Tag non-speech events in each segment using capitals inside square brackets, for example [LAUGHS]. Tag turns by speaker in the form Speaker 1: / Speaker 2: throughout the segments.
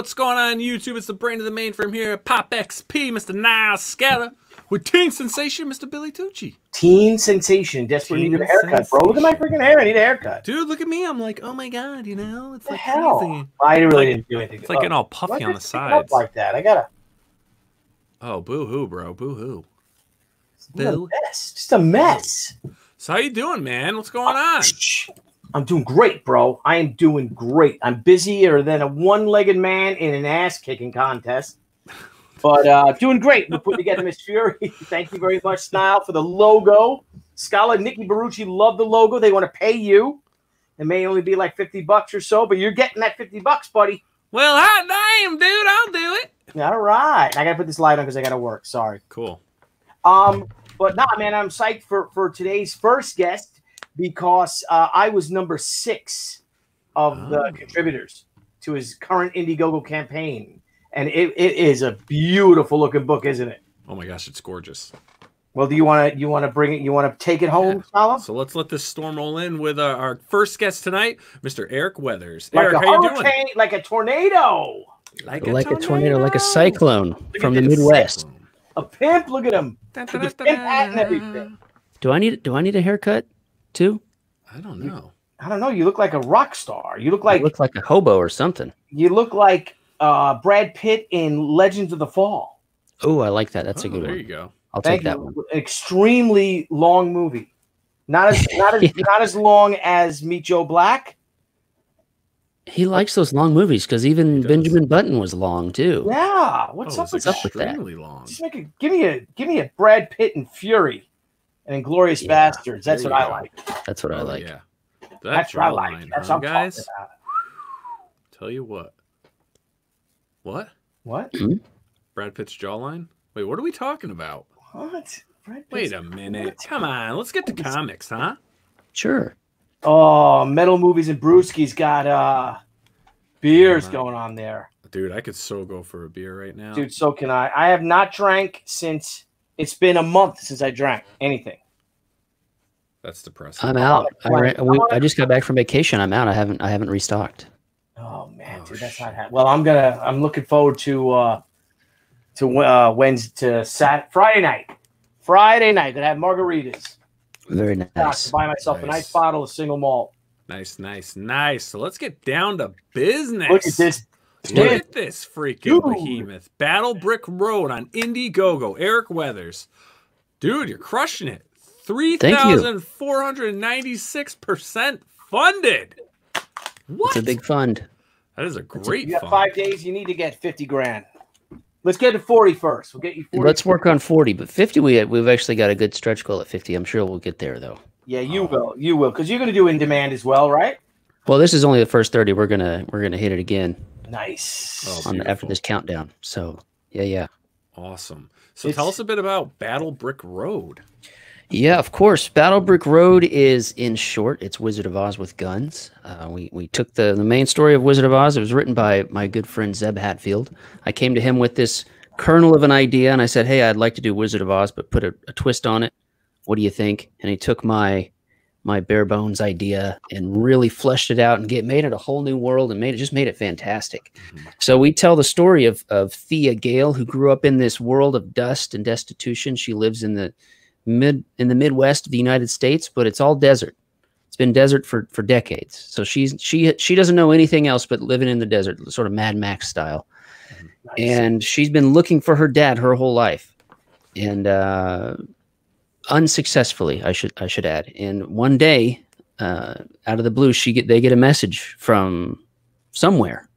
Speaker 1: What's going on YouTube? It's the brain of the mainframe here. Pop XP, Mr. Niles Scala, with Teen Sensation, Mr. Billy Tucci.
Speaker 2: Teen sensation, desperate
Speaker 1: Teen
Speaker 2: need a haircut, bro. Look at my freaking hair. I need a haircut.
Speaker 1: Dude, look at me. I'm like, oh my god, you know, it's
Speaker 2: the
Speaker 1: like
Speaker 2: hell?
Speaker 1: crazy.
Speaker 2: I really
Speaker 1: like-
Speaker 2: didn't do anything.
Speaker 1: It's like getting all puffy on the
Speaker 2: just pick up
Speaker 1: sides.
Speaker 2: like that. I gotta.
Speaker 1: Oh, boo hoo, bro, boo hoo.
Speaker 2: What a mess. Just a mess.
Speaker 1: So how you doing, man? What's going on?
Speaker 2: Shh. I'm doing great, bro. I am doing great. I'm busier than a one-legged man in an ass-kicking contest. But uh, doing great. We're putting together Miss Fury. [LAUGHS] Thank you very much, Style, for the logo. Scala, Nikki Barucci love the logo. They want to pay you. It may only be like 50 bucks or so, but you're getting that 50 bucks, buddy.
Speaker 1: Well, hot damn, dude, I'll do it.
Speaker 2: All right. I got to put this light on because I got to work. Sorry.
Speaker 1: Cool.
Speaker 2: Um, but nah, man, I'm psyched for for today's first guest because uh, I was number six of the
Speaker 1: Oh.
Speaker 2: contributors to his current Indiegogo campaign, and it, it is a beautiful looking book, isn't it?
Speaker 1: Oh my gosh, it's gorgeous.
Speaker 2: Well, do you want to you want to bring it? You want to take it home, Scala?
Speaker 1: So let's let this storm roll in with uh, our first guest tonight, Mr. Eric Weathers.
Speaker 2: Like
Speaker 1: Eric,
Speaker 2: a
Speaker 1: how you doing?
Speaker 2: hurricane, like a tornado,
Speaker 3: like a tornado, like a cyclone
Speaker 1: Look
Speaker 3: from the Midwest.
Speaker 1: cyclone.
Speaker 2: a pimp. Look at him.
Speaker 1: Dun,
Speaker 2: With
Speaker 1: dun,
Speaker 2: pimp hat and everything.
Speaker 3: Do I need do I need a haircut too?
Speaker 1: I don't know.
Speaker 2: I don't know. You look like a rock star. You look
Speaker 3: I
Speaker 2: like
Speaker 3: look like a hobo or something.
Speaker 2: you look like uh, Brad Pitt in Legends of the Fall.
Speaker 3: Oh, I like that. That's a
Speaker 1: Oh,
Speaker 3: good
Speaker 1: there
Speaker 3: one.
Speaker 1: There you go.
Speaker 3: I'll
Speaker 2: Thank
Speaker 3: take that
Speaker 2: you.
Speaker 3: one.
Speaker 2: Extremely long movie. Not as [LAUGHS] not as not as long as Meet Joe Black.
Speaker 3: He likes those long movies because even Benjamin Button was long too.
Speaker 2: Yeah. What's
Speaker 1: oh,
Speaker 2: up
Speaker 1: it's
Speaker 2: with
Speaker 3: up
Speaker 2: that?
Speaker 3: with that?
Speaker 1: extremely long.
Speaker 2: Just make a give me a give me a Brad Pitt and Fury and Inglorious
Speaker 3: Yeah,
Speaker 2: Bastards. That's
Speaker 1: there
Speaker 2: what I like.
Speaker 3: That's what I
Speaker 1: Oh,
Speaker 3: like.
Speaker 1: Yeah. That
Speaker 2: That's what I like.
Speaker 1: jawline,
Speaker 2: That's
Speaker 1: huh,
Speaker 2: what I'm
Speaker 1: guys.
Speaker 2: talking about.
Speaker 1: Tell you what. What?
Speaker 2: What?
Speaker 1: Brad Pitt's jawline? Wait, what are we talking about?
Speaker 2: What? Brad
Speaker 1: Wait a minute. Come on, let's get to comics, huh?
Speaker 3: Sure.
Speaker 2: Oh, Metal Movies and Brewski's got uh beers
Speaker 1: Yeah.
Speaker 2: going on there.
Speaker 1: Dude, I could so go for a beer right now.
Speaker 2: Dude, so can I. I have not drank since it's been a month since I drank anything.
Speaker 1: That's depressing.
Speaker 3: I'm out. I, ran, we, I just got back from vacation. I'm out. I haven't I haven't restocked.
Speaker 2: Oh man,
Speaker 1: Oh,
Speaker 2: dude, that's not happening. Well, I'm gonna. I'm looking forward to uh to uh Wednesday to Sat Friday night. Friday night, gonna have margaritas.
Speaker 3: Very nice.
Speaker 2: to buy myself a
Speaker 1: Nice.
Speaker 2: nice bottle of single malt.
Speaker 1: Nice, nice, nice. So let's get down to business.
Speaker 2: Look at this.
Speaker 1: Look at this freaking
Speaker 2: Dude.
Speaker 1: behemoth. Battle Brick Road on Indiegogo. Eric Weathers. Dude, you're crushing it.
Speaker 3: You.
Speaker 1: 3,496% funded. What?
Speaker 3: It's a big fund.
Speaker 1: that is a great
Speaker 2: You got
Speaker 1: fund.
Speaker 2: five days. You need to get fifty grand. Let's get to 40 first. We'll get you 40.
Speaker 3: Let's work on 40, but 50 we we've actually got a good stretch goal at 50. I'm sure we'll get there though.
Speaker 2: Yeah, you
Speaker 1: Oh.
Speaker 2: will. You will, because you're gonna do in demand as well, right?
Speaker 3: Well, this is only the first 30. We're gonna we're gonna hit it again
Speaker 2: Nice.
Speaker 1: Oh,
Speaker 3: on the, after this countdown. So yeah, yeah.
Speaker 1: Awesome. So
Speaker 2: It's-
Speaker 1: tell us a bit about Battle Brick Road.
Speaker 3: Yeah, of course. Battle Brick Road is, in short, it's Wizard of Oz with guns. Uh, we we took the the main story of Wizard of Oz. It was written by my good friend Zeb Hatfield. I came to him with this kernel of an idea, and I said, "Hey, I'd like to do Wizard of Oz, but put a, a twist on it. What do you think?" And he took my my bare bones idea and really fleshed it out and get made it a whole new world and made it just made it fantastic. So we tell the story of of Thea Gale, who grew up in this world of dust and destitution. She lives in the mid in the Midwest of the United States, but it's all desert. It's been desert for for decades. So she's she she doesn't know anything else but living in the desert, sort of Mad Max style.
Speaker 2: Nice.
Speaker 3: And she's been looking for her dad her whole life, and uh, unsuccessfully, I should I should add. And one day, uh, out of the blue, she get they get a message from somewhere,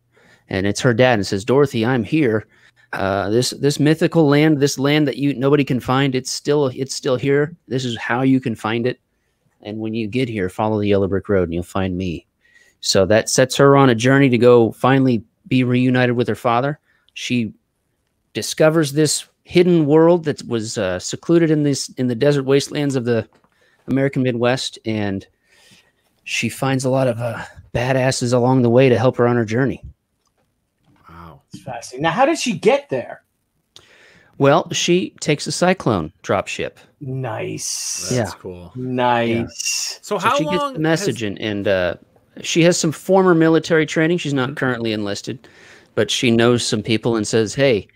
Speaker 3: and it's her dad, and says, "Dorothy, I'm here." Uh, this this mythical land, this land that you nobody can find, it's still it's still here. This is how you can find it. And when you get here, follow the yellow brick road, and you'll find me. So that sets her on a journey to go finally be reunited with her father. She discovers this hidden world that was uh, secluded in this in the desert wastelands of the American Midwest, and she finds a lot of uh, badasses along the way to help her on her journey.
Speaker 1: Wow.
Speaker 2: It's fascinating. Now, how did she get there?
Speaker 3: Well, she takes a cyclone drop ship.
Speaker 2: Nice.
Speaker 1: That's
Speaker 3: Yeah.
Speaker 1: cool.
Speaker 2: Nice.
Speaker 1: So,
Speaker 3: So
Speaker 1: how
Speaker 3: she
Speaker 1: long
Speaker 3: gets the message
Speaker 1: has-
Speaker 3: and, and uh, she has some former military training. She's not currently enlisted, but she knows some people and says, "Hey."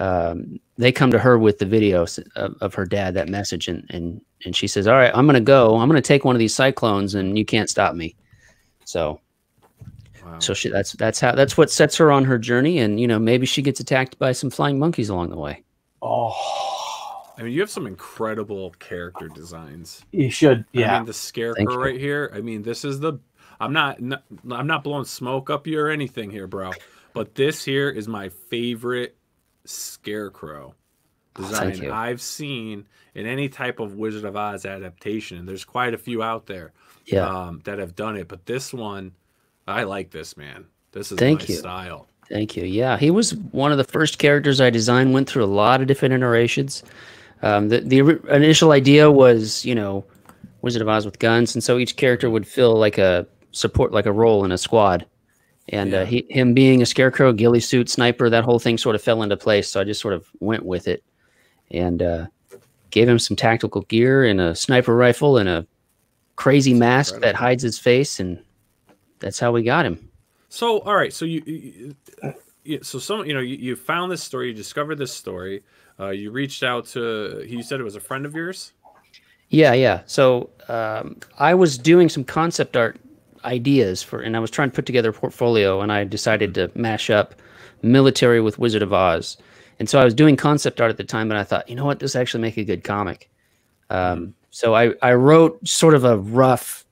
Speaker 3: Um, they come to her with the video of, of her dad, that message, and and and she says, "All right, I'm gonna go. I'm gonna take one of these cyclones, and you can't stop me." So
Speaker 1: Wow.
Speaker 3: so she that's that's how that's what sets her on her journey, and you know maybe she gets attacked by some flying monkeys along the way.
Speaker 2: Oh,
Speaker 1: I mean, you have some incredible character designs.
Speaker 2: you should.
Speaker 1: I
Speaker 2: Yeah.
Speaker 1: mean, the scarecrow right here. I mean, this is the. I'm not, not. I'm not blowing smoke up you or anything here, bro. But this here is my favorite scarecrow design
Speaker 3: thank you.
Speaker 1: I've seen in any type of Wizard of Oz adaptation. And there's quite a few out there
Speaker 3: Yeah,
Speaker 1: um, that have done it. But this one, I like this man. This is
Speaker 3: Thank
Speaker 1: my
Speaker 3: you.
Speaker 1: style.
Speaker 3: thank you. Yeah, he was one of the first characters I designed. Went through a lot of different iterations. Um, the the initial idea was you know Wizard of Oz with guns, and so each character would fill like a support like a role in a squad. And
Speaker 1: Yeah.
Speaker 3: uh, he, him being a scarecrow, ghillie suit, sniper, that whole thing sort of fell into place. So I just sort of went with it, and uh, gave him some tactical gear and a sniper rifle and a crazy mask that hides his face, and that's how we got him.
Speaker 1: So, all right. So you, you you- so some, you know, you, you found this story, you discovered this story. Uh, you reached out to. You said it was a friend of yours.
Speaker 3: Yeah, yeah. So um, I was doing some concept art ideas for, and I was trying to put together a portfolio, and I decided to mash up military with Wizard of Oz. And so I was doing concept art at the time, and I thought, you know what, this actually make a good comic. Um, so I, I wrote sort of a rough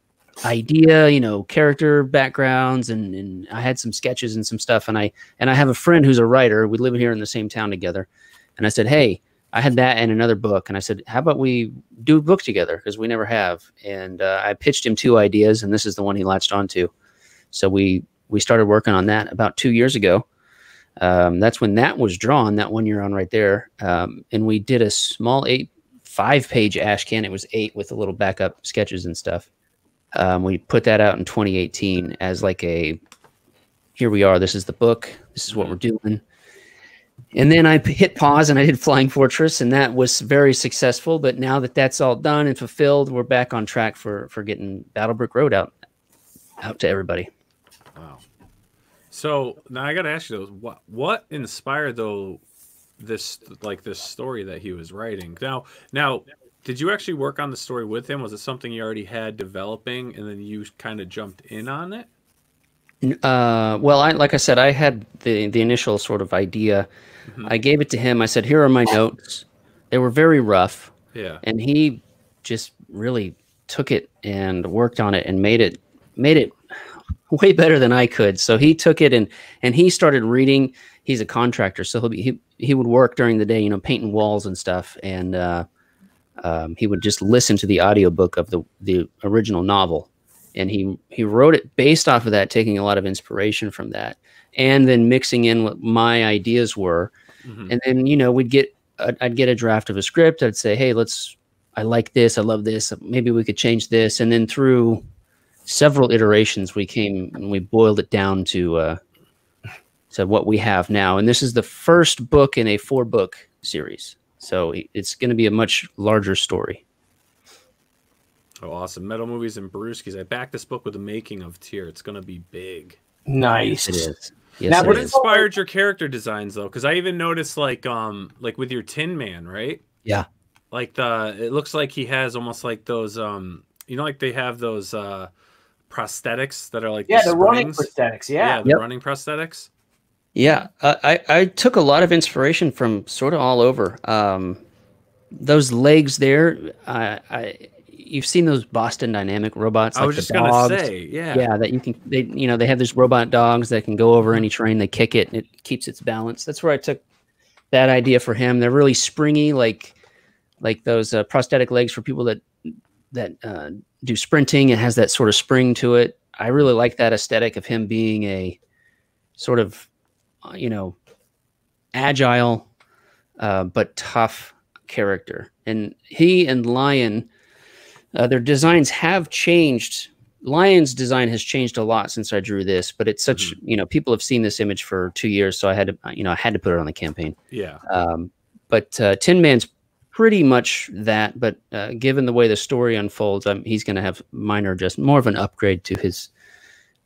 Speaker 3: idea, you know, character backgrounds, and, and I had some sketches and some stuff. And I and I have a friend who's a writer. We live here in the same town together. And I said, hey, I had that and another book, and I said, "How about we do a book together? Because we never have." And uh, I pitched him two ideas, and this is the one he latched onto. So we we started working on that about two years ago. Um, that's when that was drawn. That one you're on right there, um, and we did a small eight five page ash can. It was eight with a little backup sketches and stuff. Um, we put that out in 2018 as like a here we are. This is the book. This is what we're doing. And then I hit pause and I did Flying Fortress, and that was very successful. But now that that's all done and fulfilled, we're back on track for for getting Battlebrick Road out out to everybody.
Speaker 1: Wow. So now I got to ask you though, what what inspired though this like this story that he was writing? Now, now, did you actually work on the story with him? Was it something you already had developing, and then you kind of jumped in on it?
Speaker 3: Uh, well, I like I said, I had the the initial sort of idea.
Speaker 1: Mhm.
Speaker 3: I gave it to him. I said, "Here are my notes." They were very rough,
Speaker 1: Yeah.
Speaker 3: and he just really took it and worked on it and made it made it [LAUGHS] way better than I could. So he took it and and he started reading. He's a contractor, so he'll be, he he would work during the day, you know, painting walls and stuff, and uh, um, he would just listen to the audiobook of the the original novel, and he he wrote it based off of that, taking a lot of inspiration from that, and then mixing in what my ideas were,
Speaker 1: Mhm.
Speaker 3: and then you know we'd get I'd, I'd get a draft of a script. I'd say, hey, let's. I like this. I love this. Maybe we could change this, and then through several iterations, we came and we boiled it down to uh, to what we have now. And this is the first book in a four book series, so it's going to be a much larger story.
Speaker 1: Oh, awesome! Metal movies and Brewskis. I backed this book with the making of Tier. It's gonna be big.
Speaker 2: Nice.
Speaker 3: It is. Yes,
Speaker 2: Now,
Speaker 3: it
Speaker 1: What
Speaker 2: is.
Speaker 1: inspired your character designs though? Because I even noticed like um like with your Tin Man, right?
Speaker 3: Yeah.
Speaker 1: Like the it looks like he has almost like those um you know like they have those uh prosthetics that are like
Speaker 2: Yeah, the running prosthetics.
Speaker 1: Yeah,
Speaker 2: Yeah.
Speaker 1: the
Speaker 3: Yep.
Speaker 1: running prosthetics.
Speaker 3: Yeah, I I took a lot of inspiration from sort of all over. Um, those legs there, I, I you've seen those Boston Dynamic robots.
Speaker 1: I was
Speaker 3: the
Speaker 1: just gonna say, yeah.
Speaker 3: yeah that you can they you know they have these robot dogs that can go over any terrain they kick it and it keeps its balance that's where i took that idea for him they're really springy like like those uh, prosthetic legs for people that that uh, do sprinting it has that sort of spring to it i really like that aesthetic of him being a sort of you know agile uh, but tough character and he and lion uh, their designs have changed Lion's design has changed a lot since I drew this, but it's such you know people have seen this image for two years, so I had to you know I had to put it on the campaign.
Speaker 1: Yeah.
Speaker 3: Um, but uh, Tin Man's pretty much that, but uh, given the way the story unfolds, um, he's going to have minor just more of an upgrade to his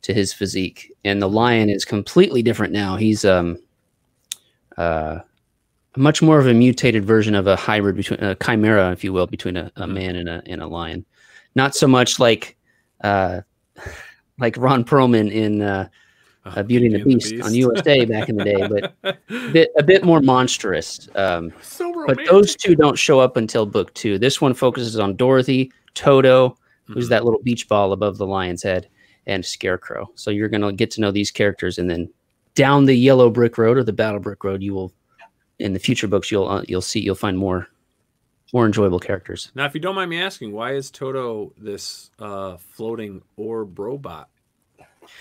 Speaker 3: to his physique. And the lion is completely different now. He's um uh much more of a mutated version of a hybrid between a chimera, if you will, between a, a
Speaker 1: Mhm.
Speaker 3: man and a and a lion. Not so much like uh [LAUGHS] like Ron Perlman in uh, uh, Beauty and the Beast, on USA back in the day, but a bit, a bit more monstrous. Um,
Speaker 1: so
Speaker 3: but those two don't show up until book two. This one focuses on Dorothy, Toto, who's
Speaker 1: Mhm.
Speaker 3: that little beach ball above the lion's head, and Scarecrow. So you're going to get to know these characters, and then down the yellow brick road or the battle brick road, you will, in the future books, you'll uh, you'll see you'll find more more enjoyable characters.
Speaker 1: Now, if you don't mind me asking, why is Toto this uh, floating orb robot?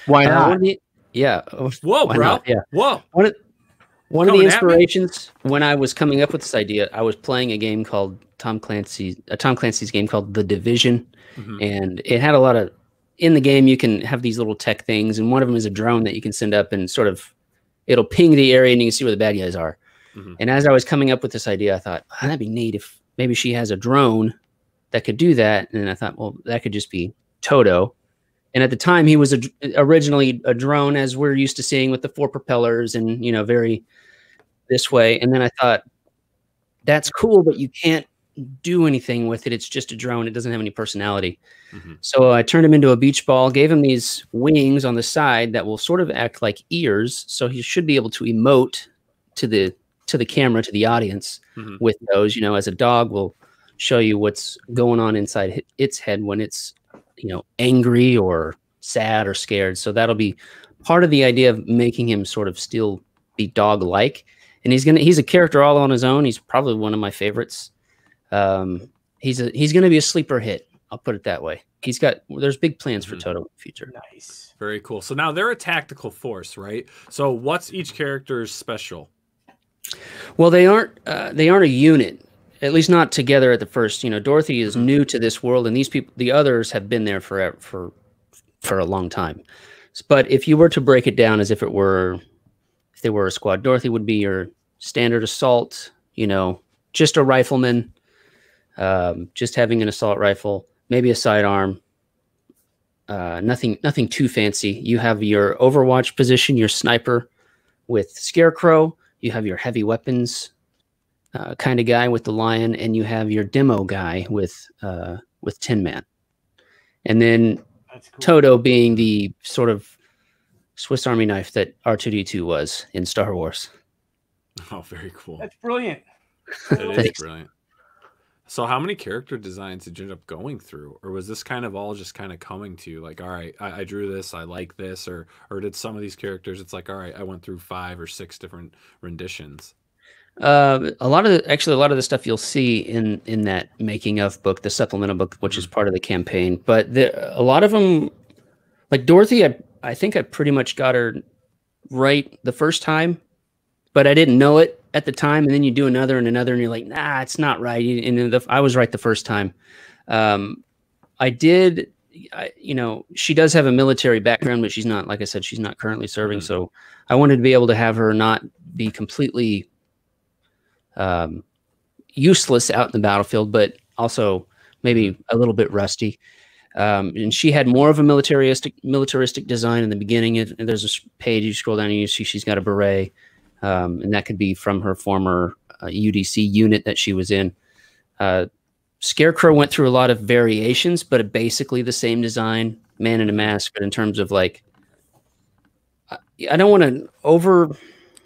Speaker 2: Why
Speaker 3: Uh,
Speaker 2: not?
Speaker 3: one of the- yeah,
Speaker 1: Whoa,
Speaker 3: why
Speaker 1: bro!
Speaker 3: not? Yeah.
Speaker 1: Whoa!
Speaker 3: One of one of the
Speaker 1: Coming at me?
Speaker 3: inspirations when I was coming up with this idea, I was playing a game called Tom Clancy, a Tom Clancy's game called The Division,
Speaker 1: Mhm.
Speaker 3: and it had a lot of in the game. You can have these little tech things, and one of them is a drone that you can send up and sort of it'll ping the area, and you can see where the bad guys are.
Speaker 1: Mhm.
Speaker 3: And as I was coming up with this idea, I thought oh, that'd be neat if maybe she has a drone that could do that. And I thought, well, that could just be Toto. And at the time, he was a, originally a drone, as we're used to seeing with the four propellers and you know very this way. And then I thought, that's cool, but you can't do anything with it. It's just a drone. It doesn't have any personality.
Speaker 1: Mhm.
Speaker 3: So I turned him into a beach ball, gave him these wings on the side that will sort of act like ears. So he should be able to emote to the to the camera, to the audience
Speaker 1: Mhm.
Speaker 3: with those. You know, as a dog will show you what's going on inside its head when it's you know angry or sad or scared. So that'll be part of the idea of making him sort of still be dog like. And he's gonna he's a character all on his own. He's probably one of my favorites. Um, he's a he's gonna be a sleeper hit. I'll put it that way. He's got there's big plans for
Speaker 1: Mhm.
Speaker 3: Toto in the future.
Speaker 2: Nice.
Speaker 1: Very cool. So now they're a tactical force, right? So what's each character's special?
Speaker 3: Well, they aren't uh, they aren't a unit, at least not together at the first. You know, Dorothy is new to this world, and these people, the others, have been there for for for a long time. But if you were to break it down as if it were, if they were a squad, Dorothy would be your standard assault. You know, just a rifleman, um, just having an assault rifle, maybe a sidearm. Uh, nothing, nothing too fancy. You have your Overwatch position, your sniper, with Scarecrow. You have your heavy weapons uh, kind of guy with the lion, and you have your demo guy with uh, with Tin Man, and then
Speaker 2: cool.
Speaker 3: Toto being the sort of Swiss Army knife that R two D two was in Star Wars.
Speaker 1: Oh, very cool.
Speaker 2: That's brilliant.
Speaker 1: that is brilliant. So, how many character designs did you end up going through, or was this kind of all just kind of coming to you? Like, all right, I, I drew this, I like this, or or did some of these characters? It's like, all right, I went through five or six different renditions.
Speaker 3: Uh, a lot of the, actually a lot of the stuff you'll see in in that making of book, the supplemental book, which is part of the campaign. But the, a lot of them, like Dorothy, I I think I pretty much got her right the first time, but I didn't know it at the time. And then you do another and another, and you're like, nah, it's not right. And the, I was right the first time. Um, I did. I, you know, she does have a military background, but she's not, like I said, she's not currently serving.
Speaker 1: Mhm.
Speaker 3: So I wanted to be able to have her not be completely um, useless out in the battlefield, but also maybe a little bit rusty. Um, and she had more of a militaristic militaristic design in the beginning. And there's a page you scroll down and you see she's got a beret, um, and that could be from her former uh, UDC unit that she was in. Uh, Scarecrow went through a lot of variations, but basically the same design, man in a mask. But in terms of like, I, I don't want to over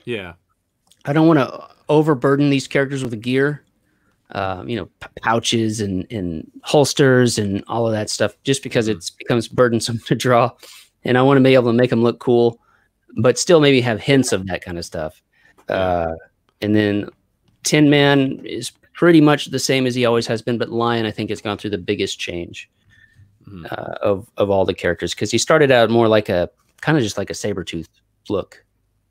Speaker 1: Yeah,
Speaker 3: I don't want to overburden these characters with the gear, um, you know, pouches and, and holsters and all of that stuff, just because
Speaker 1: Mhm.
Speaker 3: it becomes burdensome to draw. And I want to be able to make them look cool, but still maybe have hints of that kind of stuff. Uh, and then Tin Man is pretty much the same as he always has been, but Lion I think has gone through the biggest change
Speaker 1: Mhm.
Speaker 3: uh, of of all the characters because he started out more like a kind of just like a saber tooth look,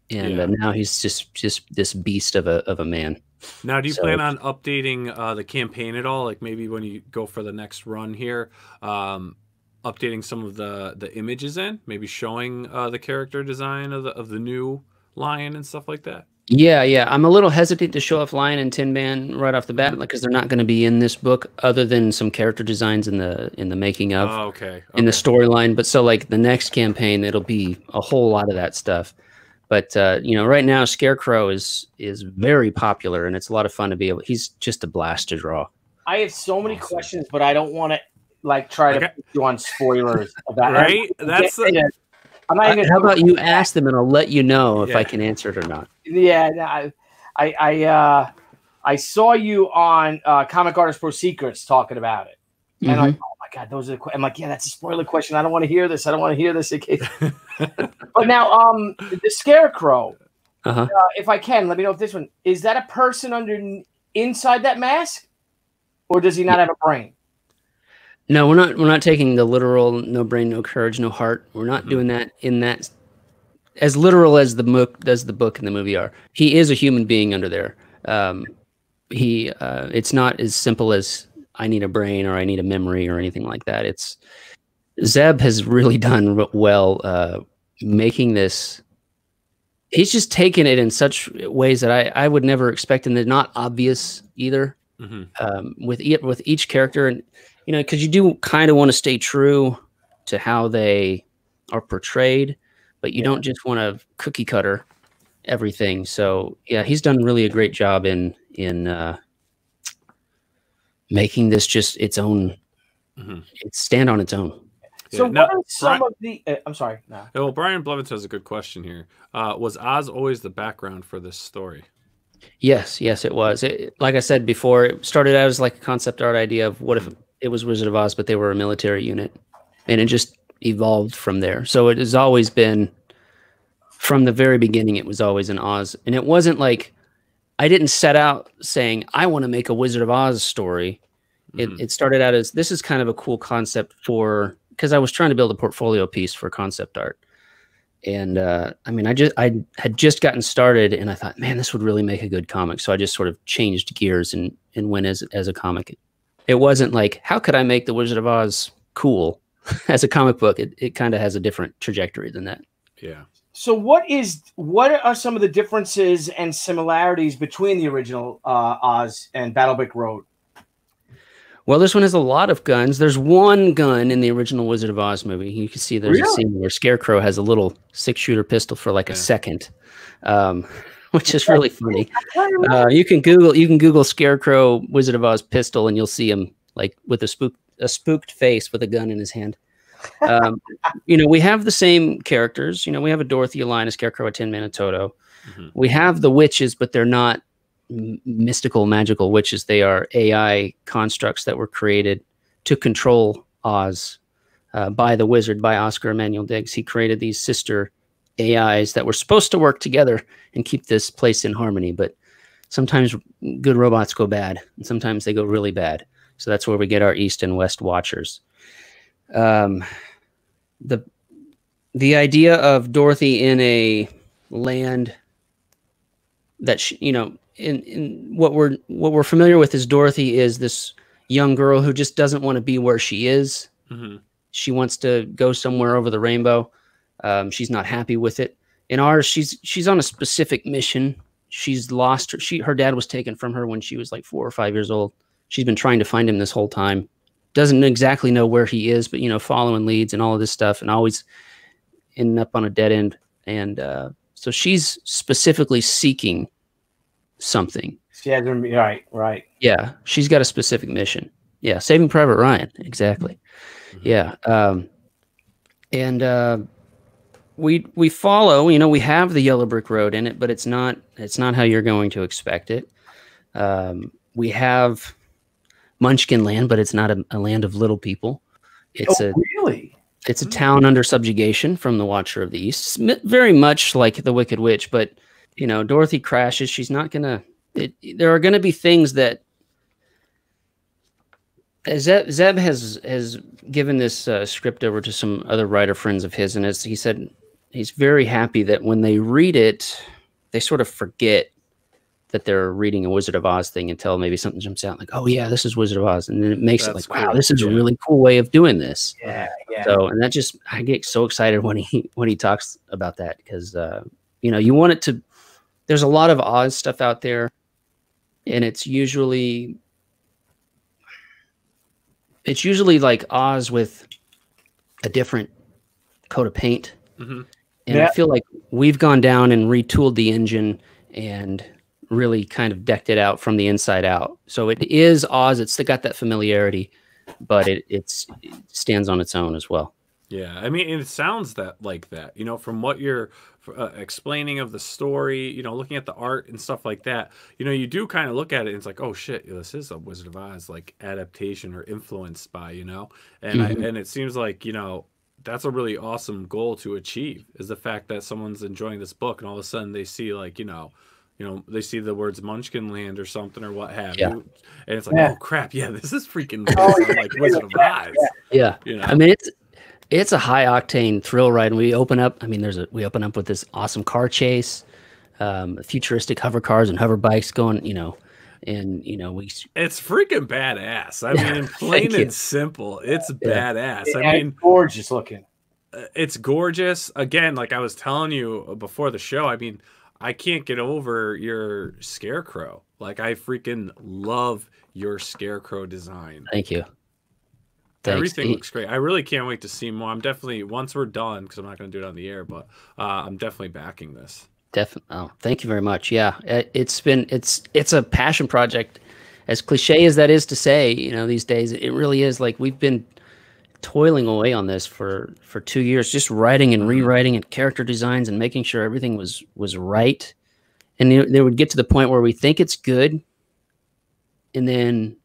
Speaker 3: and
Speaker 1: Yeah.
Speaker 3: uh, now he's just just this beast of a of a man.
Speaker 1: Now, do you
Speaker 3: So-
Speaker 1: plan on updating uh, the campaign at all? Like maybe when you go for the next run here, um, updating some of the the images in, maybe showing uh, the character design of the of the new lion and stuff like that.
Speaker 3: Yeah, yeah. I'm a little hesitant to show off Lion and Tin Man right off the bat, because they're not going to be in this book, other than some character designs in the in the making of
Speaker 1: Oh, okay.
Speaker 3: in the storyline. But so like the next campaign, it'll be a whole lot of that stuff. But uh, you know, right now Scarecrow is is very popular, and it's a lot of fun to be able. He's just a blast to draw.
Speaker 2: I have so many
Speaker 1: Awesome.
Speaker 2: questions, but I don't want to like try to
Speaker 1: Okay.
Speaker 2: put you on spoilers about
Speaker 1: Right? That's the,
Speaker 2: I'm not even.
Speaker 3: How about you ask them, and I'll let you know if
Speaker 1: Yeah.
Speaker 3: I can answer it or not.
Speaker 2: Yeah, no, I, I, I, uh, I saw you on uh, Comic Artist Pro Secrets talking about it, and I'm like,
Speaker 3: Mhm.
Speaker 2: oh my god, those are. The que-. I'm like, yeah, that's a spoiler question. I don't want to hear this. I don't want to hear this. in case- [LAUGHS] but now, um, the Scarecrow.
Speaker 3: Uh-huh.
Speaker 2: Uh, if I can, let me know if this one is that a person under inside that mask, or does he not have a brain?
Speaker 3: No, we're not. We're not taking the literal "no brain, no courage, no heart." We're not
Speaker 1: Mhm.
Speaker 3: doing that in that as literal as the book does the book and the movie are. He is a human being under there. Um, he. Uh, it's not as simple as I need a brain or I need a memory or anything like that. It's Zeb has really [LAUGHS] done well uh, making this. He's just taken it in such ways that I, I would never expect, and they're not obvious either
Speaker 1: Mhm.
Speaker 3: um, with e- with each character, and you know, because you do kind of want to stay true to how they are portrayed, but you
Speaker 2: Yeah.
Speaker 3: don't just want to cookie cutter everything. So yeah, he's done really a great job in in uh, making this just its own,
Speaker 1: Mhm.
Speaker 3: it stand on its own.
Speaker 2: So
Speaker 1: Yeah, now,
Speaker 2: what are some
Speaker 1: Brian-
Speaker 2: of the? Uh, I'm sorry. No.
Speaker 1: Yeah, well, Brian Blevins has a good question here. Uh, was Oz always the background for this story?
Speaker 3: Yes, yes, it was. It, like I said before, it started out as like a concept art idea of what if it was Wizard of Oz, but they were a military unit, and it just evolved from there. So it has always been, from the very beginning, it was always an Oz, and it wasn't like I didn't set out saying I want to make a Wizard of Oz story. It,
Speaker 1: Mhm.
Speaker 3: it started out as this is kind of a cool concept for because I was trying to build a portfolio piece for concept art. And uh, I mean, I just I had just gotten started, and I thought, man, this would really make a good comic. So I just sort of changed gears and and went as as a comic. It wasn't like how could I make the Wizard of Oz cool [LAUGHS] as a comic book. It it kind of has a different trajectory than that.
Speaker 1: Yeah.
Speaker 2: So what is what are some of the differences and similarities between the original uh, Oz and Battlebrick Road?
Speaker 3: Well, this one has a lot of guns. There's one gun in the original Wizard of Oz movie. You can see there's a
Speaker 2: Really?
Speaker 3: scene where Scarecrow has a little six shooter pistol for like a second, um, which is really funny. [LAUGHS] Uh, you can Google you can Google Scarecrow Wizard of Oz pistol, and you'll see him like with a spook a spooked face with a gun in his hand. Um, [LAUGHS] you know, we have the same characters. You know, we have a Dorothy, a Lion, a Scarecrow, a Tin Man, a Toto.
Speaker 1: Mhm.
Speaker 3: We have the witches, but they're not m- mystical, magical witches. They are AI constructs that were created to control Oz uh, by the wizard, by Oscar Emmanuel Diggs. He created these sister AIs that were supposed to work together and keep this place in harmony. But sometimes good robots go bad, and sometimes they go really bad. So that's where we get our East and West Watchers. Um, the the idea of Dorothy in a land that she, you know in, in what we're what we're familiar with is Dorothy is this young girl who just doesn't want to be where she is.
Speaker 1: hmm
Speaker 3: She wants to go somewhere over the rainbow. Um, she's not happy with it. In ours, she's she's on a specific mission. She's lost her. She her dad was taken from her when she was like four or five years old. She's been trying to find him this whole time. Doesn't exactly know where he is, but you know, following leads and all of this stuff, and always ending up on a dead end. And uh, so she's specifically seeking something.
Speaker 2: She has her, right, right.
Speaker 3: Yeah, she's got a specific mission. Yeah, Saving Private Ryan, exactly.
Speaker 1: Mhm.
Speaker 3: Yeah, um, and uh, we we follow. You know, we have the yellow brick road in it, but it's not it's not how you're going to expect it. Um, we have Munchkin Land, but it's not a, a land of little people. It's
Speaker 2: oh,
Speaker 3: a
Speaker 2: really?
Speaker 3: it's a town under subjugation from the Watcher of the East, Sm- very much like the Wicked Witch. But you know, Dorothy crashes. She's not gonna. It, there are gonna be things that. Zeb, Zeb has has given this uh, script over to some other writer friends of his, and as he said, he's very happy that when they read it, they sort of forget that they're reading a Wizard of Oz thing until maybe something jumps out, like, "Oh yeah, this is Wizard of Oz," and then it makes
Speaker 1: That's
Speaker 3: it like, "Wow, this is
Speaker 1: yeah.
Speaker 3: a really cool way of doing this."
Speaker 2: Yeah, yeah.
Speaker 3: So, and that just I get so excited when he when he talks about that because uh, you know you want it to there's a lot of Oz stuff out there, and it's usually it's usually like Oz with a different coat of paint.
Speaker 1: hmm
Speaker 3: And
Speaker 2: Yeah.
Speaker 3: I feel like we've gone down and retooled the engine and really kind of decked it out from the inside out. So it is Oz. It's got that familiarity, but it it's it stands on its own as well.
Speaker 1: Yeah, I mean, it sounds that like that. You know, from what you're uh, explaining of the story, you know, looking at the art and stuff like that. You know, you do kind of look at it and it's like, oh shit, this is a Wizard of Oz like adaptation or influenced by. You know, and
Speaker 3: Mhm.
Speaker 1: I, and it seems like you know that's a really awesome goal to achieve is the fact that someone's enjoying this book and all of a sudden they see like you know. You know, they see the words Munchkin Land or something or what have
Speaker 3: Yeah.
Speaker 1: you, and it's like,
Speaker 2: Yeah.
Speaker 1: oh crap, yeah, this is freaking
Speaker 2: Oh, yeah,
Speaker 1: like Wizard of
Speaker 2: yeah,
Speaker 1: Oz.
Speaker 3: Yeah.
Speaker 1: You know,
Speaker 3: I mean, it's it's a high octane thrill ride. And we open up. I mean, there's a we open up with this awesome car chase, um, futuristic hover cars and hover bikes going. You know, and you know we
Speaker 1: It's freaking badass. I mean, in [LAUGHS] plain and simple, it's
Speaker 3: Yeah.
Speaker 1: badass.
Speaker 2: And
Speaker 1: I mean,
Speaker 2: gorgeous looking.
Speaker 1: uh, it's gorgeous. Again, like I was telling you before the show, I mean, I can't get over your scarecrow. Like I freaking love your scarecrow design.
Speaker 3: thank you. Thanks.
Speaker 1: Everything looks great. I really can't wait to see more. I'm definitely once we're done because I'm not going to do it on the air, but uh, I'm definitely backing this.
Speaker 3: Definitely. Oh, thank you very much. Yeah, it, it's been it's it's a passion project. As cliche as that is to say, you know, these days it really is. Like we've been toiling away on this for for two years, just writing and rewriting and character designs and making sure everything was was right. And they, they would get to the point where we think it's good, and then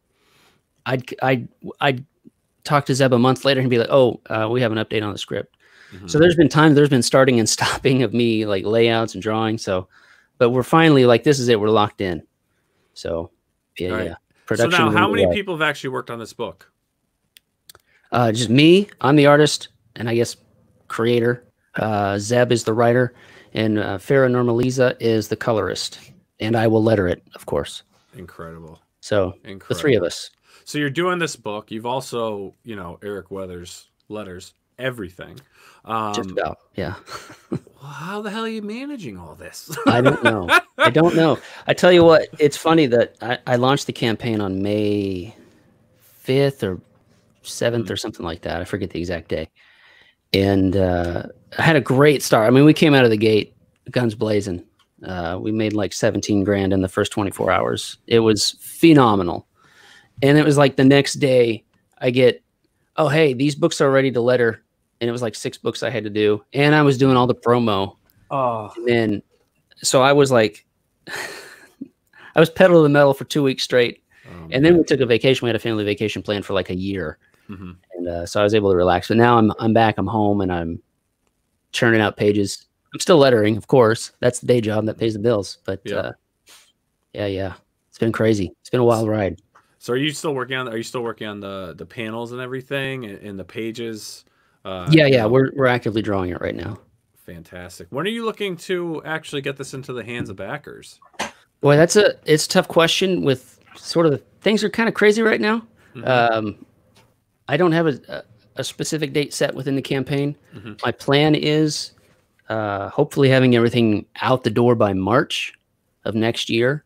Speaker 3: I'd I'd I'd talk to Zeb a month later and be like, "Oh, uh, we have an update on the script." So there's been times there's been starting and [LAUGHS] stopping of me like layouts and drawing. So, but we're finally like this is it. We're locked in. So yeah,
Speaker 1: right.
Speaker 3: yeah.
Speaker 1: so now, how many people have actually worked on this book?
Speaker 3: Uh, just me. I'm the artist, and I guess creator. Uh, Zeb is the writer, and uh, Farah Normaliza is the colorist, and I will letter it, of course.
Speaker 1: Incredible.
Speaker 3: So
Speaker 1: Incredible.
Speaker 3: the three of us.
Speaker 1: So you're doing this book. You've also, you know, Eric Weathers letters, everything. Um,
Speaker 3: Just about. Yeah. [LAUGHS]
Speaker 1: how the hell are you managing all this?
Speaker 3: I don't know. I [LAUGHS] don't know. I tell you what, it's funny that I, I launched the campaign on May 5th or 7th or something like that. I forget the exact day. And uh, I had a great start. I mean, we came out of the gate, guns blazing. Uh, we made like 17 grand in the first 24 hours. It was phenomenal. And it was like the next day, I get, oh, hey, these books are ready to letter. And it was like six books I had to do. And I was doing all the promo
Speaker 2: Oh,
Speaker 3: and then so I was like [LAUGHS] I was pedal to the metal for two weeks straight.
Speaker 1: Um,
Speaker 3: And then we took a vacation. We had a family vacation planned for like a year.
Speaker 1: mhm.
Speaker 3: And uh, so I was able to relax. But now I'm I'm back, I'm home and I'm churning out pages. I'm still lettering, of course. That's the day job that pays the bills. But
Speaker 1: Yeah.
Speaker 3: uh, yeah, yeah. It's been crazy. It's been a wild ride.
Speaker 1: So are you still working on? Are you still working on the the panels and everything and, and the pages? Uh,
Speaker 3: yeah, yeah. We're we're actively drawing it right now.
Speaker 1: fantastic. When are you looking to actually get this into the hands of backers?
Speaker 3: Boy, that's a it's a tough question with sort of things are kind of crazy right now.
Speaker 1: Mhm.
Speaker 3: Um, I don't have a, a, a specific date set within the campaign.
Speaker 1: Mhm.
Speaker 3: My plan is uh, hopefully having everything out the door by March of next year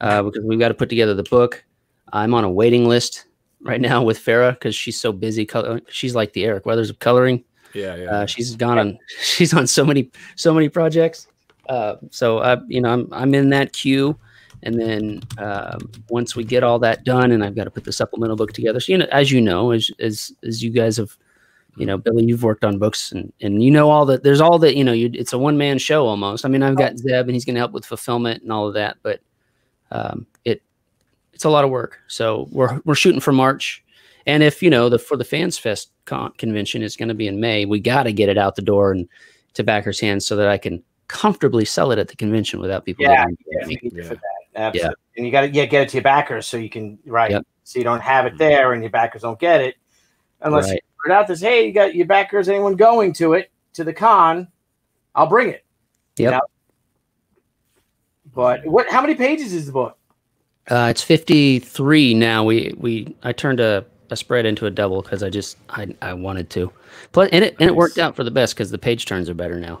Speaker 3: uh, because we've got to put together the book. I'm on a waiting list right now with Farah because she's so busy. Color- she's like the Eric Weathers of coloring.
Speaker 1: yeah, yeah.
Speaker 3: Uh, she's gone on. [LAUGHS] She's on so many so many projects. Uh, so I, you know, I'm I'm in that queue, and then um, once we get all that done, and I've got to put the supplemental book together. So you know, as you know, as as as you guys have, you know, Billy, you've worked on books, and and you know all that. There's all that you know. You, it's a one man show almost. I mean, I've got Zeb, and he's going to help with fulfillment and all of that, but um, it it's a lot of work. So we're we're shooting for March. And if you know the for the Fans Fest con- convention is going to be in May, we got to get it out the door and to backers' hands so that I can comfortably sell it at the convention without people.
Speaker 2: Yeah,
Speaker 3: getting
Speaker 2: yeah,
Speaker 3: at me.
Speaker 2: we need
Speaker 1: Yeah.
Speaker 2: for that. Absolutely. And you got to yeah, get it to your backers so you can right.
Speaker 3: Yep.
Speaker 2: So you don't have it mm-hmm. there and your backers don't get it unless
Speaker 3: Right.
Speaker 2: you put out this. Hey, you got your backers. Anyone going to it to the con? I'll bring it.
Speaker 3: Yep.
Speaker 2: know? But what? How many pages is the book?
Speaker 3: Uh, it's fifty three now. We we I turned a, a spread into a double because I just I, I wanted to. Plus, and it and it worked out for the best because the page turns are better now.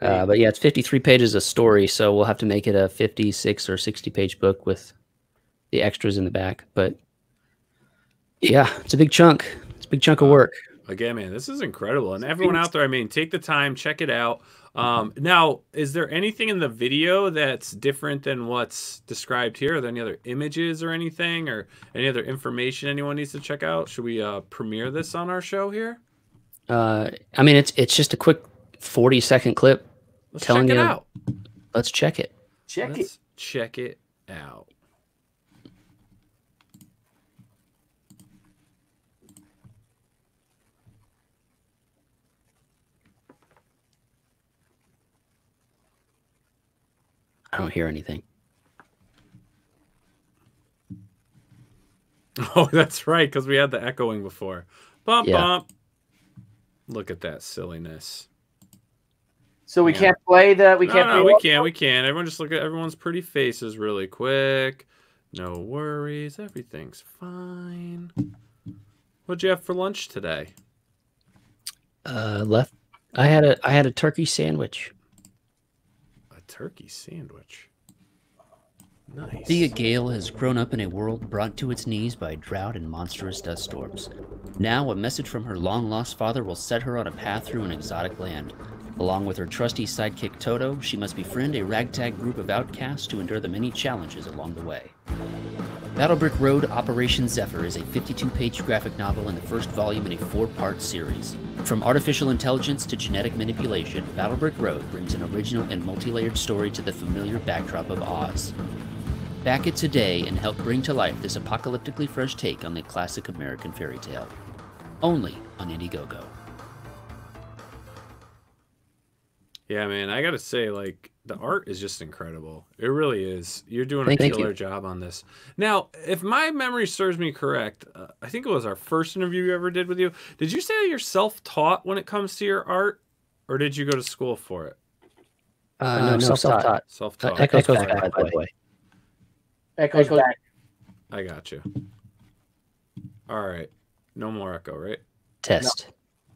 Speaker 3: Uh, but yeah, it's 53 pages of story, so we'll have to make it a 56 or 60 page book with the extras in the back. But yeah, it's a big chunk. It's a big chunk of work.
Speaker 1: Again, man, this is incredible. And everyone out there, I mean, take the time, check it out. Um, now, is there anything in the video that's different than what's described here? Are there any other images or anything or any other information anyone needs to check out? Should we uh, premiere this on our show here?
Speaker 3: Uh, I mean, it's it's just a quick 40 second clip
Speaker 1: Let's
Speaker 3: telling
Speaker 1: check it
Speaker 3: you.
Speaker 1: out.
Speaker 3: Let's check it.
Speaker 2: Check it.
Speaker 1: Let's check it out.
Speaker 3: I don't hear anything. [LAUGHS]
Speaker 1: Oh, that's right, because we had the echoing before. Bump
Speaker 3: Yeah.
Speaker 1: bump. Look at that silliness.
Speaker 2: So we
Speaker 1: Yeah.
Speaker 2: can't play the. We
Speaker 1: no,
Speaker 2: can't.
Speaker 1: no,
Speaker 2: play
Speaker 1: we
Speaker 2: all-
Speaker 1: can, we can. Everyone just look at everyone's pretty faces really quick. No worries, everything's fine. What'd you have for lunch today?
Speaker 3: Uh, left. I had a I had a turkey sandwich.
Speaker 1: Turkey sandwich. Nice.
Speaker 4: Thea Gale has grown up in a world brought to its knees by drought and monstrous dust storms. Now, a message from her long lost father will set her on a path through an exotic land. Along with her trusty sidekick Toto, she must befriend a ragtag group of outcasts to endure the many challenges along the way. Battlebrick Road Operation Zephyr is a 52 page graphic novel in the first volume in a four part series. From artificial intelligence to genetic manipulation, Battlebrick Road brings an original and multi layered story to the familiar backdrop of Oz. Back it today and help bring to life this apocalyptically fresh take on the classic American fairy tale. Only on Indiegogo.
Speaker 1: Yeah, man, I gotta say, like, the art is just incredible. It really is. You're doing
Speaker 3: Thank
Speaker 1: a
Speaker 3: you.
Speaker 1: killer job on this. Now, if my memory serves me correct, uh, I think it was our first interview you ever did with you. Did you say you're self-taught when it comes to your art, or did you go to school for it?
Speaker 3: Uh,
Speaker 2: Uh,
Speaker 3: no,
Speaker 2: no,
Speaker 3: self
Speaker 2: self-taught.
Speaker 3: taught.
Speaker 1: Self-taught.
Speaker 3: Echoes
Speaker 1: Okay.
Speaker 3: back, by the way.
Speaker 2: Echoes
Speaker 3: Echoes-
Speaker 2: back.
Speaker 1: I got you. All right. No more echo, right?
Speaker 3: Test.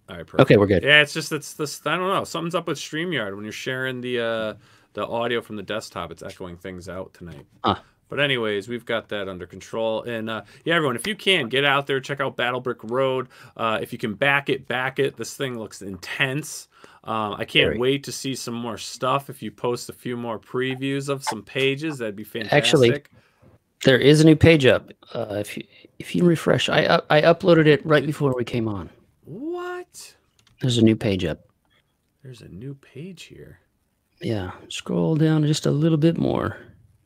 Speaker 1: All right. Perfect.
Speaker 3: Okay, we're good.
Speaker 1: Yeah, it's just it's this. I don't know. Something's up with Streamyard when you're sharing the uh the audio from the desktop. It's echoing things out tonight.
Speaker 3: Huh.
Speaker 1: But anyways, we've got that under control. And uh, yeah, everyone, if you can get out there, check out Battlebrick Road. Uh, if you can back it, back it. This thing looks intense. Um, I can't
Speaker 3: Very.
Speaker 1: wait to see some more stuff. If you post a few more previews of some pages, that'd be fantastic.
Speaker 3: Actually, There is a new page up. Uh, if you if you refresh, I up, I uploaded it right before we came on.
Speaker 1: what?
Speaker 3: There's a new page up.
Speaker 1: There's a new page here.
Speaker 3: Yeah, scroll down just a little bit more.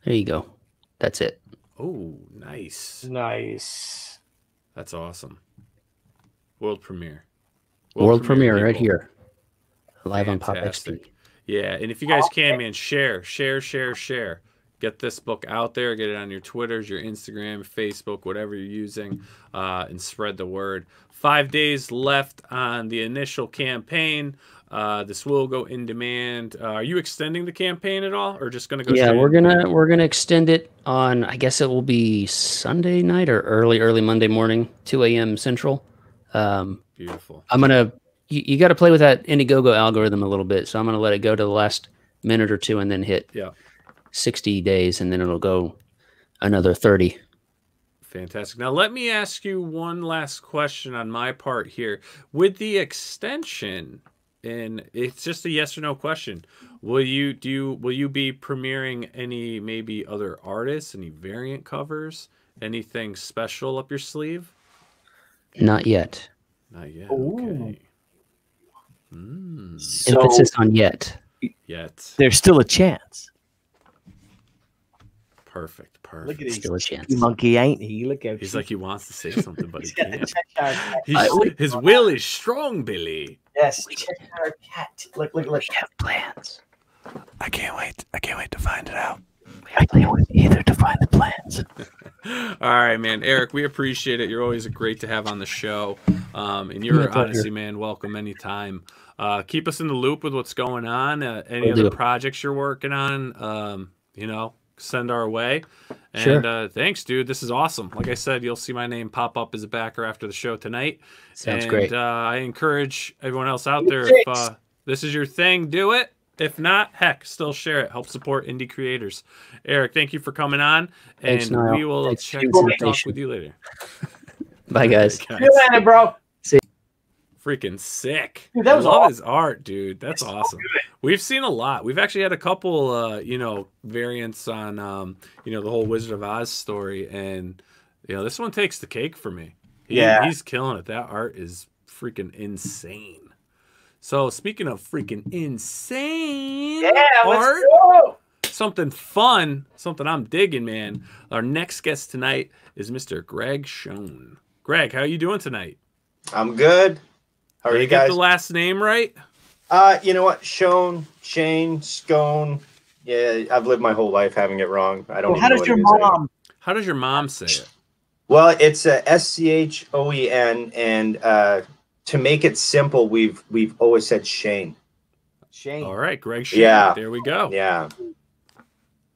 Speaker 3: There you go. That's it.
Speaker 1: Oh, nice.
Speaker 2: Nice.
Speaker 1: That's awesome. World premiere.
Speaker 3: World, premiere right here, live on Pop XP.
Speaker 1: Yeah, and if you guys can, man, share, share, share, share. Get this book out there. Get it on your Twitters, your Instagram, Facebook, whatever you're using, uh, and spread the word. Five days left on the initial campaign. Uh, this will go in demand. Uh, are you extending the campaign at all, or just going to go?
Speaker 3: Yeah, we're gonna we're gonna extend it on. I guess it will be Sunday night or early early Monday morning, two a.m. Central. Um,
Speaker 1: Beautiful.
Speaker 3: I'm gonna you, you got to play with that Indiegogo algorithm a little bit, so I'm gonna let it go to the last minute or two and then hit
Speaker 1: Yeah.
Speaker 3: 60 days, and then it'll go another 30.
Speaker 1: Fantastic. Now let me ask you one last question on my part here. With the extension, and it's just a yes or no question. Will you do you will you be premiering any maybe other artists, any variant covers, anything special up your sleeve?
Speaker 3: Not yet.
Speaker 1: Not yet.
Speaker 2: Ooh.
Speaker 1: Okay. Mm,
Speaker 2: So
Speaker 3: Emphasis on yet.
Speaker 1: yet.
Speaker 2: there's still a chance.
Speaker 1: Perfect. Perfect.
Speaker 2: Look at his
Speaker 3: Still a chance.
Speaker 2: monkey, ain't he? Look at
Speaker 1: He's like he wants to say something, but [LAUGHS] he
Speaker 2: He's got the
Speaker 1: can't.
Speaker 2: Cheshire cat.
Speaker 1: His will is strong, Billy.
Speaker 2: Yes, Cheshire cat. Look, look, look.
Speaker 3: We have plans.
Speaker 1: I can't wait. I can't wait to find it out.
Speaker 3: We have plans with either to find the plans. [LAUGHS]
Speaker 1: All right, man. Eric, we appreciate it. You're always great to have on the show. Um, and you're
Speaker 3: pleasure.
Speaker 1: honestly, man, welcome anytime. Uh, keep us in the loop with what's going on. Uh, any
Speaker 3: Will
Speaker 1: other
Speaker 3: do.
Speaker 1: projects you're working on, um, you know, send our way. And
Speaker 3: Sure.
Speaker 1: uh, thanks, dude. This is awesome. Like I said, you'll see my name pop up as a backer after the show tonight.
Speaker 3: Sounds
Speaker 1: and,
Speaker 3: great.
Speaker 1: Uh, I encourage everyone else out there, if uh, this is your thing, do it. If not, heck, still share it. Help support indie creators. Eric, thank you for coming on, and
Speaker 3: Thanks,
Speaker 1: we will
Speaker 3: Thanks
Speaker 1: check
Speaker 3: for the
Speaker 1: talk with you later.
Speaker 3: Bye, [LAUGHS] guys.
Speaker 1: Guys,
Speaker 2: See you later, bro.
Speaker 1: Freaking sick.
Speaker 2: Dude, that was
Speaker 1: I love
Speaker 2: awesome.
Speaker 1: his art, dude. That's awesome. We've seen a lot. We've actually had a couple, uh, you know, variants on, um, you know, the whole Wizard of Oz story, and you know, this one takes the cake for me. He-
Speaker 2: Yeah.
Speaker 1: he's killing it. That art is freaking insane. So speaking of freaking insane
Speaker 2: Yeah, let's
Speaker 1: art,
Speaker 2: go.
Speaker 1: something fun, something I'm digging, man. Our next guest tonight is Mr. Greg Schoen. Greg, how are you doing tonight?
Speaker 5: I'm good. How are
Speaker 1: Did I
Speaker 5: you
Speaker 1: get
Speaker 5: guys?
Speaker 1: the last name right?
Speaker 5: uh, you know what? Shone, Shane, Scone. Yeah, I've lived my whole life having it wrong. I don't.
Speaker 2: Well,
Speaker 5: even
Speaker 2: how
Speaker 5: know
Speaker 2: does
Speaker 5: what
Speaker 2: your
Speaker 5: it is anymore.
Speaker 2: mom?
Speaker 1: How does your mom say it?
Speaker 5: Well, it's a S C H O E N, and uh, to make it simple, we've we've always said Shane.
Speaker 2: Shane.
Speaker 1: All right, Greg Shane.
Speaker 5: Yeah.
Speaker 1: There we go.
Speaker 5: Yeah,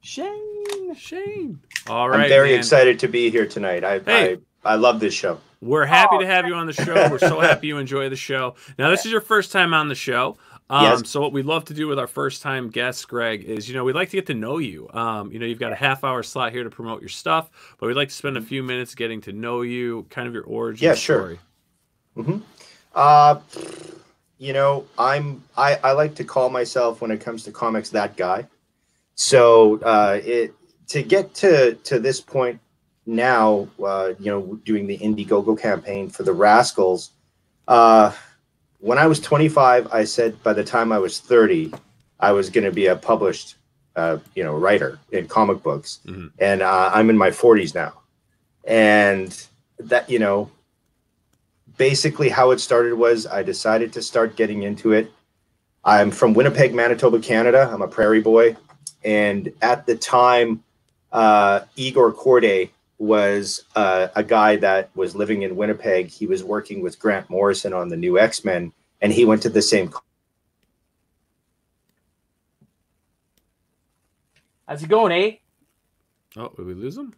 Speaker 2: Shane.
Speaker 1: Shane. All right.
Speaker 5: I'm very
Speaker 1: man.
Speaker 5: excited to be here tonight. I
Speaker 1: Hey.
Speaker 5: I, I love this show.
Speaker 1: We're happy
Speaker 2: Oh,
Speaker 1: to have you on the show. We're so happy you enjoy the show. Now, this is your first time on the show. Um,
Speaker 5: Yes.
Speaker 1: So, what we love to do with our first time guests, Greg, is you know we'd like to get to know you. Um, you know, you've got a half hour slot here to promote your stuff, but we'd like to spend a few minutes getting to know you, kind of your origin
Speaker 5: Yeah, sure.
Speaker 1: story.
Speaker 5: Uh, you know, I'm I, I like to call myself when it comes to comics that guy. So uh, it to get to to this point now, uh, you know, doing the Indiegogo campaign for the Wraskles. Uh, when I was 25, I said by the time I was 30, I was going to be a published, uh, you know, writer in comic books,
Speaker 1: Mhm.
Speaker 5: and uh, I'm in my 40s now, and that you know basically how it started was I decided to start getting into it. I'm from Winnipeg, Manitoba, Canada. I'm a prairie boy. And at the time, uh, Igor Corday was uh, a guy that was living in Winnipeg. He was working with Grant Morrison on the new X Men, and he went to the same.
Speaker 2: How's it going, eh?
Speaker 1: Oh, did we lose him?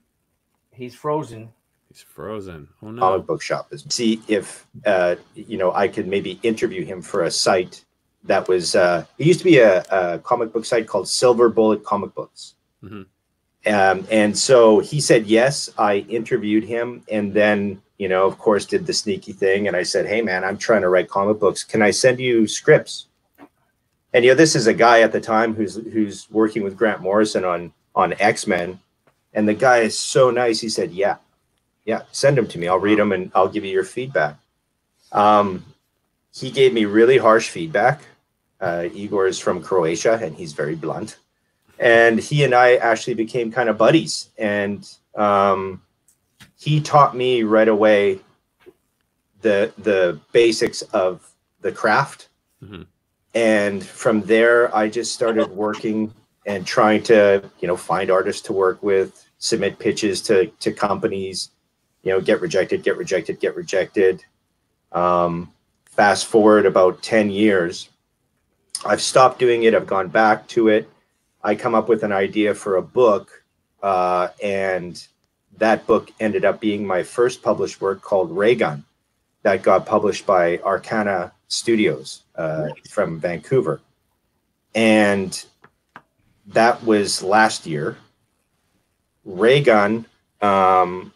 Speaker 2: He's frozen.
Speaker 1: He's frozen. Oh no.
Speaker 5: comic book shop is see if uh, you know I could maybe interview him for a site that was uh, it used to be a, a comic book site called Silver Bullet Comic Books.
Speaker 1: Mhm.
Speaker 5: Um, and so he said yes. I interviewed him, and then you know, of course, did the sneaky thing, and I said, "Hey, man, I'm trying to write comic books. Can I send you scripts?" And you know, this is a guy at the time who's who's working with Grant Morrison on on X Men, and the guy is so nice. He said, "Yeah." yeah send them to me i'll read them and i'll give you your feedback um, he gave me really harsh feedback uh, igor is from croatia and he's very blunt and he and i actually became kind of buddies. And um, he taught me right away the the basics of the craft.
Speaker 1: Mhm.
Speaker 5: and from there i just started working and trying to you know find artists to work with submit pitches to to companies you know get rejected get rejected get rejected. Um, fast forward about 10 years i've stopped doing it. I've gone back to it i come up with an idea for a book uh, and that book ended up being my first published work called raygun that got published by arcana studios uh, from vancouver. And that was last year. Raygun um,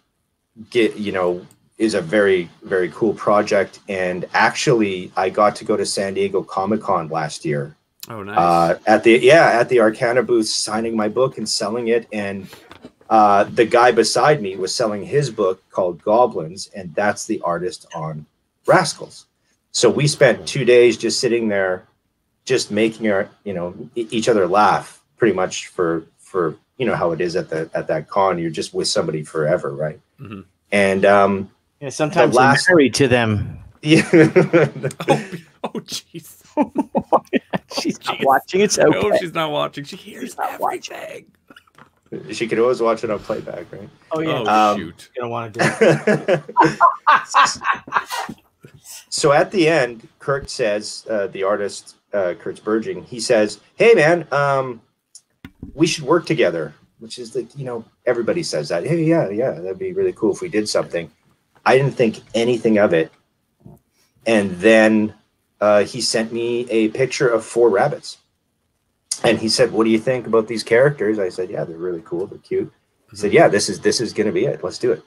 Speaker 5: get you know is a very very cool project. And actually i got to go to san diego comic-con last year
Speaker 1: Oh, nice.
Speaker 5: uh, at the yeah at the arcana booth signing my book and selling it and uh, the guy beside me was selling his book called goblins and that's the artist on Wraskles so we spent two days just sitting there just making our you know each other laugh pretty much for for you know how it is at the at that con you're just with somebody forever right
Speaker 1: Mhm.
Speaker 5: and um
Speaker 2: Yeah, sometimes
Speaker 5: last-
Speaker 2: you're married to them.
Speaker 5: Yeah [LAUGHS]
Speaker 1: oh, oh, jeez. [LAUGHS]
Speaker 2: She's not
Speaker 1: Jeez.
Speaker 2: watching. It's
Speaker 1: I
Speaker 2: okay.
Speaker 1: hope she's not watching. She hears
Speaker 2: not watching.
Speaker 1: everything.
Speaker 5: she could always watch it on playback right
Speaker 2: oh yeah,
Speaker 1: Oh,
Speaker 5: Um,
Speaker 1: shoot.
Speaker 2: you're gonna want to do it. [LAUGHS]
Speaker 5: so at the end, Kurt says, uh, the artist, uh, Kurt's Burging, he says, Hey, man, um, we should work together, which is like, you know, everybody says that. Hey, yeah, yeah, that'd be really cool if we did something. I didn't think anything of it. And then uh, he sent me a picture of four rabbits. and he said, "What do you think about these characters?" I said, "Yeah, they're really cool. They're cute." He said, "Yeah, this is this is going to be it. Let's do it."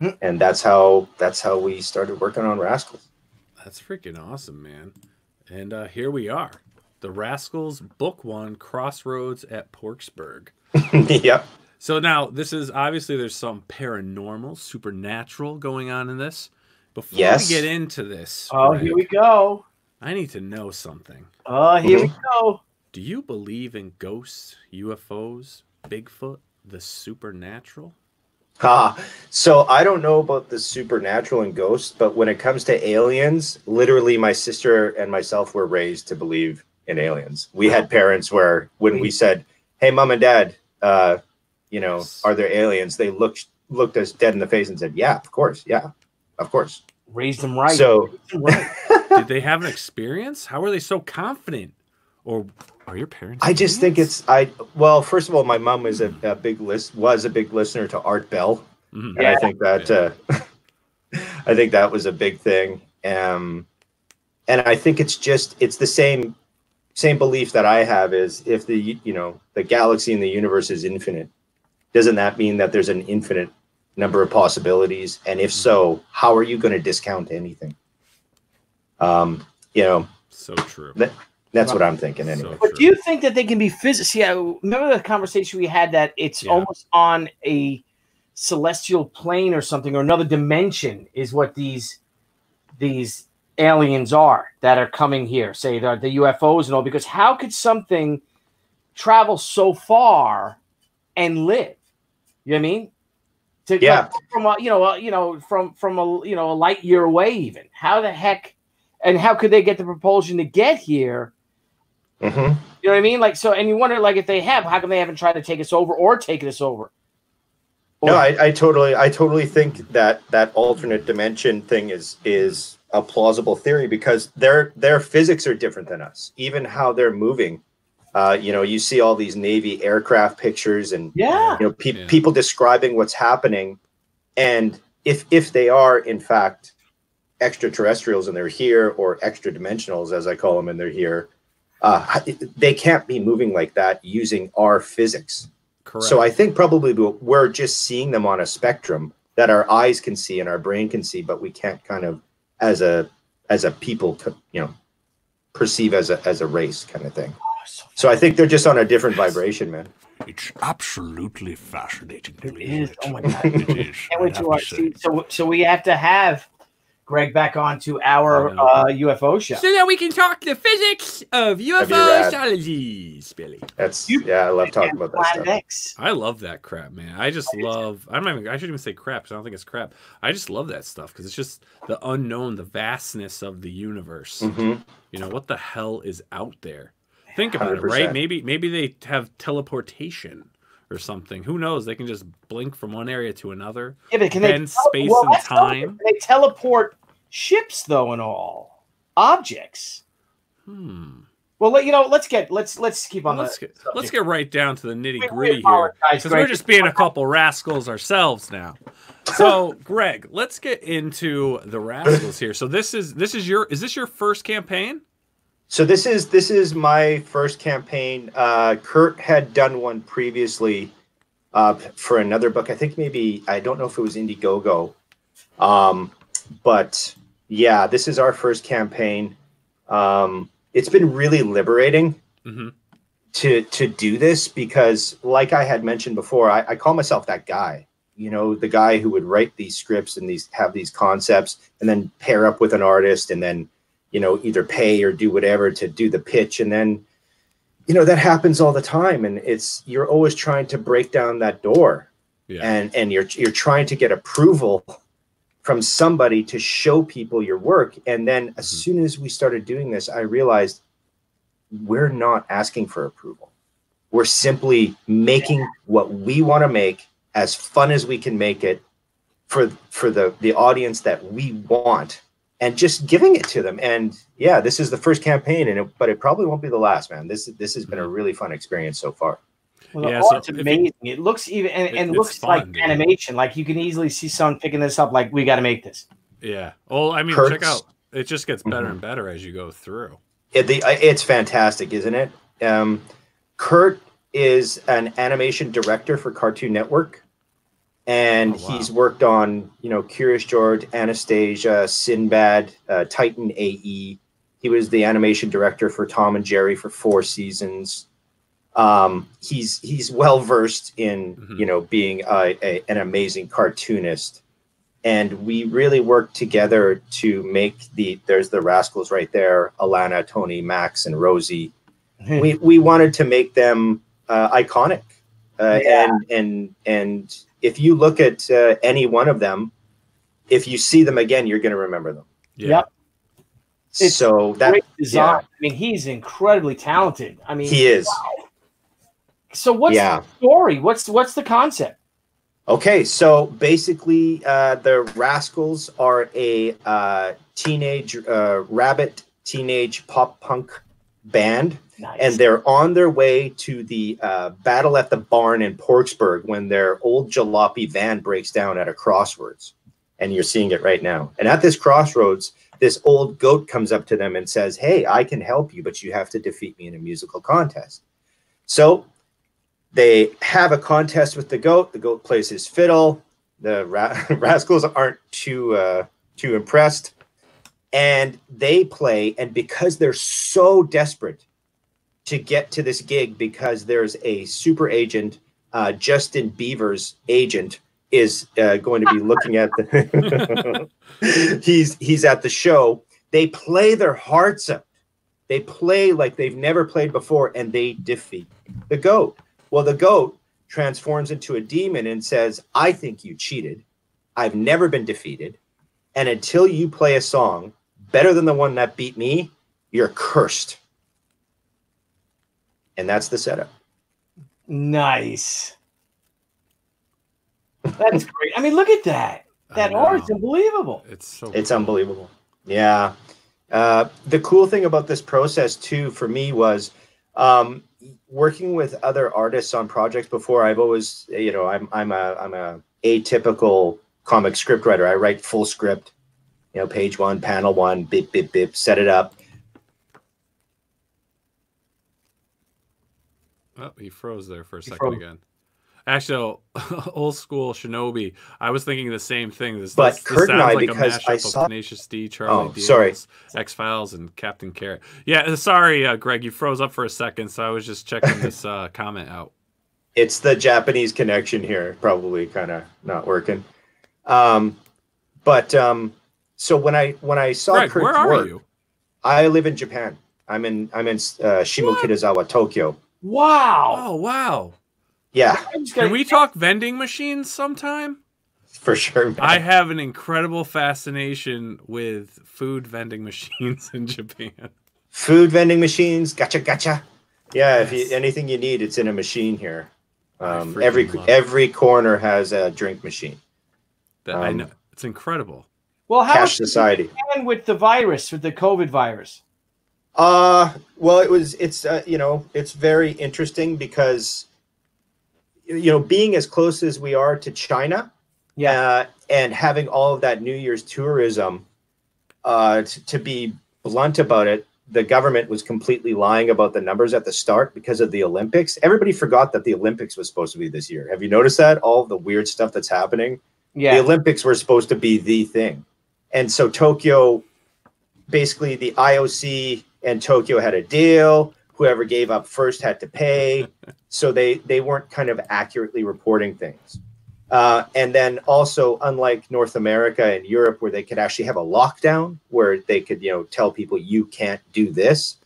Speaker 2: Hmm.
Speaker 5: And that's how that's how we started working on Wraskles.
Speaker 1: That's freaking awesome, man. And uh, here we are. The Wraskles Book One Crossroads at Porksburg. [LAUGHS]
Speaker 5: yep.
Speaker 1: So now this is obviously there's some paranormal, supernatural going on in this. Before
Speaker 5: Yes.
Speaker 1: we get into this,
Speaker 2: Oh,
Speaker 1: Greg,
Speaker 2: here we go.
Speaker 1: I need to know something.
Speaker 2: Oh, here we go.
Speaker 1: Do you believe in ghosts, UFOs, Bigfoot, the supernatural?
Speaker 5: Ah, so I don't know about the supernatural and ghosts, but when it comes to aliens, literally my sister and myself were raised to believe in aliens. We had parents where when we said, "Hey, mom and dad, uh, you know, are there aliens?" They looked looked us dead in the face and said, "Yeah, of course, yeah, of course."
Speaker 2: Raised them right.
Speaker 5: So
Speaker 2: them right. [LAUGHS]
Speaker 1: Did they have an experience? How are they so confident? Or are your parents?
Speaker 5: I just think it's I. Well, first of all, my mom is a, a big list was a big listener to Art Bell.
Speaker 1: Mhm.
Speaker 5: and I think that uh, [LAUGHS] I think that was a big thing. Um, and I think it's just it's the same same belief that I have is if the you know the galaxy and the universe is infinite, doesn't that mean that there's an infinite number of possibilities? And if so, how are you going to discount anything? Um, you know,
Speaker 1: So true.
Speaker 5: That- that's what I'm thinking anyway.
Speaker 1: So
Speaker 2: But do you think that they can be physics? Yeah, remember the conversation we had that it's
Speaker 1: Yeah.
Speaker 2: almost on a celestial plane or something or another dimension is what these these aliens are that are coming here. Say the, the UFOs and all. Because how could something travel so far and live? You know what I mean? To,
Speaker 5: Yeah.
Speaker 2: from a, you know a, you know from from a you know a light year away even. How the heck? And how could they get the propulsion to get here?
Speaker 5: hmm
Speaker 2: You know what I mean? Like so, and you wonder, like, if they have, how come they haven't tried to take us over or take us over? Or-
Speaker 5: No, I, I totally, I totally think that that alternate dimension thing is is a plausible theory because their their physics are different than us. Even how they're moving, uh, you know, you see all these Navy aircraft pictures and
Speaker 2: yeah,
Speaker 5: you know pe-
Speaker 1: Yeah.
Speaker 5: people describing what's happening, and if if they are in fact extraterrestrials and they're here, or extra dimensionals as I call them, and they're here, uh, they can't be moving like that using our physics.
Speaker 1: Correct.
Speaker 5: So I think probably we'll- we're just seeing them on a spectrum that our eyes can see and our brain can see, but we can't kind of as a as a people, co- you know, perceive as a as a race kind of thing. So I think they're just on a different vibration, man.
Speaker 6: It's absolutely fascinating.
Speaker 2: it
Speaker 6: isn't
Speaker 2: is.
Speaker 6: it?
Speaker 2: Oh my god! [LAUGHS]
Speaker 6: It is.
Speaker 2: Can't wait
Speaker 6: I
Speaker 2: to watch. So, so we have to have Greg back on to our uh, UFO show.
Speaker 1: so that we can talk the physics of
Speaker 5: That'd be rad.
Speaker 1: UFOsologies, Billy.
Speaker 5: That's
Speaker 2: You-
Speaker 5: yeah, I love talking about that stuff.
Speaker 2: X.
Speaker 1: I love that crap, man. I just love. I'm not even. I shouldn't even say crap. 'cause I don't think it's crap. I just love that stuff because it's just the unknown, the vastness of the universe.
Speaker 5: hmm
Speaker 1: You know what the hell is out there? Think about it,
Speaker 5: 100%.
Speaker 1: right? Maybe maybe they have teleportation or something. Who knows? They can just blink from one area to another.
Speaker 2: Yeah, but can they
Speaker 1: Bend space and
Speaker 2: another thing.
Speaker 1: time.
Speaker 2: They teleport ships though and all objects?
Speaker 1: Hmm.
Speaker 2: Well, let, you know, let's get let's let's keep on
Speaker 1: let's get let's get right down to the nitty gritty here. Because we're just being a couple rascals ourselves now. So, [LAUGHS] Greg, let's get into the Wraskles here. So this is this is your is this your first campaign?
Speaker 5: So this is this is my first campaign. Uh, Kurt had done one previously uh, for another book. I think maybe I don't know if it was Indiegogo, um, but yeah, this is our first campaign. Um, it's been really liberating
Speaker 1: hmm
Speaker 5: to to do this because, like I had mentioned before, I, I call myself that guy. You know, the guy who would write these scripts and these have these concepts, and then pair up with an artist, and then you know either pay or do whatever to do the pitch, and then you know that happens all the time, and it's you're always trying to break down that door,
Speaker 1: Yeah.
Speaker 5: and and you're you're trying to get approval from somebody to show people your work, and then as
Speaker 1: Mhm.
Speaker 5: soon as we started doing this, I realized we're not asking for approval. We're simply making what we want to make as fun as we can make it for for the the audience that we want and just giving it to them. And yeah, this is the first campaign and it, but it probably won't be the last, man. This this has been a really fun experience so far.
Speaker 2: Well,
Speaker 1: Yeah, so
Speaker 2: art's
Speaker 1: if you-
Speaker 2: amazing. it looks even and, and
Speaker 1: it's
Speaker 2: looks
Speaker 1: fun,
Speaker 2: like
Speaker 1: dude.
Speaker 2: animation. Like you can easily see someone picking this up. Like we got to make this.
Speaker 1: Yeah. Well, I mean,
Speaker 5: Kurt's-
Speaker 1: check out. It just gets better
Speaker 5: Mhm.
Speaker 1: and better as you go through.
Speaker 5: It, the, it's fantastic, isn't it? Um, Kurt is an animation director for Cartoon Network, and
Speaker 1: Oh, wow.
Speaker 5: he's worked on you know Curious George, Anastasia, Sinbad, uh, Titan AE. He was the animation director for Tom and Jerry for four seasons. Um, he's he's well versed in
Speaker 1: Mhm.
Speaker 5: you know being a, a, an amazing cartoonist, and we really worked together to make the there's the Wraskles right there, Alana, Tony, Max, and Rosie [LAUGHS] we we wanted to make them uh, iconic uh,
Speaker 2: Yeah.
Speaker 5: and and and if you look at uh, any one of them if you see them again you're going to remember them
Speaker 1: Yeah.
Speaker 2: Yep. It's
Speaker 5: so that
Speaker 2: Great design. I mean, he's incredibly talented. I mean,
Speaker 5: he is
Speaker 2: so what's
Speaker 5: yeah
Speaker 2: the story? What's what's the concept?
Speaker 5: okay so basically uh, the Wraskles are a uh, teenage uh, rabbit teenage pop punk band
Speaker 2: Nice.
Speaker 5: and they're on their way to the uh, battle at the barn in Portsburg when their old jalopy van breaks down at a crossroads. And you're seeing it right now. And at this crossroads, this old goat comes up to them and says, Hey, I can help you, but you have to defeat me in a musical contest. So they have a contest with the goat. The goat plays his fiddle. The ra- [LAUGHS] Wraskles aren't too uh, too impressed, and they play. And because they're so desperate to get to this gig because there's a super agent, uh, Justin Beaver's agent is uh, going to be [LAUGHS] looking at the. [LAUGHS] he's he's at the show. They play their hearts out. They play like they've never played before, and they defeat the goat. Well, the goat transforms into a demon and says, "I think you cheated. I've never been defeated, and until you play a song better than the one that beat me, you're cursed." And that's the setup.
Speaker 2: nice. [LAUGHS] That's great. I mean, look at that. That
Speaker 1: know.
Speaker 2: art's unbelievable.
Speaker 1: It's so
Speaker 5: It's
Speaker 1: cool.
Speaker 5: unbelievable. Yeah. Uh, the cool thing about this process too for me was um, working with other artists on projects before. I've always, you know, I'm I'm a I'm a atypical comic script writer. I write full script, you know, page one, panel one, bip bip bip, set it up.
Speaker 1: Oh, he froze there for a
Speaker 2: He
Speaker 1: second
Speaker 2: froze.
Speaker 1: again. Actually, [LAUGHS] old school Shinobi. I was thinking the same thing. This,
Speaker 5: But
Speaker 1: this, this
Speaker 5: Kurt and
Speaker 1: sounds
Speaker 5: I,
Speaker 1: like
Speaker 5: because
Speaker 1: a mashup
Speaker 5: I
Speaker 1: of
Speaker 5: saw-
Speaker 1: Tenacious D, Charlie
Speaker 5: Oh, sorry.
Speaker 1: X Files, and Captain Carrot. Yeah, uh, sorry, uh, Greg, you froze up for a second, so I was just checking this [LAUGHS] uh, comment out.
Speaker 5: It's the Japanese connection here, probably kind of not working. Um, but um, so when I when I saw
Speaker 1: Greg,
Speaker 5: Kurt's
Speaker 1: where are
Speaker 5: work,
Speaker 1: you?
Speaker 5: I live in Japan. I'm in I'm in uh, Shimokitazawa, Tokyo.
Speaker 2: Wow.
Speaker 1: Oh wow!
Speaker 5: Yeah,
Speaker 1: Can we talk vending machines sometime?
Speaker 5: for sure. man.
Speaker 1: I have an incredible fascination with food vending machines in Japan.
Speaker 5: Food vending machines, gotcha, gotcha. Yeah, if you anything you need, it's in a machine here. Um, every every corner has a drink machine.
Speaker 1: That I
Speaker 5: Um,
Speaker 1: know it's incredible.
Speaker 2: well, how
Speaker 5: Cash society.
Speaker 2: Japan with the virus, with the COVID virus?
Speaker 5: Uh well it was it's uh, you know it's very interesting because you know being as close as we are to China
Speaker 2: Yeah.
Speaker 5: uh, and having all of that New Year's tourism uh t- to be blunt about it the government was completely lying about the numbers at the start because of the Olympics everybody forgot that the Olympics was supposed to be this year have you noticed that all the weird stuff that's happening
Speaker 2: yeah.
Speaker 5: the Olympics were supposed to be the thing. And so Tokyo, basically the IOC and Tokyo had a deal. Whoever gave up first had to pay. [LAUGHS] So they they weren't kind of accurately reporting things. Uh, and then also, unlike North America and Europe, where they could actually have a lockdown, where they could you know tell people you can't do this,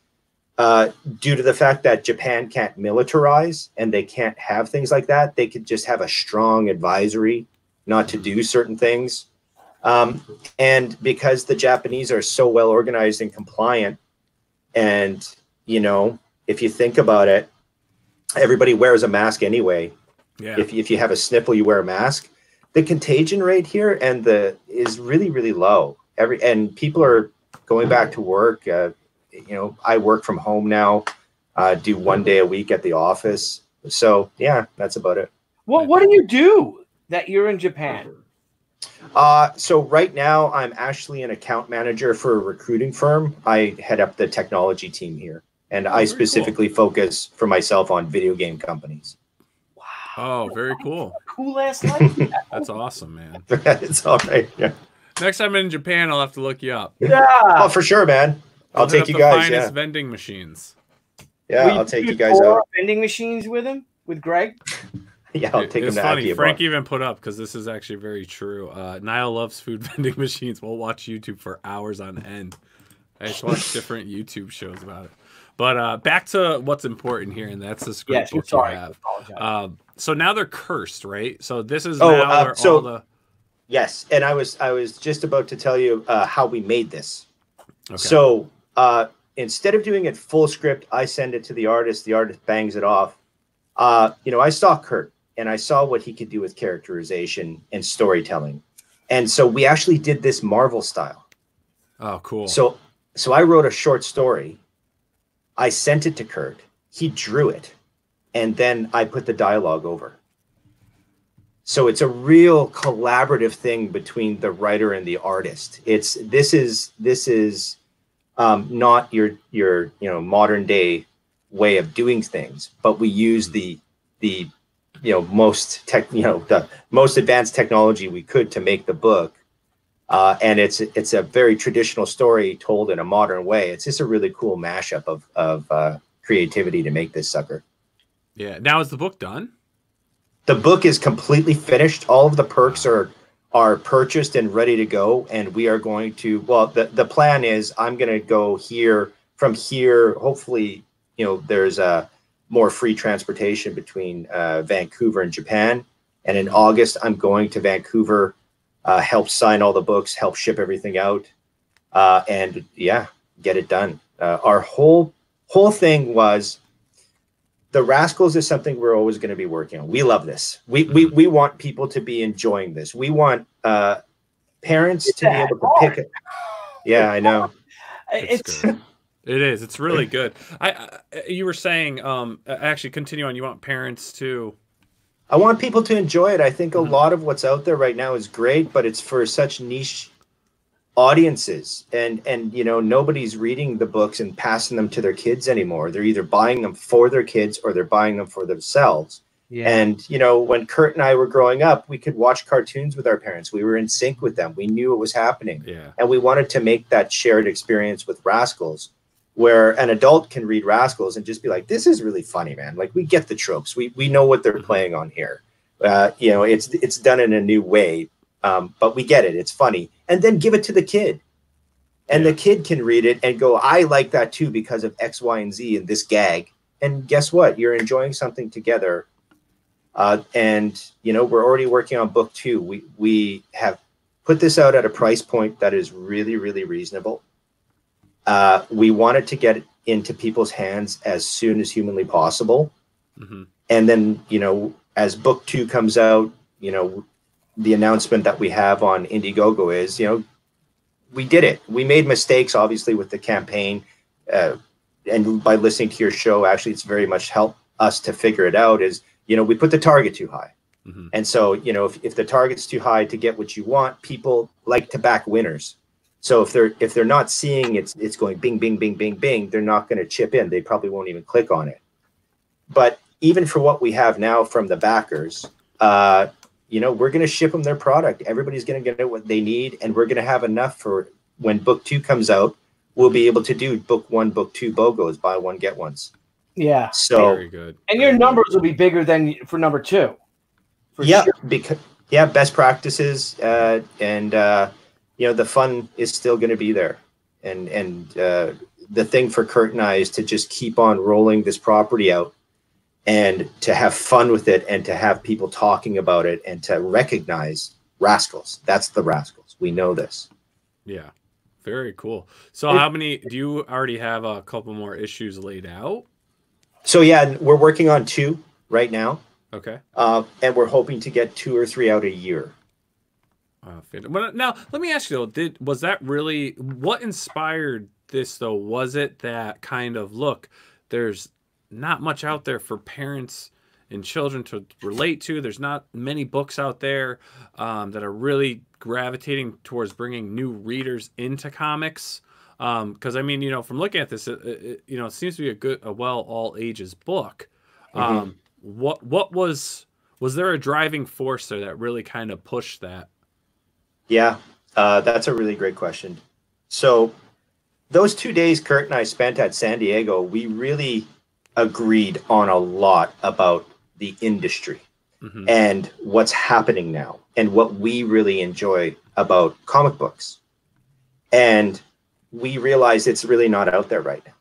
Speaker 5: uh, due to the fact that Japan can't militarize and they can't have things like that, they could just have a strong advisory not to do certain things. Um, and because the Japanese are so well organized and compliant, and you know, if you think about it, everybody wears a mask anyway.
Speaker 1: Yeah.
Speaker 5: If, if you have a sniffle, you wear a mask. The contagion rate here and the is really really low. Every and people are going back to work. Uh, you know, I work from home now. Uh, do one day a week at the office. So yeah, that's about it.
Speaker 2: What What do you do that you're in Japan?
Speaker 5: Uh, so right now I'm actually an account manager for a recruiting firm. I head up the technology team here. and
Speaker 1: Oh,
Speaker 5: I
Speaker 1: very cool.
Speaker 5: specifically focus for myself on video game companies. Wow!
Speaker 1: Oh, very cool.
Speaker 2: Cool ass life. [LAUGHS]
Speaker 1: That's awesome, man. [LAUGHS]
Speaker 5: it's all right. Yeah.
Speaker 1: Next time I'm in Japan, I'll have to look you up.
Speaker 2: yeah.
Speaker 5: Oh, for sure, man. I'll
Speaker 1: hit
Speaker 5: take you guys.
Speaker 1: Finest
Speaker 5: Yeah,
Speaker 1: vending machines.
Speaker 5: yeah.
Speaker 2: Will
Speaker 5: I'll take you guys out.
Speaker 2: vending machines with him with Greg. [LAUGHS] [LAUGHS]
Speaker 5: Yeah, I'll
Speaker 1: It-
Speaker 5: take
Speaker 1: it's
Speaker 5: them to
Speaker 1: funny.
Speaker 5: Akihabara.
Speaker 1: Frank even put up because this is actually very true. Uh, Nile loves food [LAUGHS] vending machines. We'll watch YouTube for hours on end. I just watch [LAUGHS] different YouTube shows about it. But uh, back to what's important here, and that's the script
Speaker 2: Yes,
Speaker 1: book
Speaker 2: sorry.
Speaker 1: you have. Um, so now they're cursed, right? So this is
Speaker 5: Oh,
Speaker 1: now
Speaker 5: uh, so-
Speaker 1: all the
Speaker 5: Yes, and I was I was just about to tell you uh, how we made this.
Speaker 1: okay.
Speaker 5: So uh, instead of doing it full script, I send it to the artist. The artist bangs it off. Uh, you know, I saw Kurt and I saw what he could do with characterization and storytelling, and so we actually did this Marvel style.
Speaker 1: oh, cool.
Speaker 5: So so I wrote a short story. I sent it to Kurt. He drew it, and then I put the dialogue over. So it's a real collaborative thing between the writer and the artist. It's this is this is um, not your your you know modern day way of doing things, but we use the the you know most tech you know the most advanced technology we could to make the book uh, and it's it's a very traditional story told in a modern way. It's just a really cool mashup of of uh, creativity to make this sucker.
Speaker 1: yeah. Now is the book done?
Speaker 5: The book is completely finished. All of the perks are are purchased and ready to go, and we are going to. Well, the the plan is I'm going to go here from here. Hopefully, you know, there's a more free transportation between uh, Vancouver and Japan. And in August, I'm going to Vancouver, uh, help sign all the books, help ship everything out, uh, and yeah, get it done. Uh, our whole whole thing was the Wraskles is something we're always going to be working on. We love this. We we we want people to be enjoying this. We want uh, parents to be able to pick it. Yeah, I know. [LAUGHS]
Speaker 1: It's,
Speaker 2: it's
Speaker 1: good. It is. It's really good. I, I you were saying um actually continue on. You want parents to
Speaker 5: I want people to enjoy it. I think a
Speaker 1: Mhm.
Speaker 5: lot of what's out there right now is great, but it's for such niche audiences and and you know nobody's reading the books and passing them to their kids anymore they're either buying them for their kids or they're buying them for themselves
Speaker 2: yeah.
Speaker 5: and you know when kurt and i were growing up we could watch cartoons with our parents we were in sync with them we knew what was happening
Speaker 1: yeah.
Speaker 5: and we wanted to make that shared experience with Wraskles where an adult can read Wraskles and just be like this is really funny man. Like we get the tropes. We we know what they're playing on here. Uh, you know it's it's done in a new way um, but we get it. It's funny. And then give it to the kid. And
Speaker 1: Yeah.
Speaker 5: the kid can read it and go i like that too because of x y and z and this gag. And guess what? You're enjoying something together. Uh, and you know we're already working on book two. We we have put this out at a price point that is really really reasonable uh, we wanted to get it into people's hands as soon as humanly possible.
Speaker 1: Hmm
Speaker 5: and then you know as book two comes out you know the announcement that we have on indiegogo is you know we did it. We made mistakes obviously with the campaign uh, and by listening to your show actually it's very much helped us to figure it out is you know we put the target too high.
Speaker 1: Hmm
Speaker 5: and so, you know, if, if the target's too high to get what you want, people like to back winners. So if they're if they're not seeing it's it's going bing bing bing bing bing, they're not going to chip in. They probably won't even click on it. But even for what we have now from the backers, uh, you know, we're going to ship them their product. Everybody's going to get what they need, and we're going to have enough for when book two comes out. We'll be able to do book one, book two BOGOs, buy one get ones.
Speaker 2: yeah.
Speaker 5: So
Speaker 1: Very good.
Speaker 2: And your
Speaker 1: good.
Speaker 2: numbers will be bigger than for number two. For
Speaker 5: yeah
Speaker 2: sure.
Speaker 5: because yeah best practices uh, and uh, you know the fun is still going to be there and and uh, the thing for kurt and i is to just keep on rolling this property out and to have fun with it and to have people talking about it and to recognize Wraskles that's the Wraskles we know this
Speaker 1: Yeah. Very cool. So how many do you already have a couple more issues laid out?
Speaker 5: so yeah we're working on two right now
Speaker 1: Okay.
Speaker 5: uh, and we're hoping to get two or three out a year
Speaker 1: Uh, well, now let me ask you though, did was that really what inspired this though? Was it that kind of look? There's not much out there for parents and children to relate to. There's not many books out there um, that are really gravitating towards bringing new readers into comics. because I mean, you know, from looking at this, it, it, you know, it seems to be a good, a well all ages book.
Speaker 5: Mhm.
Speaker 1: Um, what what was was there a driving force there that really kind of pushed that?
Speaker 5: Yeah, uh, that's a really great question. So, those two days Kurt and I spent at San Diego, we really agreed on a lot about the industry
Speaker 1: Mhm.
Speaker 5: and what's happening now and what we really enjoy about comic books. And we realized it's really not out there right now.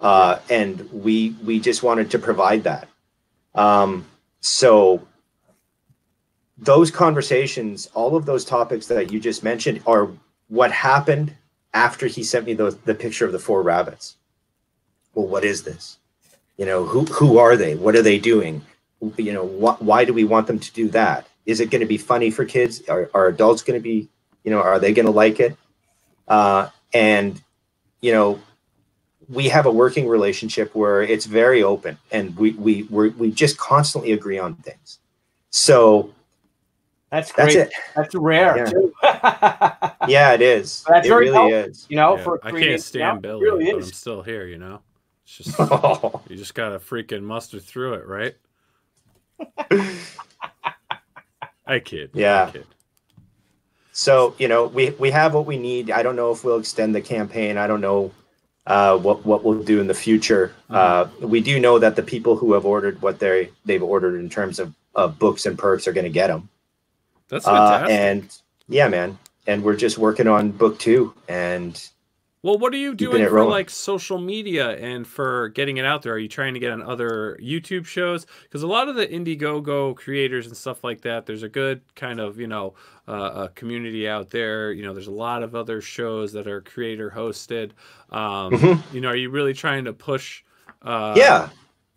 Speaker 5: Uh, and we we just wanted to provide that. Um, so those conversations, all of those topics that you just mentioned, are what happened after he sent me the, the picture of the four rabbits. Well, what is this? You know, who who are they? What are they doing? You know, wh- why do we want them to do that? Is it going to be funny for kids? Are, are adults going to be, you know, are they going to like it? Uh, and, you know, we have a working relationship where it's very open and we we we we just constantly agree on things. So
Speaker 2: That's great.
Speaker 5: that's it.
Speaker 2: That's rare
Speaker 5: Yeah.
Speaker 2: too. [LAUGHS]
Speaker 5: Yeah, it is.
Speaker 2: That's
Speaker 5: it
Speaker 2: very
Speaker 5: really
Speaker 2: helpful.
Speaker 5: is.
Speaker 2: you know,
Speaker 1: Yeah,
Speaker 2: for
Speaker 1: I can't stand
Speaker 2: yeah,
Speaker 1: Billy,
Speaker 2: really
Speaker 1: but I'm still here. You know, it's [LAUGHS] just
Speaker 5: Oh,
Speaker 1: you just gotta freaking muster through it, right? I kid.
Speaker 5: Yeah.
Speaker 1: I kid.
Speaker 5: so you know, we we have what we need. I don't know if we'll extend the campaign. I don't know uh, what what we'll do in the future. Uh, we do know that the people who have ordered what they they've ordered in terms of, of books and perks are going to get them.
Speaker 1: That's
Speaker 5: Uh,
Speaker 1: fantastic.
Speaker 5: and yeah, man. And we're just working on book two. And
Speaker 1: Well, what are you doing for
Speaker 5: rolling.
Speaker 1: like social media and for getting it out there? Are you trying to get on other YouTube shows? Because a lot of the Indiegogo creators and stuff like that, there's a good kind of you know uh, a community out there. You know, there's a lot of other shows that are creator hosted. Um,
Speaker 5: Mhm.
Speaker 1: You know, are you really trying to push? Uh,
Speaker 5: yeah,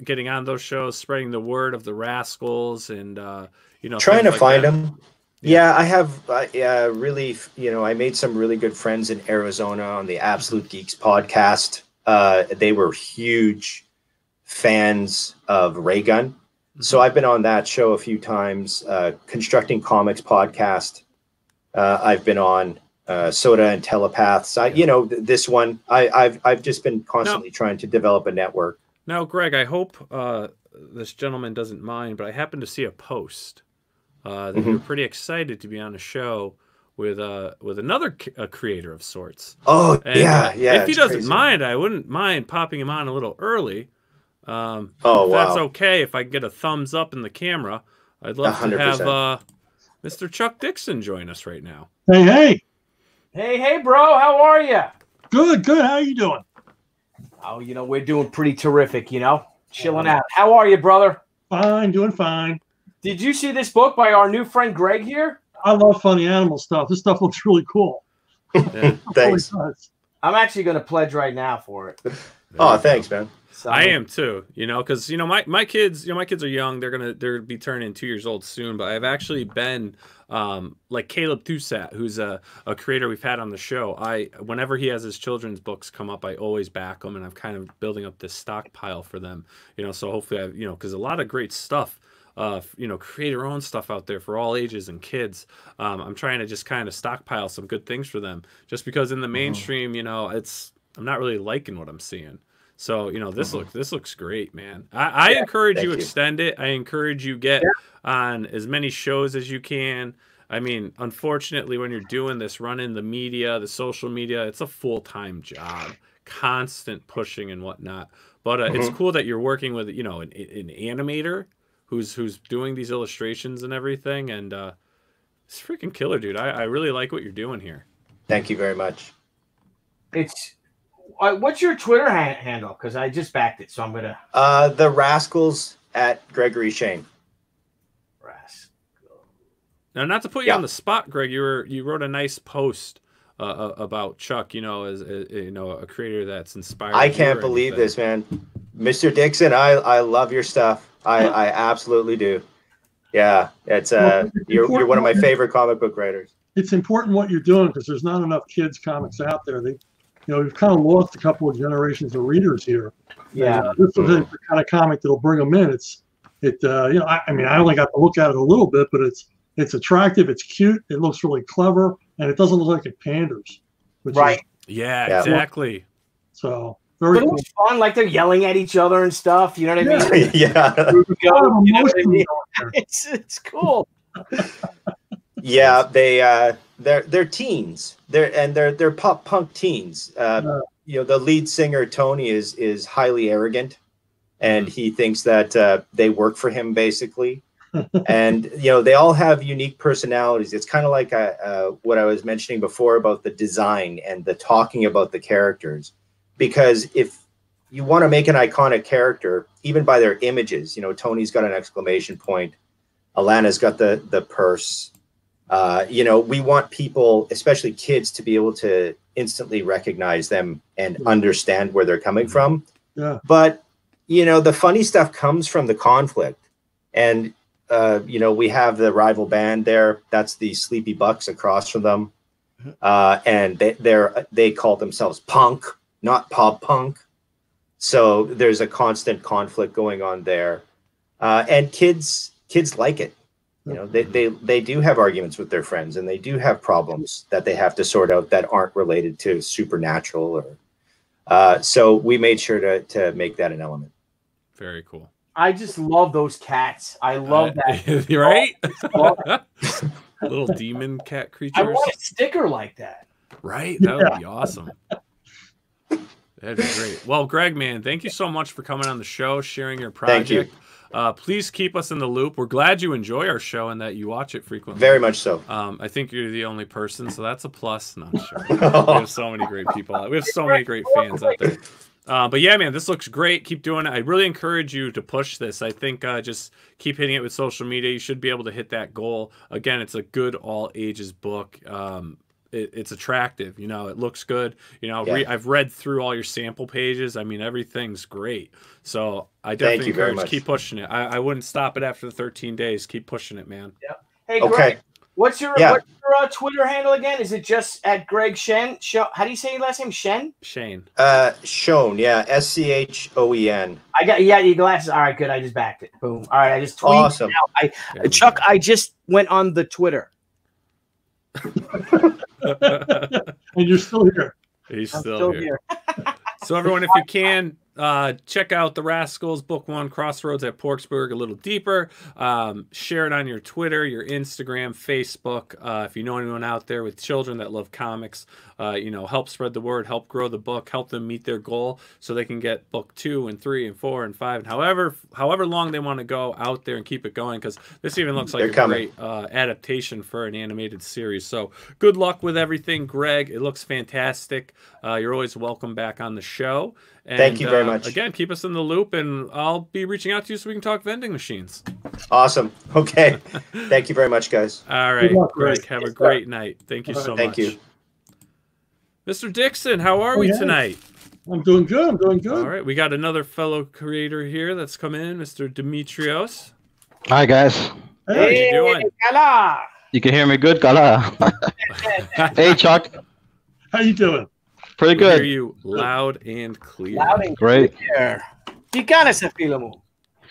Speaker 1: getting on those shows, spreading the word of the Wraskles, and uh, you know,
Speaker 5: trying to
Speaker 1: like
Speaker 5: find
Speaker 1: that?
Speaker 5: them. Yeah, I have. Uh, yeah, really. You know, I made some really good friends in Arizona on the Absolute Geeks podcast. Uh, they were huge fans of Raygun, so I've been on that show a few times. Uh, Constructing Comics podcast. Uh, I've been on uh, Soda and Telepaths. I, you know, th- this one. I, I've I've just been constantly trying to develop a network.
Speaker 1: Now, Greg, I hope uh, this gentleman doesn't mind, but I happen to see a post uh, that
Speaker 5: Mm-hmm.
Speaker 1: you're pretty excited to be on a show with uh, with another c- a creator of sorts.
Speaker 5: Oh
Speaker 1: And,
Speaker 5: yeah,
Speaker 1: uh,
Speaker 5: yeah.
Speaker 1: If he doesn't
Speaker 5: crazy.
Speaker 1: mind, I wouldn't mind popping him on a little early. Um,
Speaker 5: Oh
Speaker 1: if
Speaker 5: wow.
Speaker 1: that's okay. If I can get a thumbs up in the camera, I'd love to have uh, Mr. Chuck Dixon join us right now.
Speaker 7: Hey, hey,
Speaker 2: Hey, hey, bro, how are you?
Speaker 7: good, good. How are you doing?
Speaker 2: Oh, you know, we're doing pretty terrific, you know, chilling out. How are you, brother?
Speaker 7: Fine, doing fine.
Speaker 2: Did you see this book by our new friend Greg here?
Speaker 7: I love funny animal stuff. This stuff looks really cool. [LAUGHS]
Speaker 1: Yeah.
Speaker 5: Thanks.
Speaker 7: Really.
Speaker 2: I'm actually going to pledge right now for it.
Speaker 5: Oh, thanks, man.
Speaker 2: So,
Speaker 1: I am too, you know, because you know my, my kids, you know, my kids are young. They're gonna they're be turning two years old soon. But I've actually been um, like Caleb Toussaint, who's a, a creator we've had on the show. I whenever he has his children's books come up, I always back them, and I'm kind of building up this stockpile for them. You know, so hopefully I you know because a lot of great stuff. Uh, you know, creator own stuff out there for all ages and kids. Um, I'm trying to just kind of stockpile some good things for them, just because in the mainstream, you know, it's I'm not really liking what I'm seeing. So you know this looks this looks great, man. I, I encourage you
Speaker 5: you.
Speaker 1: extend it. I encourage you get on as many shows as you can. I mean, unfortunately, when you're doing this, running the media, the social media, it's a full time job, constant pushing and whatnot. But uh, it's cool that you're working with you know an, an animator who's who's doing these illustrations and everything, and uh, it's freaking killer, dude. I, I really like what you're doing here.
Speaker 5: Thank you very much.
Speaker 2: It's uh, what's your Twitter ha- handle? Because I just backed it, so I'm gonna.
Speaker 5: Uh, the Wraskles at Gregory Shane.
Speaker 1: Now, not to put you
Speaker 5: Yeah.
Speaker 1: on the spot, Greg, you were you wrote a nice post uh, uh, about Chuck. You know, as uh, you know, a creator that's inspired.
Speaker 5: I can't believe
Speaker 1: anything.
Speaker 5: this, man. Mr. Dixon, I, I love your stuff. I, I absolutely do. Yeah, it's uh, you're, you're one of my favorite comic book writers.
Speaker 7: It's important what you're doing because there's not enough kids comics out there. They, you know, we've kind of lost a couple of generations of readers here.
Speaker 2: Yeah.
Speaker 7: And, uh, this is the kind of comic that'll bring them in. It's, it, uh, you know, I, I mean, I only got to look at it a little bit, but it's, it's attractive. It's cute. It looks really clever, and it doesn't look like it panders. Which
Speaker 2: Right.
Speaker 7: Is,
Speaker 1: Yeah,
Speaker 5: Yeah.
Speaker 1: exactly.
Speaker 7: So very
Speaker 2: But it was fun. Like they're yelling at each other and stuff. You know what I mean? [LAUGHS]
Speaker 5: yeah.
Speaker 2: Here we
Speaker 7: A lot of
Speaker 2: go, you know I mean? [LAUGHS] It's it's cool.
Speaker 5: Yeah, they uh, they're they're teens. They're and they're they're pop punk teens. Uh,
Speaker 7: Yeah.
Speaker 5: You know, the lead singer Tony is is highly arrogant, and he thinks that uh, they work for him basically. [LAUGHS] and you know, they all have unique personalities. It's kind of like uh, uh, what I was mentioning before about the design and the talking about the characters. Because if you want to make an iconic character, even by their images, you know, Tony's got an exclamation point, Alana's got the the purse uh, you know, we want people, especially kids, to be able to instantly recognize them and understand where they're coming from.
Speaker 7: Yeah.
Speaker 5: But, you know, the funny stuff comes from the conflict. And, uh, you know, we have the rival band there. That's the Sleepy Bucks across from them. Uh, and they, they're, they call themselves punk, not pop punk. So there's a constant conflict going on there. Uh, and kids, kids like it you know they, they they do have arguments with their friends and they do have problems that they have to sort out that aren't related to supernatural or uh, so we made sure to to make that an element
Speaker 1: Very cool.
Speaker 2: I just love those cats. I love that.
Speaker 1: that. [LAUGHS] You're right. [LAUGHS] Little demon cat
Speaker 2: I
Speaker 1: creatures.
Speaker 2: want a sticker like that.
Speaker 1: Right? That would be awesome. That'd be great. [LAUGHS] Well, Greg, man, thank you so much for coming on the show, sharing your
Speaker 5: Thank you.
Speaker 1: project. Uh, please keep us in the loop. We're glad you enjoy our show and that you watch it frequently.
Speaker 5: very much so
Speaker 1: Um, I think you're the only person, so that's a plus. No, sure. [LAUGHS] we have so many great people. We have so many great fans out there. Uh, but yeah, man, this looks great. Keep doing it. I really encourage you to push this. I think uh, just keep hitting it with social media. You should be able to hit that goal. Again, it's a good all ages book. Um, it, it's attractive. You know, it looks good. You know,
Speaker 5: Yeah.
Speaker 1: re- I've read through all your sample pages. I mean, everything's great. So I
Speaker 5: Thank
Speaker 1: definitely
Speaker 5: you very
Speaker 1: encourage
Speaker 5: much.
Speaker 1: keep pushing it. I, I wouldn't stop it after the 13 days. Keep pushing it, man. Yeah.
Speaker 2: Hey,
Speaker 5: okay
Speaker 2: Greg, what's your
Speaker 5: Yeah.
Speaker 2: what's your uh, Twitter handle again? Is it just at Greg Shen? Sho- How do you say your last name? Shen?
Speaker 1: Shane.
Speaker 5: uh shown yeah s-c-h-o-e-n
Speaker 2: I got yeah. got your glasses. All right, good. I just backed it. Boom. All right, I just tweeted.
Speaker 5: awesome
Speaker 2: Out. I, Chuck. I just went on the Twitter. [LAUGHS] [LAUGHS] [LAUGHS]
Speaker 7: And you're still here.
Speaker 1: He's still,
Speaker 2: still
Speaker 1: here.
Speaker 2: here.
Speaker 1: So everyone, if you can, uh, check out the Wraskles Book One Crossroads at Porksburg a little deeper. Um, share it on your Twitter, your Instagram, Facebook. Uh, if you know anyone out there with children that love comics, uh, you know, help spread the word, help grow the book, help them meet their goal, so they can get book two and three and four and five and however however long they want to go out there and keep it going. Because this even looks like
Speaker 5: They're
Speaker 1: a
Speaker 5: coming.
Speaker 1: great uh, adaptation for an animated series. So good luck with everything, Greg. It looks fantastic. Uh, you're always welcome back on the show. And,
Speaker 5: Thank you very
Speaker 1: uh,
Speaker 5: much.
Speaker 1: Again, keep us in the loop, and I'll be reaching out to you so we can talk vending machines.
Speaker 5: awesome okay [LAUGHS] thank you very much guys
Speaker 1: All right,
Speaker 7: luck,
Speaker 1: Greg.
Speaker 7: Greg.
Speaker 1: Have a
Speaker 2: Yes, sir.
Speaker 1: great night. Thank you
Speaker 7: All right.
Speaker 1: so
Speaker 5: Thank
Speaker 1: much.
Speaker 5: Thank you.
Speaker 1: Mr. Dixon, how are
Speaker 7: Oh,
Speaker 1: we
Speaker 7: yeah.
Speaker 1: tonight?
Speaker 7: I'm doing good. I'm doing good.
Speaker 1: All right, we got another fellow creator here that's come in, Mr. Demitrios.
Speaker 8: Hi guys,
Speaker 7: Hey,
Speaker 1: you doing?
Speaker 2: Kala.
Speaker 8: you can hear me good, Kala. [LAUGHS] hey Chuck,
Speaker 7: how you doing?
Speaker 8: Pretty
Speaker 1: We hear you loud and clear.
Speaker 2: Loud and
Speaker 8: Great.
Speaker 2: clear. Ticana sa filo mo.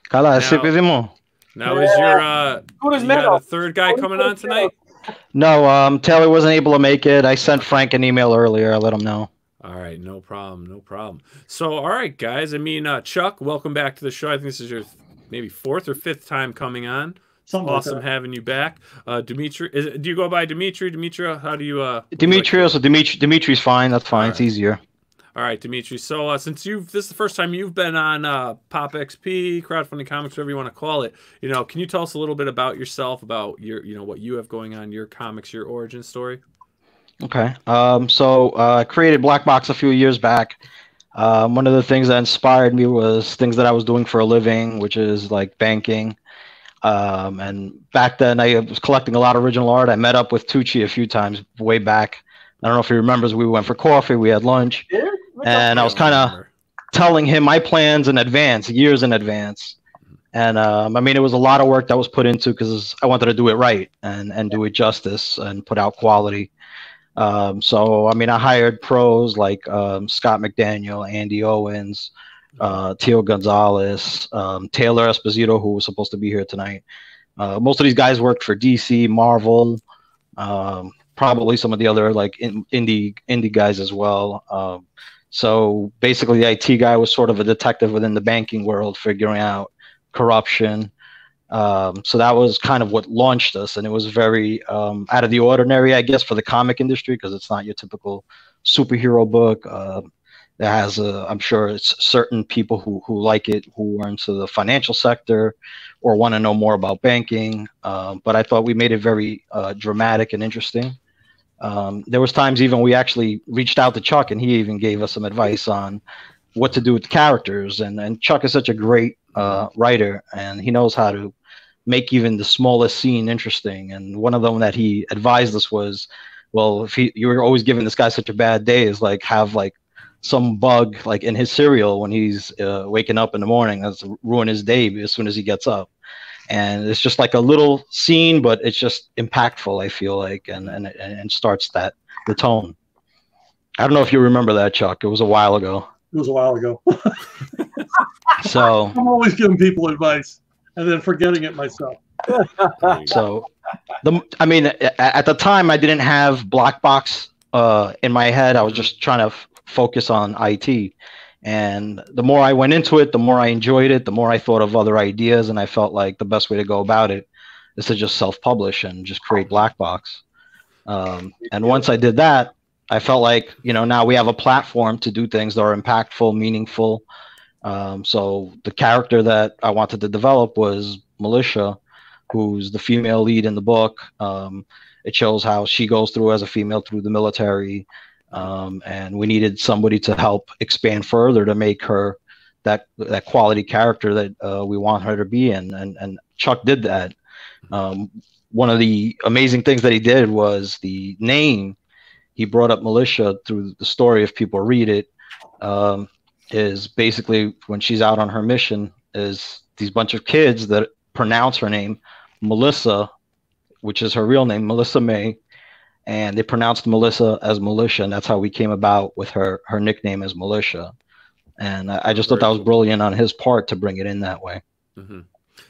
Speaker 8: Kala,
Speaker 1: Now-
Speaker 8: sipizimo.
Speaker 1: Now, is your uh,
Speaker 2: Good
Speaker 1: you got a third guy coming on tonight?
Speaker 8: No, um, Taylor wasn't able to make it. I sent Frank an email earlier. I let him know.
Speaker 1: All right, no problem, no problem. So, all right, guys. I mean, uh, Chuck, welcome back to the show. I think this is your maybe fourth or fifth time coming on.
Speaker 7: Something
Speaker 1: awesome
Speaker 7: like
Speaker 1: having you back. Uh, Dimitri, is do you go by Dimitri? Dimitri, how do you? Uh,
Speaker 8: Demitrios or Dimitri, Dimitri's fine. That's fine. It's easier.
Speaker 1: All right, Dimitri. So, uh, since you've this is the first time you've been on uh, Pop XP, crowdfunding comics, whatever you want to call it, you know, can you tell us a little bit about yourself, about your, you know, what you have going on, your comics, your origin story?
Speaker 8: Okay. Um, so uh, I created Black Box a few years back. Um, one of the things that inspired me was things that I was doing for a living, which is like banking. Um, and back then, I was collecting a lot of original art. I met up with Tucci a few times way back. I don't know if he remembers. We went for coffee. We had lunch.
Speaker 2: Yeah?
Speaker 8: And I was kind of telling him my plans in advance, years in advance. And um, I mean, it was a lot of work that was put into because I wanted to do it right and and do it justice and put out quality. Um, so I mean, I hired pros like um, Scott McDaniel, Andy Owens, uh, Teo Gonzalez, um, Taylor Esposito, who was supposed to be here tonight. Uh, most of these guys worked for DC, Marvel, um, probably some of the other like in, indie indie guys as well. Um, so basically, the IT guy was sort of a detective within the banking world, figuring out corruption. Um, so that was kind of what launched us, and it was very um, out of the ordinary, I guess, for the comic industry because it's not your typical superhero book. Uh, has, a, I'm sure, it's certain people who who like it who are into the financial sector or want to know more about banking. Um, but I thought we made it very uh, dramatic and interesting. Um, there was times even we actually reached out to Chuck and he even gave us some advice on what to do with characters. And and Chuck is such a great uh, writer and he knows how to make even the smallest scene interesting. And one of them that he advised us was, well, if he, you were always giving this guy such a bad day, is like have like some bug like in his cereal when he's uh, waking up in the morning that's ruin his day as soon as he gets up. And it's just like a little scene but it's just impactful i feel like and and and starts that the tone. I don't know if you remember that chuck. It was a while ago.
Speaker 7: It was a while ago. [LAUGHS]
Speaker 8: So [LAUGHS]
Speaker 7: i'm always giving people advice and then forgetting it myself. [LAUGHS]
Speaker 8: So the i mean at the time i didn't have black box uh, in my head. I was just trying to f- focus on it and the more I went into it, the more I enjoyed it, the more I thought of other ideas, and I felt like the best way to go about it is to just self-publish and just create Black Box. Um, and once I did that, I felt like you know now we have a platform to do things that are impactful, meaningful. Um, so the character that I wanted to develop was Militia, who's the female lead in the book. Um, it shows how she goes through as a female through the military, um, and we needed somebody to help expand further to make her that that quality character that uh, we want her to be in. And and Chuck did that. Um, one of the amazing things that he did was the name. He brought up militia through the story. If people read it, um, is basically when she's out on her mission, is these bunch of kids that pronounce her name Melissa, which is her real name, Melissa May, and they pronounced Melissa as Militia, and that's how we came about with her her nickname as Militia. And I, I just thought that was brilliant on his part to bring it in that way.
Speaker 1: Mm-hmm.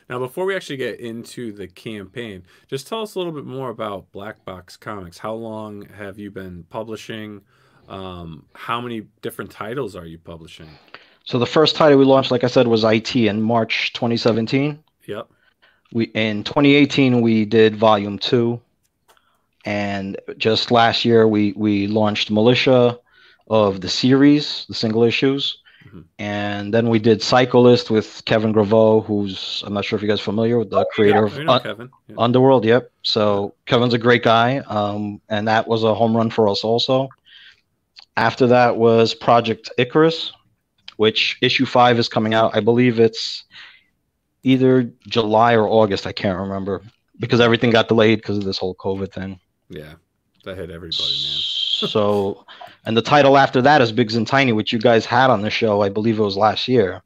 Speaker 1: Now, before we actually get into the campaign, just tell us a little bit more about Black Box Comics. How long have you been publishing? Um, how many different titles are you publishing?
Speaker 8: So the first title we launched, like I said, was IT in March 2017.
Speaker 1: Yep.
Speaker 8: We in 2018 we did Volume Two, and just last year, we we launched Militia of the series, the single issues. Mm-hmm. And then we did Cyclist with Kevin Grevioux, who's I'm not sure if you guys are familiar with the creator
Speaker 1: yeah,
Speaker 8: of Un- yeah. Underworld. Yep. So Kevin's a great guy, um, and that was a home run for us also. After that was Project Icarus, which issue five is coming out. I believe it's either July or August. I can't remember because everything got delayed because of this whole COVID thing.
Speaker 1: Yeah, that hit everybody, man.
Speaker 8: so, and the title after that is Bigs and Tiny, which you guys had on the show. I believe it was last year,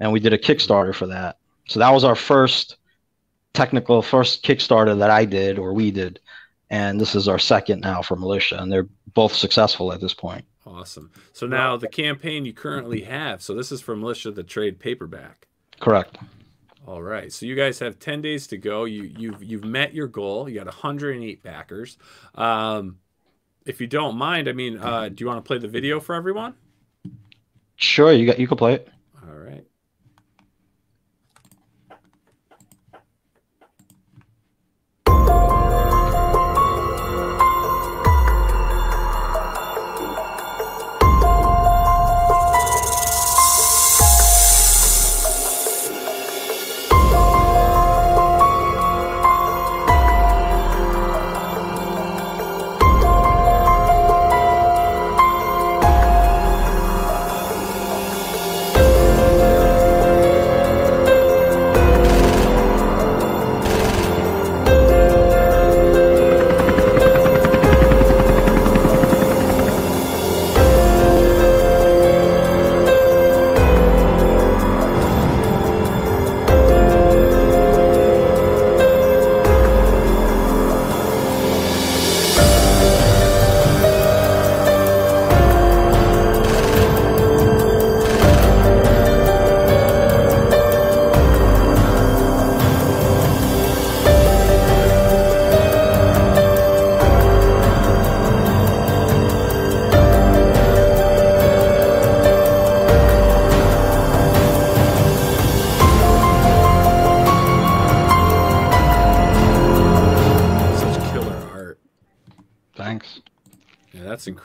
Speaker 8: and we did a Kickstarter for that. So that was our first technical first Kickstarter that I did or we did, and this is our second now for Militia, and they're both successful at this point.
Speaker 1: Awesome. So now the campaign you currently have. So this is for Militia, the trade paperback.
Speaker 8: Correct.
Speaker 1: All right. So you guys have 10 days to go. You you've you've met your goal. You got 108 backers. Um, if you don't mind, I mean, uh, do you want to play the video for everyone?
Speaker 8: Sure, you got you can play it.
Speaker 1: All right.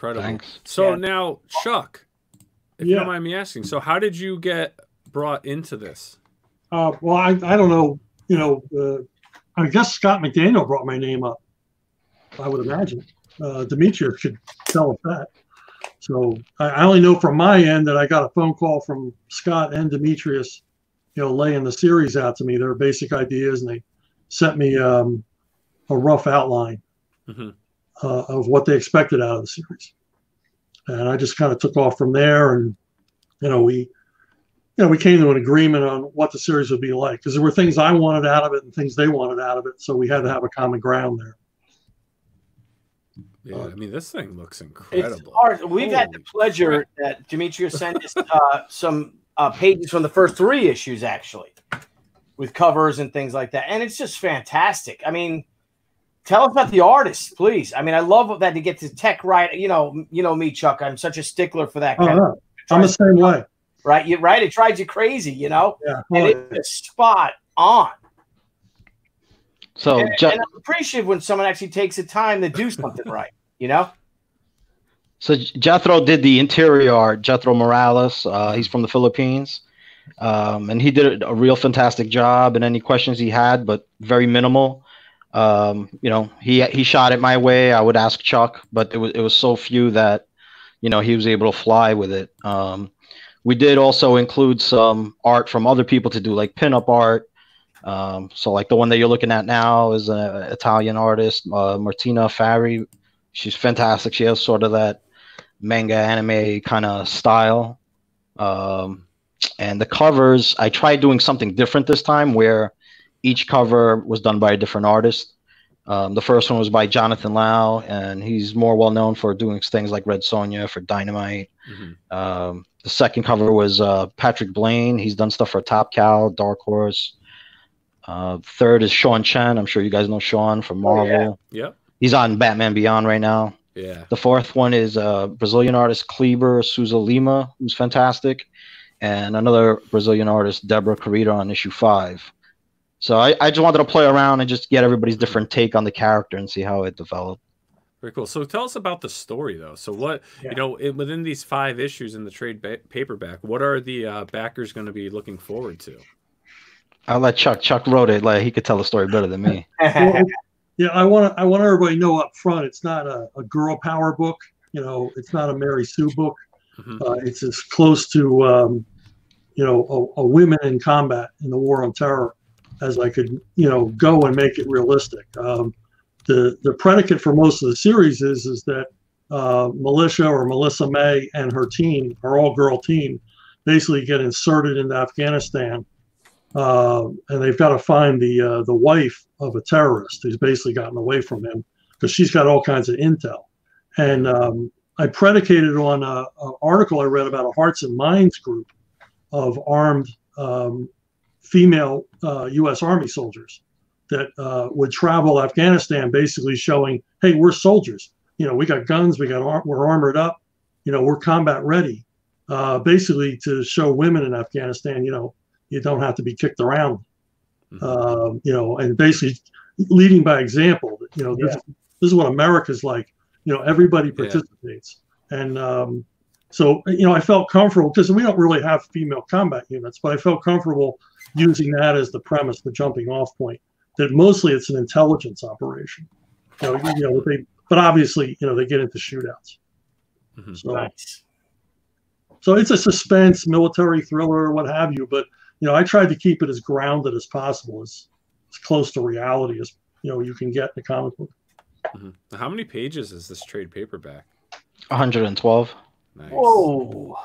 Speaker 1: Incredible.
Speaker 8: Thanks.
Speaker 1: So
Speaker 2: Yeah.
Speaker 1: now, Chuck, if you don't mind me asking, so how did you get brought into this?
Speaker 7: Uh, well, I, I don't know. You know, uh, I guess Scott McDaniel brought my name up. I would imagine. Uh, Demitrios should tell us that. So I, I only know from my end that I got a phone call from Scott and Demitrios, you know, laying the series out to me, their basic ideas, and they sent me um, a rough outline
Speaker 1: Mhm.
Speaker 7: Uh, of what they expected out of the series. And I just kind of took off from there, and you know, we you know, we came to an agreement on what the series would be like because there were things I wanted out of it and things they wanted out of it. So we had to have a common ground there.
Speaker 1: Yeah, I mean, this thing looks incredible.
Speaker 2: We've had the
Speaker 1: Holy
Speaker 2: pleasure that Demitrios sent us uh, some uh, pages from the first three issues, actually, with covers and things like that, and it's just fantastic. I mean, tell us about the artists, please. I mean, I love that to get the tech right. You know, you know me, Chuck. I'm such a stickler for that.
Speaker 7: Oh,
Speaker 2: Kind of,
Speaker 7: no, I'm the same way.
Speaker 2: right? You right? It drives you crazy, you know,
Speaker 7: Yeah.
Speaker 2: and it's spot on.
Speaker 8: So
Speaker 2: and,
Speaker 8: Je-
Speaker 2: and I'm appreciative when someone actually takes the time to do something right. You know.
Speaker 8: So Jethro did the interior art. Jethro Morales, uh, he's from the Philippines, um, and he did a real fantastic job. And any questions he had, but very minimal. Um, you know, he he shot it my way. I would ask Chuck, but it was it was so few that, you know, he was able to fly with it. Um, we did also include some art from other people to do like pinup art. Um, so like the one that you're looking at now is an Italian artist, uh, Martina Fari. She's fantastic. She has sort of that manga anime kind of style. Um, and the covers, I tried doing something different this time where each cover was done by a different artist. Um, the first one was by Jonathan Lau, and he's more well known for doing things like Red Sonja for Dynamite.
Speaker 1: Mhm.
Speaker 8: Um, the second cover was uh, Patrick Blaine. He's done stuff for Top Cow, Dark Horse. Uh, third is Sean Chen. I'm sure you guys know Sean from
Speaker 2: Oh, yeah.
Speaker 8: Marvel.
Speaker 1: Yep.
Speaker 8: He's on Batman Beyond right now.
Speaker 1: Yeah.
Speaker 8: The fourth one is uh, Brazilian artist Kleber Souza Lima, who's fantastic, and another Brazilian artist, Deborah Carita, on issue five. So I, I just wanted to play around and just get everybody's different take on the character and see how it developed.
Speaker 1: Very cool. So tell us about the story, though. So what
Speaker 7: Yeah.
Speaker 1: you know it, within these five issues in the trade ba- paperback, what are the uh, backers going to be looking forward to?
Speaker 8: I'll let Chuck. Chuck wrote it. Like he could tell the story better than me. [LAUGHS]
Speaker 7: Well, yeah, I want to. I want everybody to know up front. It's not a, a girl power book. You know, it's not a Mary Sue book.
Speaker 1: Mhm.
Speaker 7: Uh, it's as close to, um, you know, a, a women in combat in the war on terror as I could, you know, go and make it realistic. Um, the the predicate for most of the series is is that uh, Militia or Melissa May and her team, her all girl team, basically get inserted into Afghanistan, uh, and they've got to find the uh, the wife of a terrorist who's basically gotten away from him because she's got all kinds of intel. And um, I predicated on an article I read about a Hearts and Minds group of armed um, female uh, U.S. Army soldiers that uh, would travel Afghanistan, basically showing, "Hey, we're soldiers. You know, we got guns, we got ar- we're armored up. You know, we're combat ready." Uh, basically, to show women in Afghanistan, you know, you don't have to be kicked around.
Speaker 1: Mhm.
Speaker 7: Um, you know, and basically leading by example. You know, this, this is what America's like. You know, everybody
Speaker 1: Yeah.
Speaker 7: participates, and um, so you know, I felt comfortable because we don't really have female combat units, but I felt comfortable using that as the premise, the jumping off point. That mostly it's an intelligence operation. You know, you know they, but obviously, you know, they get into shootouts.
Speaker 1: Mhm.
Speaker 7: So,
Speaker 2: nice.
Speaker 7: so it's a suspense, military thriller, or what have you. But you know, I tried to keep it as grounded as possible, as, as close to reality as you know you can get in a comic book.
Speaker 1: Mhm. How many pages is this trade paperback?
Speaker 8: 112.
Speaker 1: Nice.
Speaker 2: Whoa,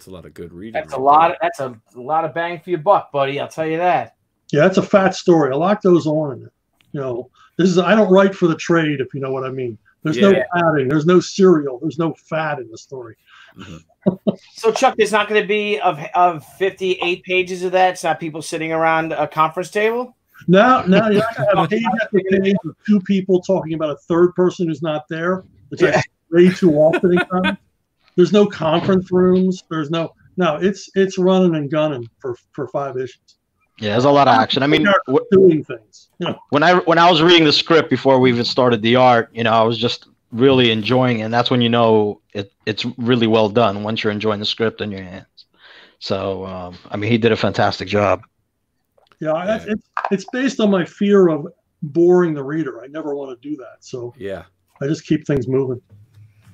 Speaker 1: That's a lot of good reading.
Speaker 2: that's a lot.
Speaker 1: there.
Speaker 2: That's a, a lot of bang for your buck, buddy. I'll tell you that.
Speaker 7: Yeah, that's a fat story. A lot goes on in it. You know, this is I don't write for the trade, if you know what I mean. There's no padding. There's no cereal. There's no fat in the story.
Speaker 1: Mhm. [LAUGHS]
Speaker 2: So, Chuck, there's not going to be of of 58 pages of that. It's not people sitting around a conference table.
Speaker 7: Now, now you're not gonna have page after page of two people talking about a third person who's not there, which
Speaker 2: Yeah.
Speaker 7: I way too often in comics. There's no conference rooms. There's no no. It's it's running and gunning for for five issues,
Speaker 8: Yeah, there's a lot of action. I mean, wh-
Speaker 7: doing things. You know,
Speaker 8: when I when I was reading the script before we even started the art, you know, I was just really enjoying it. And that's when you know it, it's really well done once you're enjoying the script in your hands. So, um, I mean, he did a fantastic job.
Speaker 7: Yeah, I- It's, it's based on my fear of boring the reader. I never want to do that. So
Speaker 1: Yeah.
Speaker 7: I just keep things moving.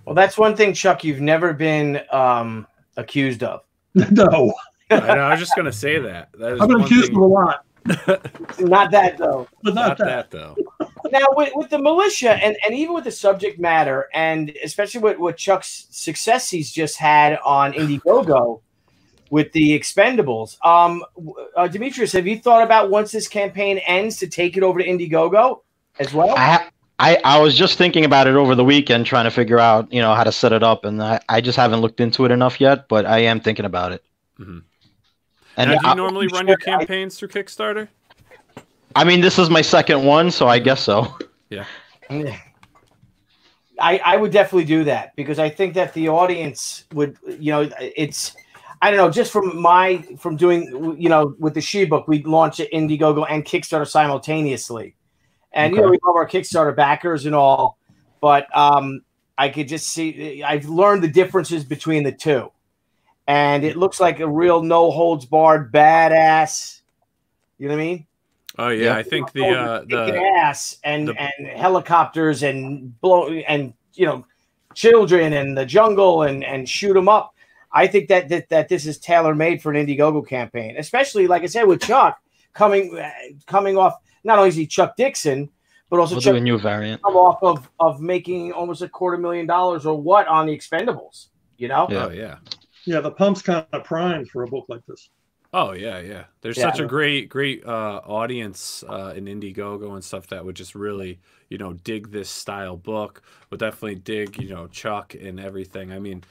Speaker 2: Well, that's one thing, Chuck, you've never been um, accused of. [LAUGHS]
Speaker 7: no,
Speaker 1: I, know, I was just gonna say that. That is
Speaker 7: I've been accused
Speaker 1: thing-
Speaker 7: of a lot, [LAUGHS]
Speaker 2: Not that, though.
Speaker 7: but not,
Speaker 1: Not
Speaker 7: that.
Speaker 1: that though.
Speaker 2: now with, with the militia and, and even with the subject matter and especially with what chuck's success he's just had on indiegogo with the expendables um uh, demitrios have you thought about once this campaign ends to take it over to indiegogo as well
Speaker 8: I, ha- I, I was just thinking about it over the weekend, trying to figure out, you know, how to set it up. And I, I just haven't looked into it enough yet, but I am thinking about it.
Speaker 1: Mhm.
Speaker 8: And
Speaker 1: now, do you
Speaker 8: I,
Speaker 1: normally run your campaigns through Kickstarter?
Speaker 8: I mean, this is my second one, so I guess so. [LAUGHS] Yeah.
Speaker 2: I, I would definitely do that because I think that the audience would, you know, it's, I don't know, just from my, from doing, you know, with the Shi book, we launched it Indiegogo and Kickstarter simultaneously. And, you know, we love our Kickstarter backers and all, but um, I could just see, I've learned the differences between the two. And it looks like a real no holds barred badass. You know what I mean?
Speaker 1: Oh yeah,
Speaker 8: Yeah.
Speaker 1: I think the uh, the
Speaker 2: ass and
Speaker 1: the-
Speaker 2: and helicopters and blow and you know children and the jungle and and shoot them up. I think that that, that this is tailor made for an Indiegogo campaign, especially like I said with Chuck coming uh, coming off. Not only is he Chuck Dixon, but also
Speaker 8: We'll
Speaker 2: Chuck
Speaker 8: do a new variant.
Speaker 2: come off of of making almost a quarter million dollars or what on the Expendables. You know,
Speaker 8: Yeah.
Speaker 1: oh yeah.
Speaker 7: Yeah, the pump's kind of primed for a book like this.
Speaker 1: Oh yeah, yeah. There's
Speaker 2: Yeah.
Speaker 1: such a great, great uh, audience uh, in Indiegogo and stuff that would just really, you know, dig this style book. Would definitely dig, you know, Chuck and everything. I mean,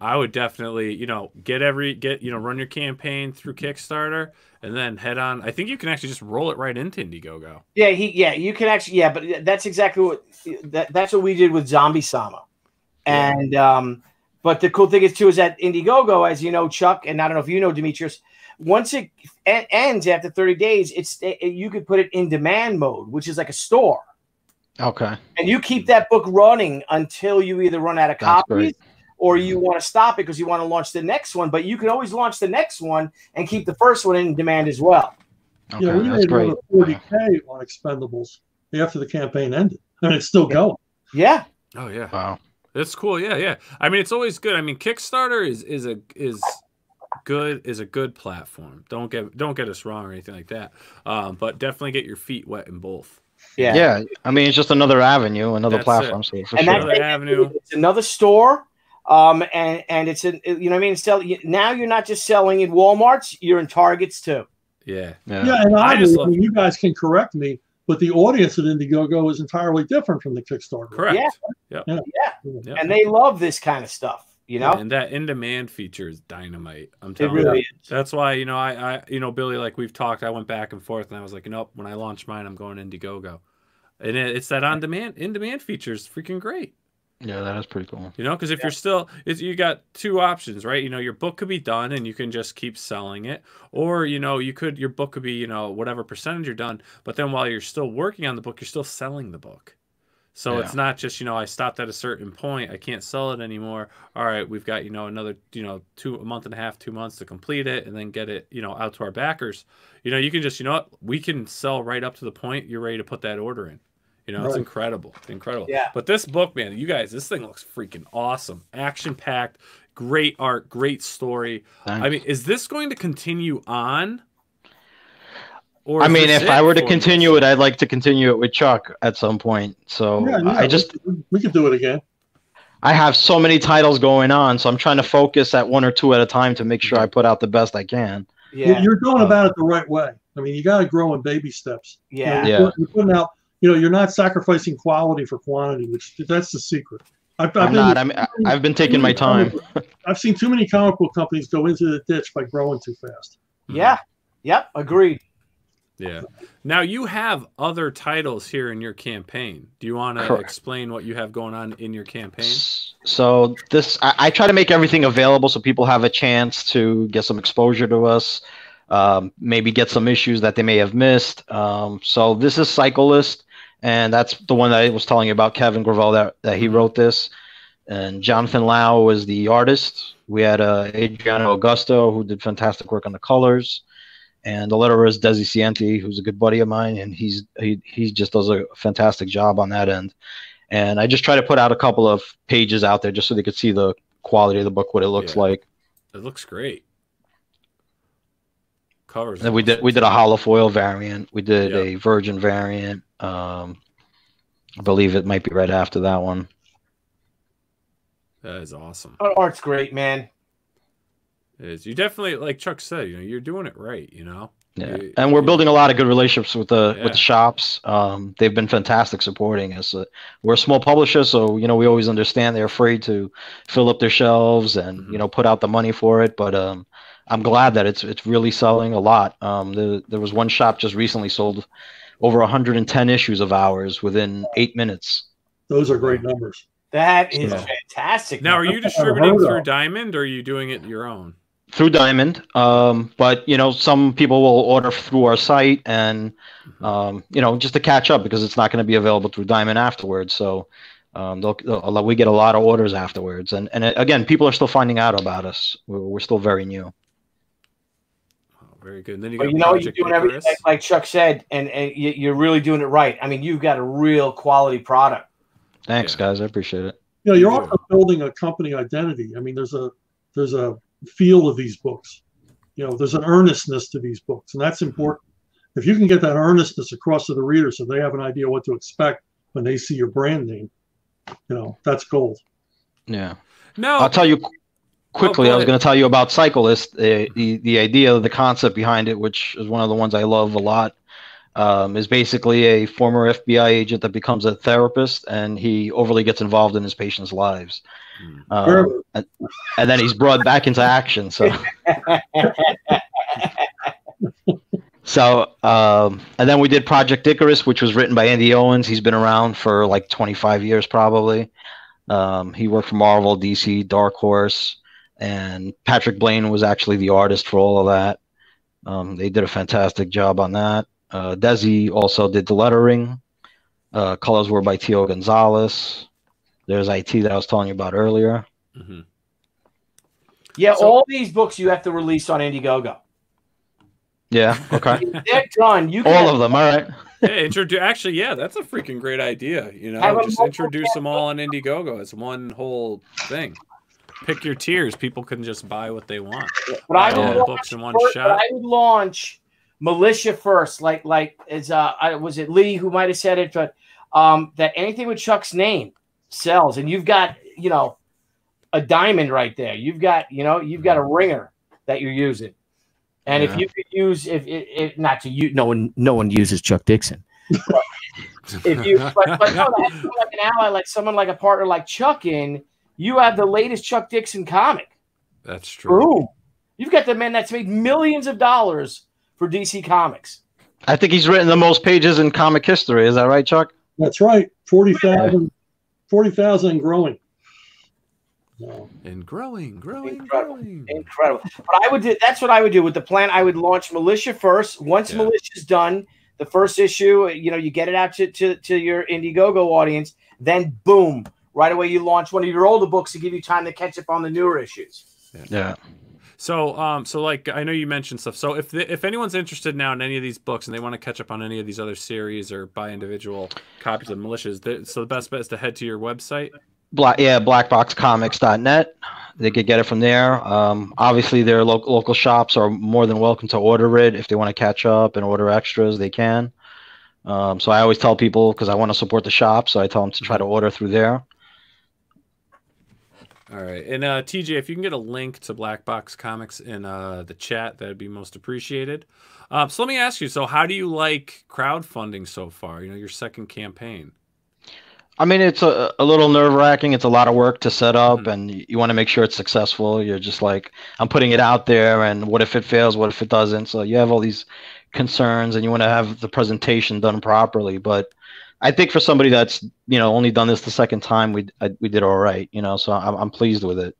Speaker 1: I would definitely, you know, get every get, you know, run your campaign through Kickstarter and then head on. I think you can actually just roll it right into Indiegogo.
Speaker 2: Yeah, he yeah, you can actually yeah, but that's exactly what that, that's what we did with Zombie Sama. And um but the cool thing is too is that Indiegogo, as you know, Chuck, and I don't know if you know Demitrios, once it ends after 30 days, it's it, you could put it in demand mode, which is like a store.
Speaker 8: Okay.
Speaker 2: And you keep that book running until you either run out of
Speaker 8: That's
Speaker 2: copies
Speaker 8: great.
Speaker 2: Or you want to stop it because you want to launch the next one. But you can always launch the next one and keep the first one in demand as well.
Speaker 8: Okay.
Speaker 7: yeah, we
Speaker 8: That's
Speaker 7: made
Speaker 8: great.
Speaker 7: another 40K on Expendables after the campaign ended. I mean, it's still going.
Speaker 2: Yeah.
Speaker 1: Oh yeah.
Speaker 8: Wow.
Speaker 1: It's cool. Yeah, yeah. I mean, it's always good. I mean, Kickstarter is is a is good is a good platform. Don't get don't get us wrong or anything like that. Um, but definitely get your feet wet in both.
Speaker 2: Yeah.
Speaker 8: Yeah. I mean, it's just another avenue, another
Speaker 1: That's
Speaker 8: platform. So for
Speaker 2: And
Speaker 8: sure.
Speaker 1: Another avenue.
Speaker 2: It's another store. Um, and and it's a you know what I mean. Sell now you're not just selling in WalMarts, you're in Targets too.
Speaker 1: Yeah.
Speaker 8: yeah.
Speaker 7: Yeah, and
Speaker 1: I
Speaker 7: oddly,
Speaker 1: just
Speaker 7: I
Speaker 1: love-
Speaker 7: mean, you guys can correct me, but the audience at Indiegogo is entirely different from the Kickstarter.
Speaker 1: Correct.
Speaker 2: Yeah.
Speaker 1: Yep.
Speaker 2: Yeah.
Speaker 1: Yep.
Speaker 2: And they love this kind of stuff, you know.
Speaker 1: And that in demand feature is dynamite. I'm
Speaker 2: it
Speaker 1: telling
Speaker 2: really
Speaker 1: you.
Speaker 2: is.
Speaker 1: That's why, you know, I, I, you know, Billy, like we've talked, I went back and forth and I was like, you know, when I launch mine, I'm going Indiegogo. And it, it's that on demand, in demand feature is freaking great.
Speaker 8: Yeah, that is pretty cool.
Speaker 1: You know, because if you're still, it's, you got two options, right? You know, your book could be done and you can just keep selling it, or you know, you could your book could be, you know, whatever percentage you're done, but then while you're still working on the book, you're still selling the book. So it's not just you know I stopped at a certain point, I can't sell it anymore. All right, we've got you know another you know two a month and a half, two months to complete it, and then get it you know out to our backers. You know, you can just you know what we can sell right up to the point you're ready to put that order in. You know, it's incredible, incredible.
Speaker 2: Yeah.
Speaker 1: But this book, man, you guys, this thing looks freaking awesome, action packed, great art, great story.
Speaker 8: Thanks.
Speaker 1: I mean, is this going to continue on? Or
Speaker 8: I mean, if I were to continue it, I'd like to continue it with Chuck at some point. So
Speaker 7: Yeah, yeah,
Speaker 8: I just
Speaker 7: we, we could do it again.
Speaker 8: I have so many titles going on, so I'm trying to focus at one or two at a time to make sure I put out the best I can.
Speaker 7: You-
Speaker 2: Yeah.
Speaker 7: You're going um, about it the right way. I mean, you got to grow in baby steps. You know,
Speaker 2: Yeah.
Speaker 8: Yeah.
Speaker 7: you're, you're putting out. You know, you're not sacrificing quality for quantity, which that's the secret. I've, I've
Speaker 8: I'm
Speaker 7: been-
Speaker 8: not. I'm. I've been taking my time.
Speaker 7: I've seen too many comic book companies go into the ditch by growing too fast.
Speaker 2: Yeah. Yep. Agreed.
Speaker 1: Yeah. Now you have other titles here in your campaign. Do you want to explain what you have going on in your campaign?
Speaker 8: So this, I, I try to make everything available so people have a chance to get some exposure to us, um, maybe get some issues that they may have missed. Um, so this is Cyclist, and that's the one that I was telling you about, Kevin Grevioux, that, that he wrote this. And Jonathan Lau was the artist. We had uh, Adriano Augusto, who did fantastic work on the colors. And the letterer is Desi Cienti, who's a good buddy of mine, and he's he, he just does a fantastic job on that end. And I just try to put out a couple of pages out there just so they could see the quality of the book, what it looks
Speaker 1: Yeah.
Speaker 8: like.
Speaker 1: It looks great. Covers.
Speaker 8: And we did we did a hollow foil variant. We did
Speaker 1: Yeah.
Speaker 8: a virgin variant. Um, I believe it might be right after that one.
Speaker 1: That is awesome.
Speaker 2: Oh, Art's great, man.
Speaker 1: It is. You definitely, like Chuck said, you know, you're doing it right. You know.
Speaker 8: Yeah,
Speaker 1: You-
Speaker 8: and we're building a lot of good relationships with the
Speaker 1: Yeah.
Speaker 8: with the shops. Um, they've been fantastic supporting us. Uh, we're a small publisher, so you know we always understand they're afraid to fill up their shelves and
Speaker 1: Mhm.
Speaker 8: you know put out the money for it. But um, I'm glad that it's it's really selling a lot. Um, there there was one shop just recently sold over 110 issues of ours within eight minutes.
Speaker 7: Those are great numbers.
Speaker 2: That is
Speaker 8: Yeah.
Speaker 2: fantastic.
Speaker 1: Now, are you distributing through. Diamond, or are you doing it your own?
Speaker 8: through Diamond. Um, but you know, some people will order through our site, and um, you know, just to catch up because it's not going to be available through Diamond afterwards. So um, they'll, they'll, we get a lot of orders afterwards, and and again, people are still finding out about us. We're, we're still very new.
Speaker 1: Very good. And then you
Speaker 2: But
Speaker 1: got
Speaker 2: you know, you're doing everything
Speaker 1: Icarus.
Speaker 2: like, like Chuck said, and, and you- you're really doing it right. I mean, you've got a real quality product.
Speaker 8: Thanks,
Speaker 1: Yeah.
Speaker 8: guys. I appreciate it.
Speaker 7: You know, you're
Speaker 1: Yeah.
Speaker 7: also building a company identity. I mean, there's a there's a feel of these books. You know, there's an earnestness to these books, and that's important. If you can get that earnestness across to the reader, so they have an idea what to expect when they see your brand name, you know, that's gold.
Speaker 8: Yeah.
Speaker 1: No,
Speaker 8: I'll tell you qu- quickly.
Speaker 1: go
Speaker 8: I was going to tell you about Cyclist. The, the the idea, the concept behind it, which is one of the ones I love a lot, um, is basically a former FBI agent that becomes a therapist, and he overly gets involved in his patients' lives,
Speaker 1: Hmm.
Speaker 8: um, and, and then he's brought back into action. So. [LAUGHS] So, um, and then we did Project Icarus, which was written by Andy Owens. He's been around for like 25 years, probably. Um, he worked for Marvel, DC, Dark Horse, and Patrick Blaine was actually the artist for all of that. Um, they did a fantastic job on that. Uh, Desi also did the lettering. Uh, colors were by Tio Gonzalez. There's IT that I was telling you about earlier.
Speaker 1: Mhm.
Speaker 2: Yeah,
Speaker 1: So-
Speaker 2: all these books you have to release on Indiegogo.
Speaker 8: Yeah, okay. [LAUGHS]
Speaker 2: They're done. You can
Speaker 8: all of them. All right.
Speaker 1: Yeah, introduce. Actually, yeah, that's a freaking great idea. You know,
Speaker 2: a
Speaker 1: just introduce them all on Indiegogo as one whole thing. Pick your tiers. People can just buy what they want.
Speaker 2: But I
Speaker 1: Buy
Speaker 2: would
Speaker 1: all the
Speaker 2: launch
Speaker 1: books in one
Speaker 2: first-
Speaker 1: shot.
Speaker 2: I would launch militia first, like like as uh I, was it Lee who might have said it, but um that anything with Chuck's name sells, and you've got you know a diamond right there. You've got you know you've got a ringer that you're using, and if you could use if it not to you, no one no one uses Chuck Dixon. if you [LAUGHS] no, like an ally, like someone like a partner like Chuck in, you have the latest Chuck Dixon comic.
Speaker 1: That's true.
Speaker 2: Boom. You've got the man that's made millions of dollars for DC Comics.
Speaker 8: I think he's written the most pages in comic history. Is that right, Chuck?
Speaker 7: That's right. 40,000 40,000 and growing. No.
Speaker 1: And growing, growing,
Speaker 2: Incredible.
Speaker 1: growing.
Speaker 2: Incredible. But I would do that's what I would do with the plan. I would launch Militia first. Once
Speaker 1: Yeah.
Speaker 2: Militia's done, the first issue, you know, you get it out to, to, to your Indiegogo audience, then boom, right away you launch one of your older books to give you time to catch up on the newer issues.
Speaker 8: Yeah.
Speaker 1: So, um, so like I know you mentioned stuff. So if the, if anyone's interested now in any of these books and they want to catch up on any of these other series or buy individual copies of Militias, the, so the best bet is to head to your website.
Speaker 8: Black, yeah, blackboxcomics.net. They could get it from there. Um, obviously, their lo- local shops are more than welcome to order it if they want to catch up and order extras. They can. Um, so I always tell people because I want to support the shop, so I tell them to try to order through there.
Speaker 1: All right, and uh, TJ, if you can get a link to Black Box Comics in uh, the chat, that'd be most appreciated. Um, so let me ask you: So, how do you like crowdfunding so far? You know, your second campaign.
Speaker 8: I mean, it's a, a little nerve wracking. It's a lot of work to set up,
Speaker 1: Mhm.
Speaker 8: and you want to make sure it's successful. You're just like, I'm putting it out there, and what if it fails? What if it doesn't? So you have all these concerns, and you want to have the presentation done properly. But I think for somebody that's you know only done this the second time, we I, we did all right. You know, so I'm I'm pleased with it.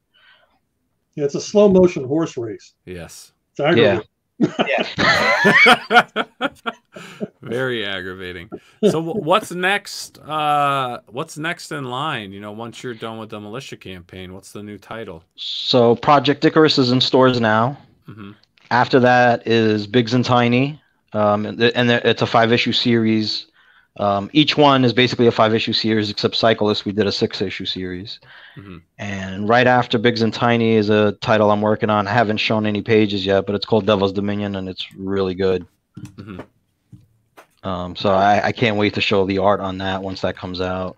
Speaker 7: Yeah, it's a slow motion horse race.
Speaker 1: Yes.
Speaker 7: It's aggravating. [LAUGHS] [LAUGHS]
Speaker 1: Very aggravating. So what's next? Uh, what's next in line? You know, once you're done with the militia campaign, what's the new title?
Speaker 8: So Project Icarus is in stores now.
Speaker 1: hmm
Speaker 8: After that is Bigs and Tiny, um, and, and it's a five issue series. Um, each one is basically a five issue series, except Cyclist, we did a six issue series.
Speaker 1: Mhm.
Speaker 8: And right after Biggs and Tiny is a title I'm working on. I haven't shown any pages yet, but it's called Devil's Dominion, and it's really good.
Speaker 1: Mhm.
Speaker 8: Um, so I, I can't wait to show the art on that once that comes out.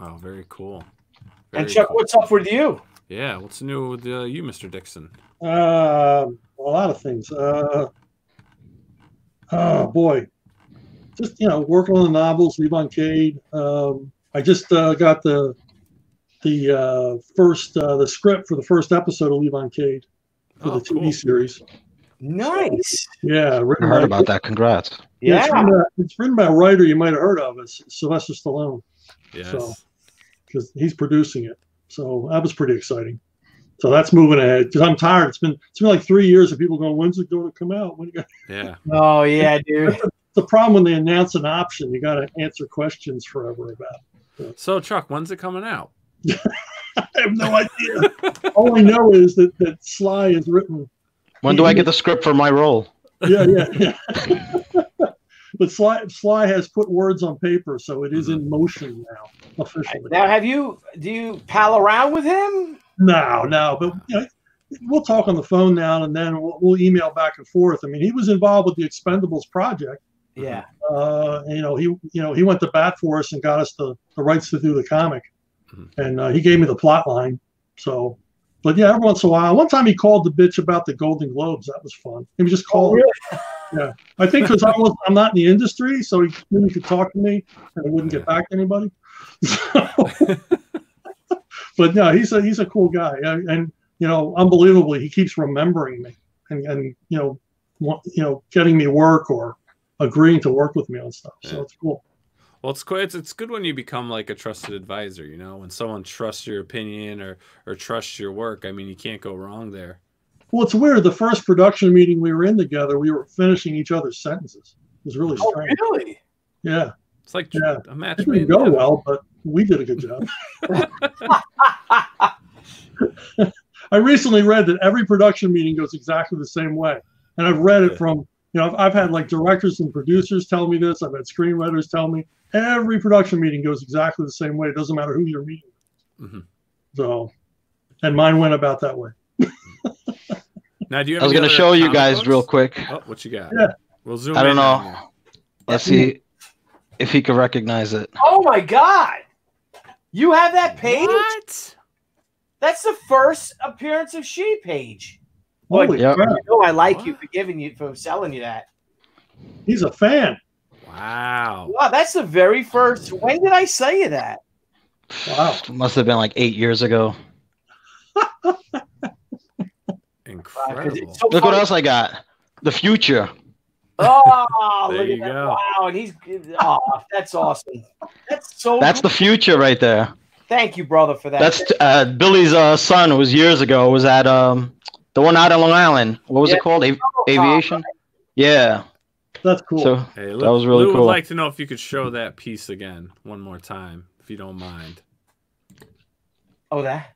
Speaker 1: Oh, very cool.
Speaker 2: And
Speaker 1: Very
Speaker 2: Chuck,
Speaker 1: cool.
Speaker 2: what's up with you?
Speaker 1: Yeah, what's new with uh, you, Mr. Dixon?
Speaker 7: Uh, a lot of things. Uh, oh boy, just you know, working on the novels, Levon Cade. Um, I just uh, got the the uh, first uh, the script for the first episode of Levon Cade for
Speaker 1: Oh,
Speaker 7: the TV
Speaker 1: cool.
Speaker 7: series.
Speaker 2: Nice.
Speaker 7: Yeah,
Speaker 8: I heard
Speaker 7: by,
Speaker 8: about that. Congrats.
Speaker 7: Yeah, it's, written by, it's written by a writer you might have heard of. It's Sylvester Stallone
Speaker 1: Yes.
Speaker 7: So- because he's producing it. So that was pretty exciting. So that's moving ahead. Because I'm tired. It's been it's been like three years of people going, "When's it going to come out?" When you got
Speaker 1: Yeah. [LAUGHS]
Speaker 2: Oh yeah, dude.
Speaker 7: The problem when they announce an option, you got to answer questions forever about. It.
Speaker 1: So, Chuck, when's it coming out? [LAUGHS]
Speaker 7: I have no idea. All I know is that that Sly has written.
Speaker 8: When do I get the script for my role?
Speaker 7: Yeah, yeah, yeah. [LAUGHS] but Sly Sly has put words on paper, so it is in mm-hmm. motion now officially.
Speaker 2: Now, have you do you pal around with him?
Speaker 7: No, no, but you know, we'll talk on the phone now and then. We'll, we'll email back and forth. I mean, he was involved with the Expendables project.
Speaker 2: Yeah.
Speaker 7: Uh, you know, he you know he went to bat for us and got us the, the rights to do the comic,
Speaker 1: Mhm.
Speaker 7: and uh, he gave me the plot line. So, but yeah, every once in a while. One time he called the bitch about the Golden Globes. That was fun. He was just
Speaker 2: Oh,
Speaker 7: called.
Speaker 2: really? [LAUGHS]
Speaker 7: Yeah, I think because I was I'm not in the industry, so he knew he could talk to me and I wouldn't get back to anybody. [LAUGHS] [LAUGHS] but no, he's a he's a cool guy, and, and you know, unbelievably, he keeps remembering me and and you know, want, you know, getting me work or agreeing to work with me on stuff. So
Speaker 1: Yeah.
Speaker 7: it's cool.
Speaker 1: Well, it's quite, it's it's good when you become like a trusted advisor. You know, when someone trusts your opinion or or trusts your work. I mean, you can't go wrong there.
Speaker 7: Well, it's weird. The first production meeting we were in together, we were finishing each other's sentences. It was really
Speaker 2: Oh,
Speaker 7: strange.
Speaker 2: really?
Speaker 7: Yeah,
Speaker 1: It's like
Speaker 7: Yeah.
Speaker 1: a match
Speaker 7: it didn't go
Speaker 1: heaven.
Speaker 7: well, but we did a good job. [LAUGHS] [LAUGHS] I recently read that every production meeting goes exactly the same way. And I've read it
Speaker 1: Yeah.
Speaker 7: from, you know, I've, I've had like directors and producers tell me this. I've had screenwriters tell me every production meeting goes exactly the same way. It doesn't matter who you're meeting.
Speaker 1: Mhm.
Speaker 7: So, and mine went about that way. [LAUGHS]
Speaker 1: Now, do you? Have
Speaker 8: I was going to show you guys
Speaker 1: books?
Speaker 8: real quick.
Speaker 1: Oh, what you got?
Speaker 7: Yeah.
Speaker 1: We'll zoom.
Speaker 8: I don't
Speaker 1: in
Speaker 8: know. Let's see if he can recognize it.
Speaker 2: Oh my god! You have that page?
Speaker 1: What?
Speaker 2: That's the first appearance of Shi page. Boy,
Speaker 7: Holy
Speaker 8: Yep.
Speaker 7: crap.
Speaker 2: you know I like you for giving you for selling you that.
Speaker 7: He's a fan.
Speaker 1: Wow.
Speaker 2: Wow, that's the very first. When did I say you that?
Speaker 7: Wow.
Speaker 8: Must have been like eight years ago. [LAUGHS]
Speaker 1: Incredible.
Speaker 2: So
Speaker 8: Look what else I got. The future.
Speaker 2: Oh,
Speaker 1: There
Speaker 2: look
Speaker 1: you
Speaker 2: at that!
Speaker 1: go.
Speaker 2: Wow, and he's oh, that's awesome. That's so.
Speaker 8: That's the future right there.
Speaker 2: Thank you, brother, for that.
Speaker 8: That's uh, Billy's uh, son. Was years ago. Was at um the one out on Long Island. What was
Speaker 2: Yeah.
Speaker 8: it called? Av- oh, oh, aviation. Yeah.
Speaker 7: That's cool.
Speaker 8: So
Speaker 1: Hey,
Speaker 8: That was really
Speaker 1: Lou
Speaker 8: cool.
Speaker 1: would like to know if you could show that piece again one more time, if you don't mind.
Speaker 2: Oh, that.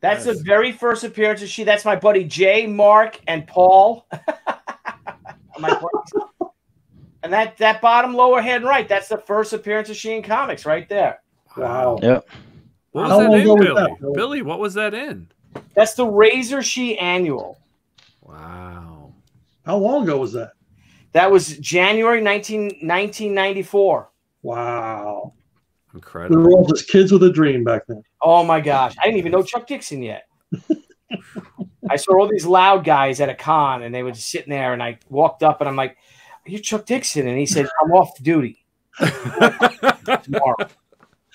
Speaker 2: That's
Speaker 1: Yes.
Speaker 2: the very first appearance of Shi. That's my buddy Jay, Mark, and Paul. [LAUGHS] my buddies. And that that bottom lower hand right, that's the first appearance of Shi in comics right there.
Speaker 7: Wow.
Speaker 8: Yep.
Speaker 1: What was
Speaker 7: How
Speaker 1: that in, Billy?
Speaker 7: that, Billy?
Speaker 1: Billy, what was that in?
Speaker 2: That's the Razor Shi annual.
Speaker 1: Wow.
Speaker 7: How long ago was that?
Speaker 2: That was January 19, 1994.
Speaker 7: Wow. We
Speaker 1: Incredible.
Speaker 7: were all just kids with a dream back then.
Speaker 2: Oh my gosh. I didn't even know Chuck Dixon yet. I saw all these loud guys at a con and they were just sitting there and I walked up and I'm like, Are you Chuck Dixon? And he said, I'm off duty [LAUGHS] tomorrow.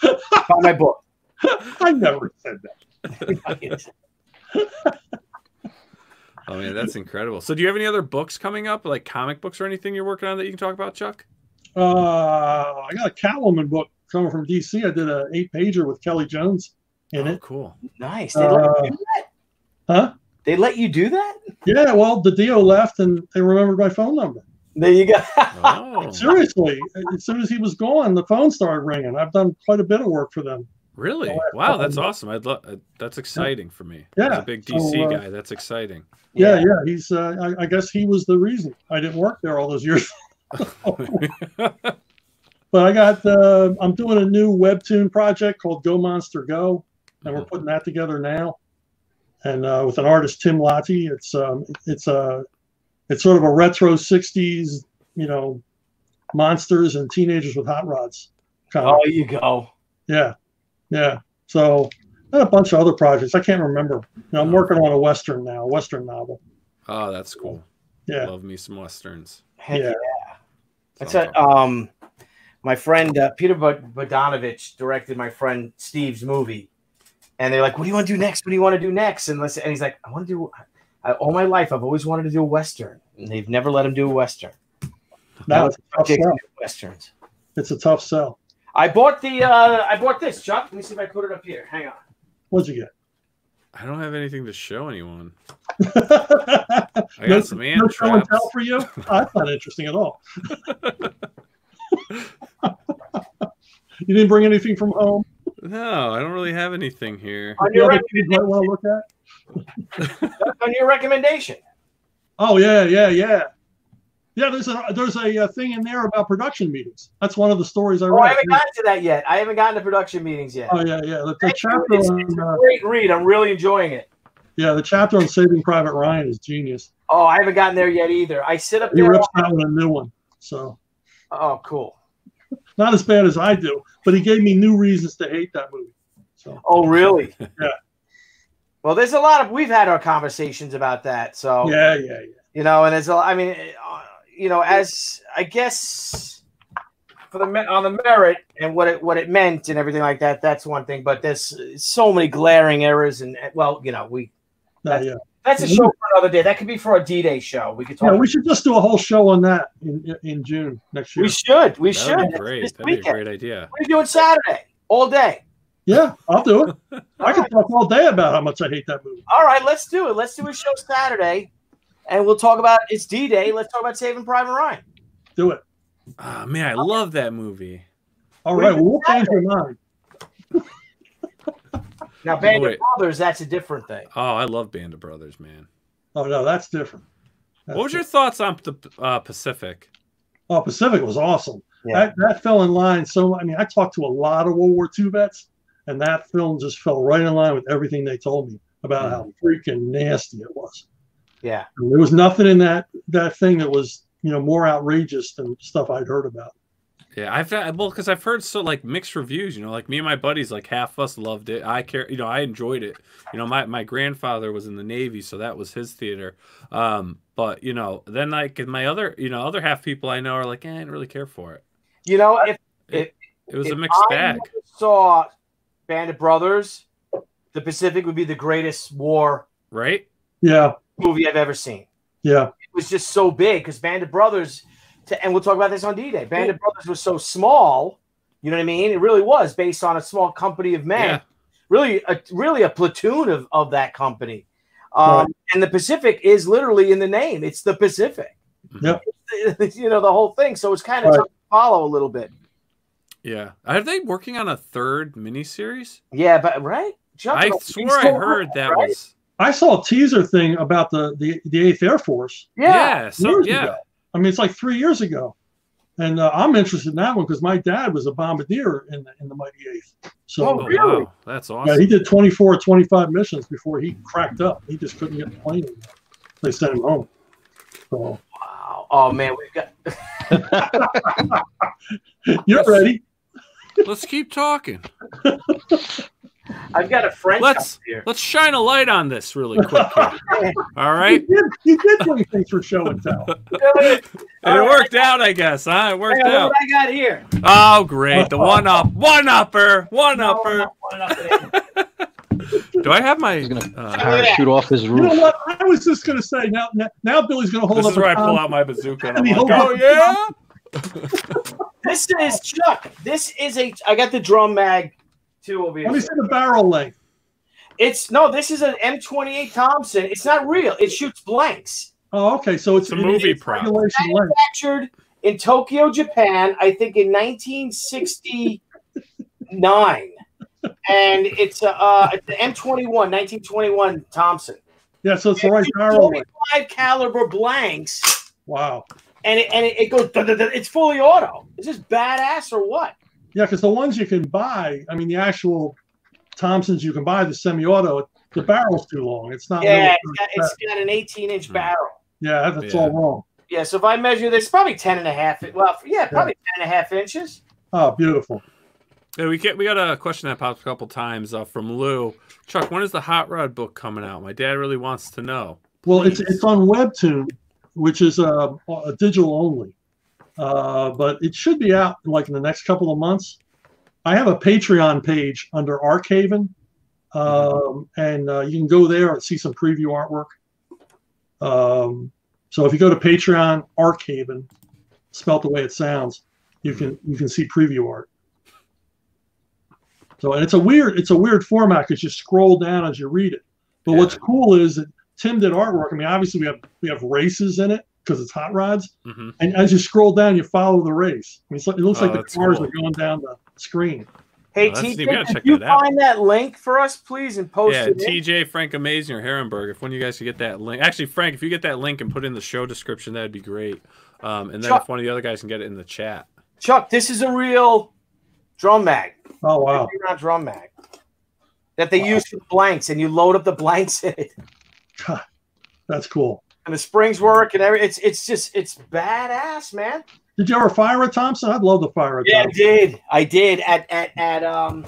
Speaker 2: Buy my book. [LAUGHS]
Speaker 7: I never said that. [LAUGHS] [LAUGHS]
Speaker 1: Oh man, that's incredible. So, do you have any other books coming up, like comic books or anything you're working on that you can talk about, Chuck?
Speaker 7: Uh, I got a Catwoman book coming from DC. I did an eight pager with Kelly Jones in
Speaker 1: oh,
Speaker 7: it.
Speaker 1: cool.
Speaker 2: nice. They let
Speaker 7: Uh,
Speaker 2: you do that?
Speaker 7: Huh?
Speaker 2: They let you do that?
Speaker 7: Yeah, well, the deal left and they remembered my phone number.
Speaker 2: There you go.
Speaker 1: Oh,
Speaker 7: Seriously, as soon as he was gone, the phone started ringing. I've done quite a bit of work for them.
Speaker 1: Really?
Speaker 7: I-
Speaker 1: Wow, that's awesome. I'd love. Uh, that's exciting for me. As
Speaker 7: Yeah,
Speaker 1: a big
Speaker 7: so,
Speaker 1: DC
Speaker 7: uh,
Speaker 1: guy. That's exciting.
Speaker 7: Yeah, yeah. He's. Uh, I, I guess he was the reason I didn't work there all those years. [LAUGHS] But I got. Uh, I'm doing a new webtoon project called Go Monster Go, and we're putting that together now. And uh, with an artist Tim Lattie, it's um, it's a, it's sort of a retro '60s, you know, monsters and teenagers with hot rods. Kind of.
Speaker 2: Oh, you go.
Speaker 7: Yeah, yeah. So and a bunch of other projects. I can't remember. You know, I'm working on a western now, a western novel.
Speaker 1: oh, that's cool.
Speaker 7: Yeah.
Speaker 1: Love me some westerns.
Speaker 2: Heck
Speaker 7: Yeah.
Speaker 2: yeah. That's
Speaker 1: Sounds
Speaker 2: a, um, my friend uh, Peter Bod- Bogdanovich directed my friend Steve's movie, and they're like, "What do you want to do next? What do you want to do next?" And listen, and he's like, "I want to do." I, all my life, I've always wanted to do a western, and they've never let him do a western.
Speaker 7: No, it's a tough sell.
Speaker 2: westerns.
Speaker 7: It's a tough sell.
Speaker 2: I bought the. Uh, I bought this, Chuck. Let me see if I put it up here. Hang on.
Speaker 7: What'd you get?
Speaker 1: I don't have anything to show anyone.
Speaker 7: I [LAUGHS]
Speaker 1: I got some ant
Speaker 7: no show and tell for you. Oh, that's not interesting at all. [LAUGHS] you didn't bring anything from home.
Speaker 1: No, I don't really have anything here.
Speaker 2: On your,
Speaker 7: have you might want to look at? [LAUGHS]
Speaker 2: on your recommendation.
Speaker 7: Oh yeah, yeah, yeah, yeah. There's a there's a, uh thing in there about production meetings. That's one of the stories I
Speaker 2: Oh, I haven't gotten to that yet. I haven't gotten to production meetings yet.
Speaker 7: Oh yeah, yeah. The, the chapter
Speaker 2: It's,
Speaker 7: on
Speaker 2: it's a
Speaker 7: uh,
Speaker 2: great read. I'm really enjoying it.
Speaker 7: yeah, the chapter on Saving Private Ryan is genius.
Speaker 2: Oh, I haven't gotten there yet either. I sit up
Speaker 7: He
Speaker 2: there.
Speaker 7: rips out with a new one. So
Speaker 2: Oh, cool.
Speaker 7: not as bad as I do, but he gave me new reasons to hate that movie. So
Speaker 2: Oh, really? [LAUGHS]
Speaker 7: Yeah.
Speaker 2: Well, there's a lot of we've had our conversations about that. So
Speaker 7: yeah, yeah, yeah.
Speaker 2: you know, and there's a. I mean, you know, as I guess for the on the merit and what it what it meant and everything like that. That's one thing. But there's so many glaring errors and well, you know, we
Speaker 7: Uh, yeah.
Speaker 2: that's a show for another day. That could be for a D-Day show. We could talk.
Speaker 7: Yeah, we should just do a whole show on that in in June next year.
Speaker 2: we should. We
Speaker 1: That
Speaker 2: should.
Speaker 1: be great.
Speaker 2: This
Speaker 1: That'd be a great idea.
Speaker 2: What are you doing Saturday? All day.
Speaker 7: Yeah, I'll do it. [LAUGHS] I
Speaker 2: All
Speaker 7: can talk all day about how much I hate that movie.
Speaker 2: All right, let's do it. Let's do a show Saturday, and we'll talk about it's D Day. Let's talk about Saving Private Ryan.
Speaker 7: Do it.
Speaker 1: Ah, man, I love that movie.
Speaker 7: All right, we'll change your mind. [LAUGHS]
Speaker 2: Now, Band
Speaker 1: wait.
Speaker 2: of Brothers, that's a different thing.
Speaker 1: Oh, I love Band of Brothers, man.
Speaker 7: Oh no, that's different. That's
Speaker 1: What was your thoughts on the uh, Pacific?
Speaker 7: Oh, Pacific was awesome.
Speaker 2: Yeah.
Speaker 7: That that fell in line. So I mean, I talked to a lot of World War II vets, and that film just fell right in line with everything they told me about how freaking nasty it was.
Speaker 2: Yeah.
Speaker 7: And there was nothing in that that thing that was you know more outrageous than stuff I'd heard about.
Speaker 1: Yeah, I've had, well because I've heard so like mixed reviews. You know, like me and my buddies, like half of us loved it. I care, you know, I enjoyed it. You know, my my grandfather was in the Navy, so that was his theater. Um, but you know, then like my other, you know, other half people I know are like, eh, I didn't really care for it.
Speaker 2: You know, if
Speaker 1: It was
Speaker 2: if
Speaker 1: a mixed
Speaker 2: I
Speaker 1: bag.
Speaker 2: never saw Band of Brothers, the Pacific would be the greatest war
Speaker 1: right?
Speaker 7: Yeah,
Speaker 2: movie I've ever seen.
Speaker 7: yeah,
Speaker 2: It was just so big because Band of Brothers, to, and we'll talk about this on D Day. Band of Brothers was so small. You know what I mean? It really was based on a small company of men.
Speaker 1: Yeah.
Speaker 2: Really, a, really a platoon of, of that company. Um, And the Pacific is literally in the name. It's the Pacific.
Speaker 7: Yep. [LAUGHS]
Speaker 2: you know the whole thing. So it's kind of
Speaker 7: Right.
Speaker 2: tough to follow a little bit.
Speaker 1: Yeah. Are they working on a third miniseries?
Speaker 2: Yeah, but right? Chuck,
Speaker 1: I swear I heard
Speaker 2: around,
Speaker 1: that
Speaker 2: right?
Speaker 1: was.
Speaker 7: I saw a teaser thing about the the, the Eighth Air Force.
Speaker 2: Yeah.
Speaker 1: Yeah. so
Speaker 7: years
Speaker 1: yeah.
Speaker 7: ago. I mean, it's like three years ago, and uh, I'm interested in that one because my dad was a bombardier in the in the Mighty Eighth. So
Speaker 2: Oh,
Speaker 1: Oh,
Speaker 2: really?
Speaker 1: wow. That's
Speaker 7: yeah,
Speaker 1: awesome.
Speaker 7: he did 24 or 25 missions before he cracked up. He just couldn't get the plane. anymore. They sent him home. So
Speaker 2: Wow. Oh man, we've got [LAUGHS]
Speaker 7: you're
Speaker 1: Yes.
Speaker 7: ready.
Speaker 1: Let's keep talking. [LAUGHS]
Speaker 2: I've got a French
Speaker 1: Let's
Speaker 2: here.
Speaker 1: let's shine a light on this really quick. Here. [LAUGHS] All
Speaker 7: You did, you did bring things for show and tell.
Speaker 1: And [LAUGHS] it worked out, I guess, huh? It worked
Speaker 2: Hang
Speaker 1: out.
Speaker 2: what I got here?
Speaker 1: Oh, great. The one up, one upper, one upper.
Speaker 2: One up. [LAUGHS]
Speaker 1: Do I have my?
Speaker 8: He's gonna
Speaker 1: Uh,
Speaker 8: parachute off his roof?
Speaker 7: You know
Speaker 8: roof.
Speaker 7: what? I was just going to say now, now. Now Billy's going to hold
Speaker 1: this
Speaker 7: up.
Speaker 1: is where
Speaker 7: a
Speaker 1: I pull
Speaker 7: com-
Speaker 1: out my bazooka. And
Speaker 7: And
Speaker 1: I'm
Speaker 7: he
Speaker 1: like,
Speaker 7: holds
Speaker 1: oh
Speaker 7: up-
Speaker 1: yeah.
Speaker 2: This is Chuck. This is a. I got the drum mag too over here.
Speaker 7: Let me see the barrel length.
Speaker 2: It's no, this is an M28 Thompson. It's not real. It shoots blanks.
Speaker 7: Oh, okay. So it's,
Speaker 1: It's a movie
Speaker 7: it's
Speaker 1: prop.
Speaker 7: regulation length.
Speaker 2: Manufactured in Tokyo, Japan, I think in 1969. and it's a uh, it's an M21, 1921 Thompson.
Speaker 7: Yeah, so it's the right barrel length.
Speaker 2: 25 caliber blanks,
Speaker 7: Wow.
Speaker 2: and it, and it, it goes. It's fully auto. Is this badass or what?
Speaker 7: Yeah, because the ones you can buy, I mean, the actual Thompsons you can buy, the semi-auto, the barrel's too long. It's not.
Speaker 2: Yeah,
Speaker 7: really-
Speaker 2: it's got, it's got an 18 inch
Speaker 1: Hmm.
Speaker 2: barrel.
Speaker 7: yeah, that's
Speaker 1: Yeah.
Speaker 7: all wrong.
Speaker 2: Yeah, so if I measure this, probably 10 and a half. Well, yeah, probably 10 and a half inches.
Speaker 7: Oh, beautiful.
Speaker 1: Yeah, we get we got a question that popped a couple times uh, from Lou. Chuck, when is the Hot Rod book coming out? My dad really wants to know.
Speaker 7: Well, it's
Speaker 2: Please.
Speaker 7: it's on Webtoon, which is a, a digital only, uh, but it should be out like in the next couple of months. I have a Patreon page under Archaven, um, and uh, you can go there and see some preview artwork. Um, so if you go to Patreon Archaven, spelt the way it sounds, you can you can see preview art. So and it's a weird it's a weird format because you scroll down as you read it. But
Speaker 1: Yeah.
Speaker 7: what's cool is that Tim did artwork. I mean, obviously we have we have races in it because it's hot rods,
Speaker 1: hmm
Speaker 7: and as you scroll down, you follow the race. I mean, it looks
Speaker 1: Oh,
Speaker 7: like the cars
Speaker 1: cool.
Speaker 7: are going down the screen.
Speaker 2: Hey,
Speaker 1: Oh, that's neat. We
Speaker 2: TJ,
Speaker 1: gotta
Speaker 2: could
Speaker 1: check
Speaker 2: you
Speaker 1: that out.
Speaker 2: find that link for us, please, and post
Speaker 1: Yeah,
Speaker 2: it? in?
Speaker 1: TJ, Frank Amazing, or Herrenberg. If one of you guys could get that link, actually, Frank, if you get that link and put it in the show description, that'd be great. Um, and then
Speaker 2: Chuck-
Speaker 1: if one of the other guys can get it in the chat.
Speaker 2: Chuck, this is a real drum mag.
Speaker 7: Oh wow!
Speaker 2: Not drum mag that they use for blanks, and you load up the blanks in it,
Speaker 7: God, [LAUGHS] that's cool.
Speaker 2: And the springs work, and every. It's it's just it's badass, man.
Speaker 7: Did you ever fire a Thompson? I'd love to fire a
Speaker 2: Yeah, I did. I did at at at um.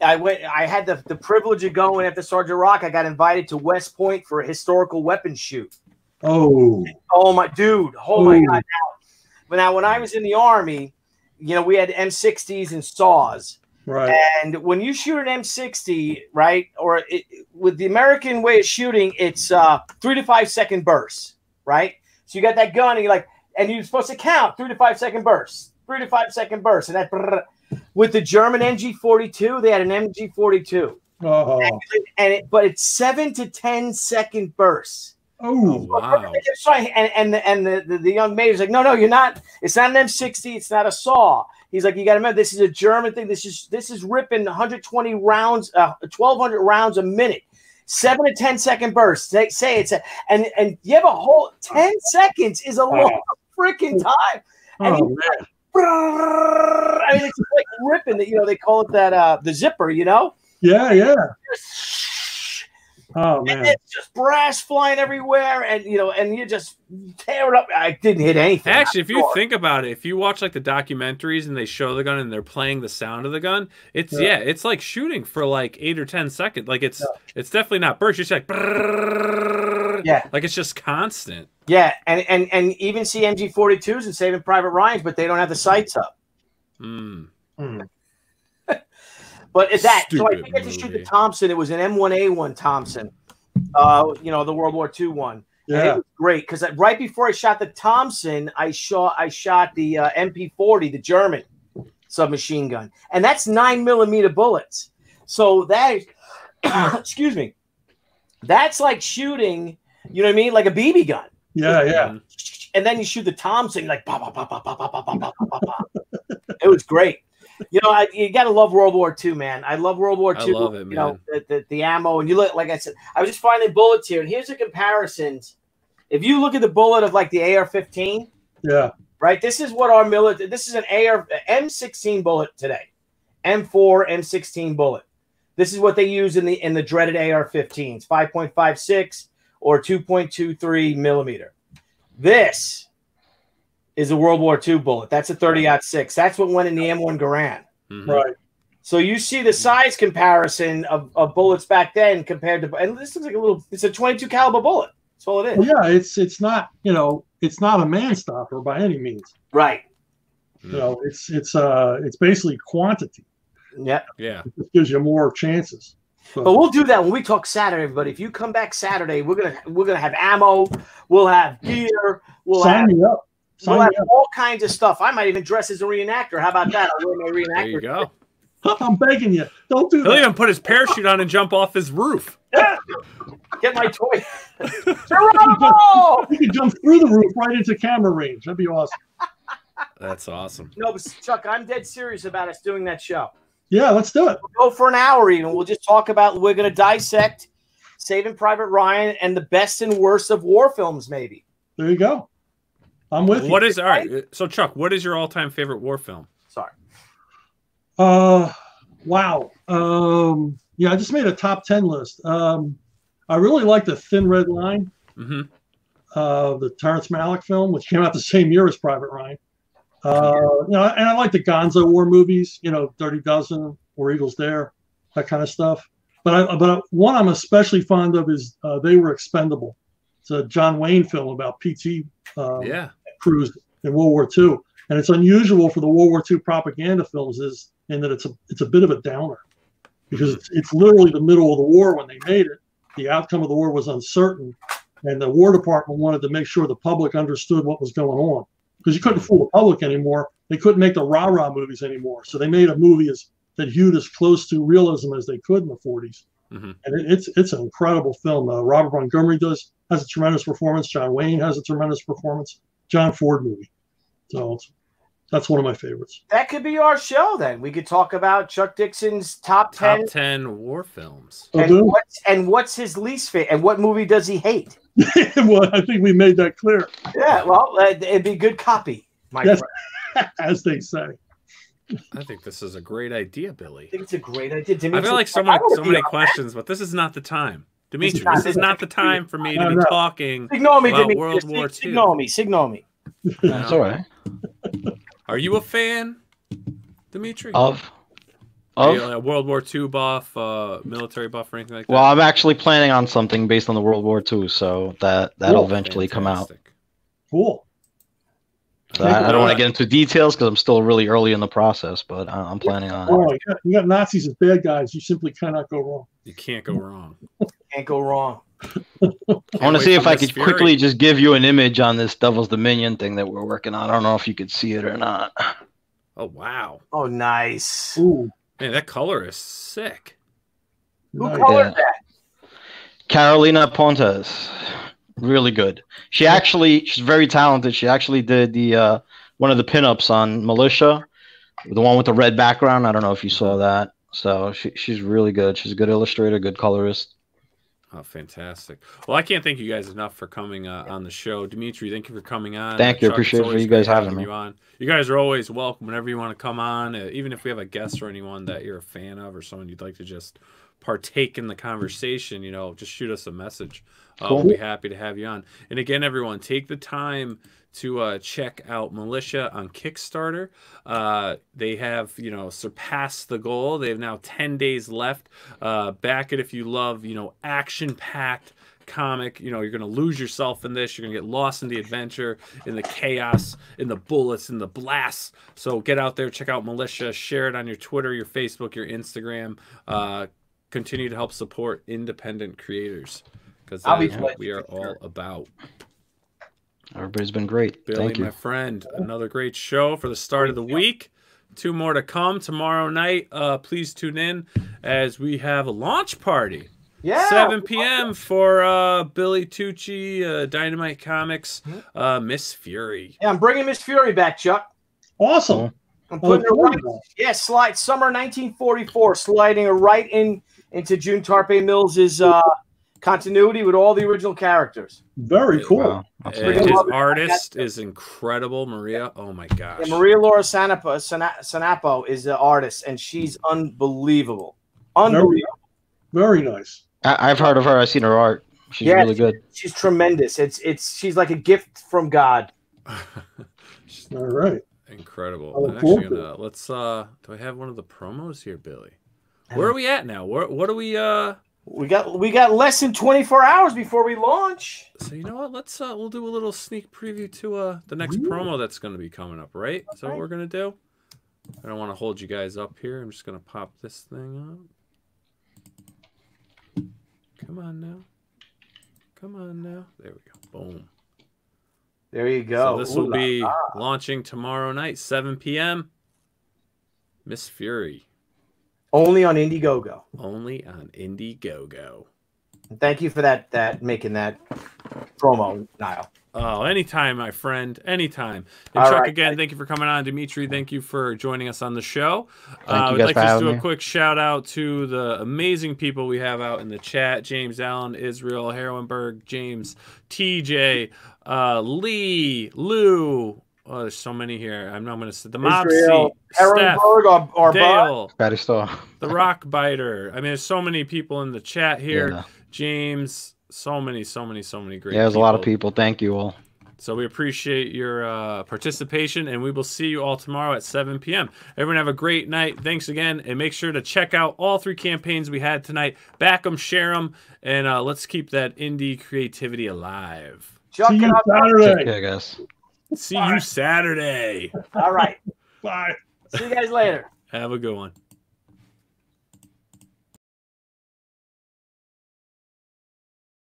Speaker 2: I went. I had the, the privilege of going after Sergeant Rock. I got invited to West Point for a historical weapons shoot.
Speaker 7: Oh,
Speaker 2: Oh my dude! Oh my god! But now when I was in the army, you know, we had M60s and saws,
Speaker 7: right.
Speaker 2: and when you shoot an M60, right, or it, with the American way of shooting, it's uh, three to five second bursts, right? So you got that gun, and you're like, and you're supposed to count three to five second bursts, three to five second bursts, and that. With the German MG42, they had an MG42,
Speaker 7: Oh,
Speaker 2: and it, but it's seven to ten second bursts.
Speaker 1: Oh, wow.
Speaker 2: Right. And and the, and the, the, the young mayor's like, no, no, you're not. It's not an M60. It's not a saw. He's like, you got to remember, this is a German thing. This is this is ripping 120 rounds, uh, 1,200 rounds a minute, seven to 10 second bursts. Say, say it's a, and and you have a whole 10 seconds is a long freaking time. And
Speaker 7: oh, man.
Speaker 2: I mean, it's like ripping. that You know, they call it that uh the zipper. You know.
Speaker 7: Yeah, yeah. Oh
Speaker 2: And
Speaker 7: man.
Speaker 2: it's just brass flying everywhere, and you know, and you just tear it up. I didn't hit anything.
Speaker 1: Actually, if you
Speaker 2: Sure.
Speaker 1: think about it, if you watch like the documentaries and they show the gun and they're playing the sound of the gun, it's
Speaker 7: Yeah.
Speaker 1: yeah, it's like shooting for like eight or ten seconds. Like it's it's definitely not burst. It's like.
Speaker 2: Yeah.
Speaker 1: like it's just constant.
Speaker 2: Yeah, and and and even see MG 42s and Saving Private Ryan's, but they don't have the sights up.
Speaker 1: Mm.
Speaker 2: But it's that, so I
Speaker 1: Stupid
Speaker 2: did get to shoot the. Thompson. It was an M1A1 Thompson, uh, you know, the World War II one. And it
Speaker 7: Yeah.
Speaker 2: was great because right before I shot the Thompson, I shot I shot the uh, MP40, the German submachine gun, and that's nine millimeter bullets. So that [COUGHS] excuse me, that's like shooting. You know what I mean? Like a BB gun.
Speaker 7: Yeah, yeah.
Speaker 2: And then you shoot the Thompson, like bah, bah, bah, bah, bah, bah, bah, bah, bah. it was great. You know, I, you got to love World War II, man. I love World War II.
Speaker 1: I
Speaker 2: II.
Speaker 1: love it, man.
Speaker 2: You know, the, the, the ammo, and you look like I said. I was just finding bullets here, and here's the comparisons. If you look at the bullet of like the AR-15,
Speaker 7: Yeah.
Speaker 2: right? This is what our military. This is an AR M16 bullet today, M4 M16 bullet. This is what they use in the in the dreaded AR-15s, 5.56 or 2.23 millimeter. This is a World War II bullet. That's a 30 six. That's what went in the M1 Garand.
Speaker 1: Mhm.
Speaker 7: Right.
Speaker 2: So you see the size comparison of, of bullets back then compared to, and this looks like a little. It's a 22 caliber bullet. That's all it is.
Speaker 7: Well, yeah, it's it's not you know it's not a man stopper by any means.
Speaker 2: Right.
Speaker 7: You know, it's it's uh it's basically quantity.
Speaker 2: Yeah.
Speaker 1: Yeah.
Speaker 7: It just gives you more chances. So,
Speaker 2: But we'll do that when we talk Saturday, everybody. If you come back Saturday, we're gonna we're gonna have ammo, we'll have gear, we'll
Speaker 7: sign
Speaker 2: have,
Speaker 7: me up. Sign
Speaker 2: we'll have
Speaker 7: up.
Speaker 2: all kinds of stuff. I might even dress as a reenactor. How about that? I'll wear my reenactor.
Speaker 1: There you go.
Speaker 7: I'm begging you, don't do that.
Speaker 1: He'll even put his parachute on and jump off his roof. Yeah.
Speaker 2: Get my toy. [LAUGHS] Geronimo!
Speaker 7: You can jump through the roof right into camera range. That'd be awesome.
Speaker 1: That's awesome.
Speaker 2: No, but Chuck, I'm dead serious about us doing that show.
Speaker 7: Yeah, let's do it.
Speaker 2: Go for an hour even. We'll just talk about. We're going to dissect Saving Private Ryan and the best and worst of war films, maybe.
Speaker 7: There you go. I'm with you.
Speaker 1: What is all right? So Chuck, what is your all-time favorite war film?
Speaker 2: Sorry.
Speaker 7: Uh, wow. Um, yeah, I just made a top ten list. Um, I really like the Thin Red Line,
Speaker 1: hmm
Speaker 7: uh, the Terrence Malick film, which came out the same year as Private Ryan. Uh, you know, and I like the Gonzo war movies. You know, Dirty Dozen, Where Eagles Dare, that kind of stuff. But I, but one I'm especially fond of is uh, They Were Expendable. It's a John Wayne film about PT um,
Speaker 1: Yeah.
Speaker 7: Crews in World War II, and it's unusual for the World War II propaganda films is in that it's a it's a bit of a downer because it's, it's literally the middle of the war when they made it. The outcome of the war was uncertain, and the War Department wanted to make sure the public understood what was going on because you couldn't fool the public anymore. They couldn't make the rah rah movies anymore, so they made a movie as that hewed as close to realism as they could in the 40s.
Speaker 1: Mhm.
Speaker 7: And it, it's it's an incredible film. Uh, Robert Montgomery does has a tremendous performance. John Wayne has a tremendous performance. John Ford movie. So that's one of my favorites.
Speaker 2: That could be our show then. We could talk about Chuck Dixon's top ten,
Speaker 1: Top
Speaker 2: 10
Speaker 1: war films.
Speaker 7: Oh,
Speaker 2: and,
Speaker 7: do?
Speaker 2: what's, and what's his least favorite and what movie does he hate? [LAUGHS]
Speaker 7: well, I think we made that clear,
Speaker 2: Yeah, well, uh, it'd be good copy, my
Speaker 7: Yes.
Speaker 2: friend. [LAUGHS]
Speaker 7: as they say.
Speaker 1: I think this is a great idea, Billy.
Speaker 2: I think it's a great idea.
Speaker 1: I feel like so
Speaker 2: I
Speaker 1: many so many
Speaker 2: on that.
Speaker 1: questions, but this is not the time. Dimitri,
Speaker 2: not-
Speaker 1: this is not the time for me to be talking.
Speaker 2: Signal me,
Speaker 1: about
Speaker 2: Dimitri.
Speaker 1: World War II.
Speaker 2: Signal me. Signal me. [LAUGHS]
Speaker 8: That's all right.
Speaker 1: Are you a fan, Dimitri?
Speaker 8: Of
Speaker 1: Are
Speaker 8: of
Speaker 1: you a World War II buff, uh, military buff, or anything like that?
Speaker 8: well, I'm actually planning on something based on the World War II, so that that'll
Speaker 7: Cool.
Speaker 8: eventually come out.
Speaker 7: Cool.
Speaker 8: So I, I don't want to get into details because I'm still really early in the process, but I- I'm planning on.
Speaker 7: Oh, you got, you got Nazis as bad guys. You simply cannot go wrong.
Speaker 1: You can't go wrong. [LAUGHS]
Speaker 2: Can't go wrong.
Speaker 8: I want to see if I could
Speaker 1: Fury.
Speaker 8: quickly just give you an image on this Devil's Dominion thing that we're working on. I don't know if you could see it or not.
Speaker 1: Oh wow,
Speaker 2: Oh, nice.
Speaker 7: Ooh.
Speaker 1: man, that color is sick.
Speaker 2: Who
Speaker 7: nice.
Speaker 2: colored
Speaker 8: Yeah.
Speaker 2: that?
Speaker 8: Carolina Pontes, really good. She actually, she's very talented. She actually did the uh, one of the pinups on Militia, the one with the red background. I don't know if you saw that. So she, she's really good. She's a good illustrator, good colorist.
Speaker 1: Oh, fantastic. Well, I can't thank you guys enough for coming uh, on the show. Dimitri, thank you for coming on.
Speaker 8: Thank you.
Speaker 1: Chuck,
Speaker 8: Appreciate you guys having me.
Speaker 1: You on. You guys are always welcome whenever you want to come on. Uh, even if we have a guest or anyone that you're a fan of or someone you'd like to just partake in the conversation, you know, just shoot us a message. Uh,
Speaker 8: Cool.
Speaker 1: We'll be happy to have you on. And again, everyone, take the time to uh, check out Militia on Kickstarter. Uh, they have, you know, surpassed the goal. They have now 10 days left. Uh, back it if you love, you know, action packed comic. You know, you're going to lose yourself in this. You're going to get lost in the adventure, in the chaos, in the bullets, in the blasts. So get out there, check out Militia, share it on your Twitter, your Facebook, your Instagram. Uh, continue to help support independent creators because that is what we are all about.
Speaker 8: Everybody's been great.
Speaker 1: Billy,
Speaker 8: Thank
Speaker 1: my friend, another great show for the start of the week. Two more to come tomorrow night. Uh, please tune in as we have a launch party.
Speaker 2: Yeah.
Speaker 1: 7 p.m. for uh, Billy Tucci, uh, Dynamite Comics, uh, Miss Fury.
Speaker 2: Yeah, I'm bringing Miss Fury back, Chuck.
Speaker 7: Awesome.
Speaker 2: I'm
Speaker 7: Oh,
Speaker 2: putting her
Speaker 7: cool.
Speaker 2: right. Yeah, slide summer 1944, sliding her right in into June Tarpe Mills's uh, continuity with all the original characters.
Speaker 7: Very cool.
Speaker 8: Wow. That's
Speaker 1: And his artist is incredible, Maria. Oh my gosh.
Speaker 2: And Maria Laura Sanapo, Sana- Sanapo is the artist, and she's unbelievable. Unbelievable.
Speaker 7: Very nice.
Speaker 8: I, I've heard of her. I've seen her art. She's
Speaker 2: Yeah.
Speaker 8: really good.
Speaker 2: She's tremendous. It's it's she's like a gift from God. [LAUGHS]
Speaker 7: All right.
Speaker 1: Incredible.
Speaker 7: Oh,
Speaker 1: I'm actually
Speaker 7: cool.
Speaker 1: gonna let's uh do I have one of the promos here, Billy? Where are we at now? Where what are we uh
Speaker 2: We got we got less than 24 hours before we launch.
Speaker 1: so you know what? Let's uh we'll do a little sneak preview to uh the next promo that's gonna be coming up, right? Is that what we're gonna do? I don't want to hold you guys up here. I'm just gonna pop this thing up. Come on now. Come on now. There we go. Boom.
Speaker 2: There you go.
Speaker 1: So this
Speaker 2: Ooh
Speaker 1: will
Speaker 2: la
Speaker 1: be
Speaker 2: la.
Speaker 1: launching tomorrow night, 7 p.m. Miss Fury.
Speaker 2: Only on Indiegogo.
Speaker 1: Only on Indiegogo.
Speaker 2: Thank you for that. That making that promo, Nile.
Speaker 1: Oh, anytime, my friend. Anytime. And
Speaker 2: All
Speaker 1: Chuck,
Speaker 2: right.
Speaker 1: again, thank you for coming on. Dimitri, thank you for joining us on the show.
Speaker 8: Thank
Speaker 1: uh,
Speaker 8: you
Speaker 1: we'd
Speaker 8: guys
Speaker 1: like
Speaker 8: for
Speaker 1: to just
Speaker 8: having
Speaker 1: do a
Speaker 8: me.
Speaker 1: quick shout out to the amazing people we have out in the chat James Allen, Israel, Heroenberg, James, TJ, uh, Lee, Lou. Oh, there's so many here. I'm I'm going to say the Mob
Speaker 2: Israel,
Speaker 1: Seat, Steph,
Speaker 2: Herrenberg, or, or
Speaker 1: Dale,
Speaker 8: Patty
Speaker 1: the Rock Biter. I mean, there's so many people in the chat here.
Speaker 8: Yeah.
Speaker 1: James, so many, so many, so many great
Speaker 8: Yeah, there's a lot of people. Thank you all.
Speaker 1: so we appreciate your uh, participation, and we will see you all tomorrow at 7 p.m. Everyone have a great night. Thanks again, and make sure to check out all three campaigns we had tonight. Back them, share them, and uh, let's keep that indie creativity alive.
Speaker 2: Chuck
Speaker 7: See
Speaker 2: it
Speaker 7: you
Speaker 2: up.
Speaker 7: Saturday.
Speaker 8: Yeah, guys.
Speaker 1: See you Saturday.
Speaker 2: All right.
Speaker 7: Bye.
Speaker 2: See you guys later.
Speaker 1: Have a good one.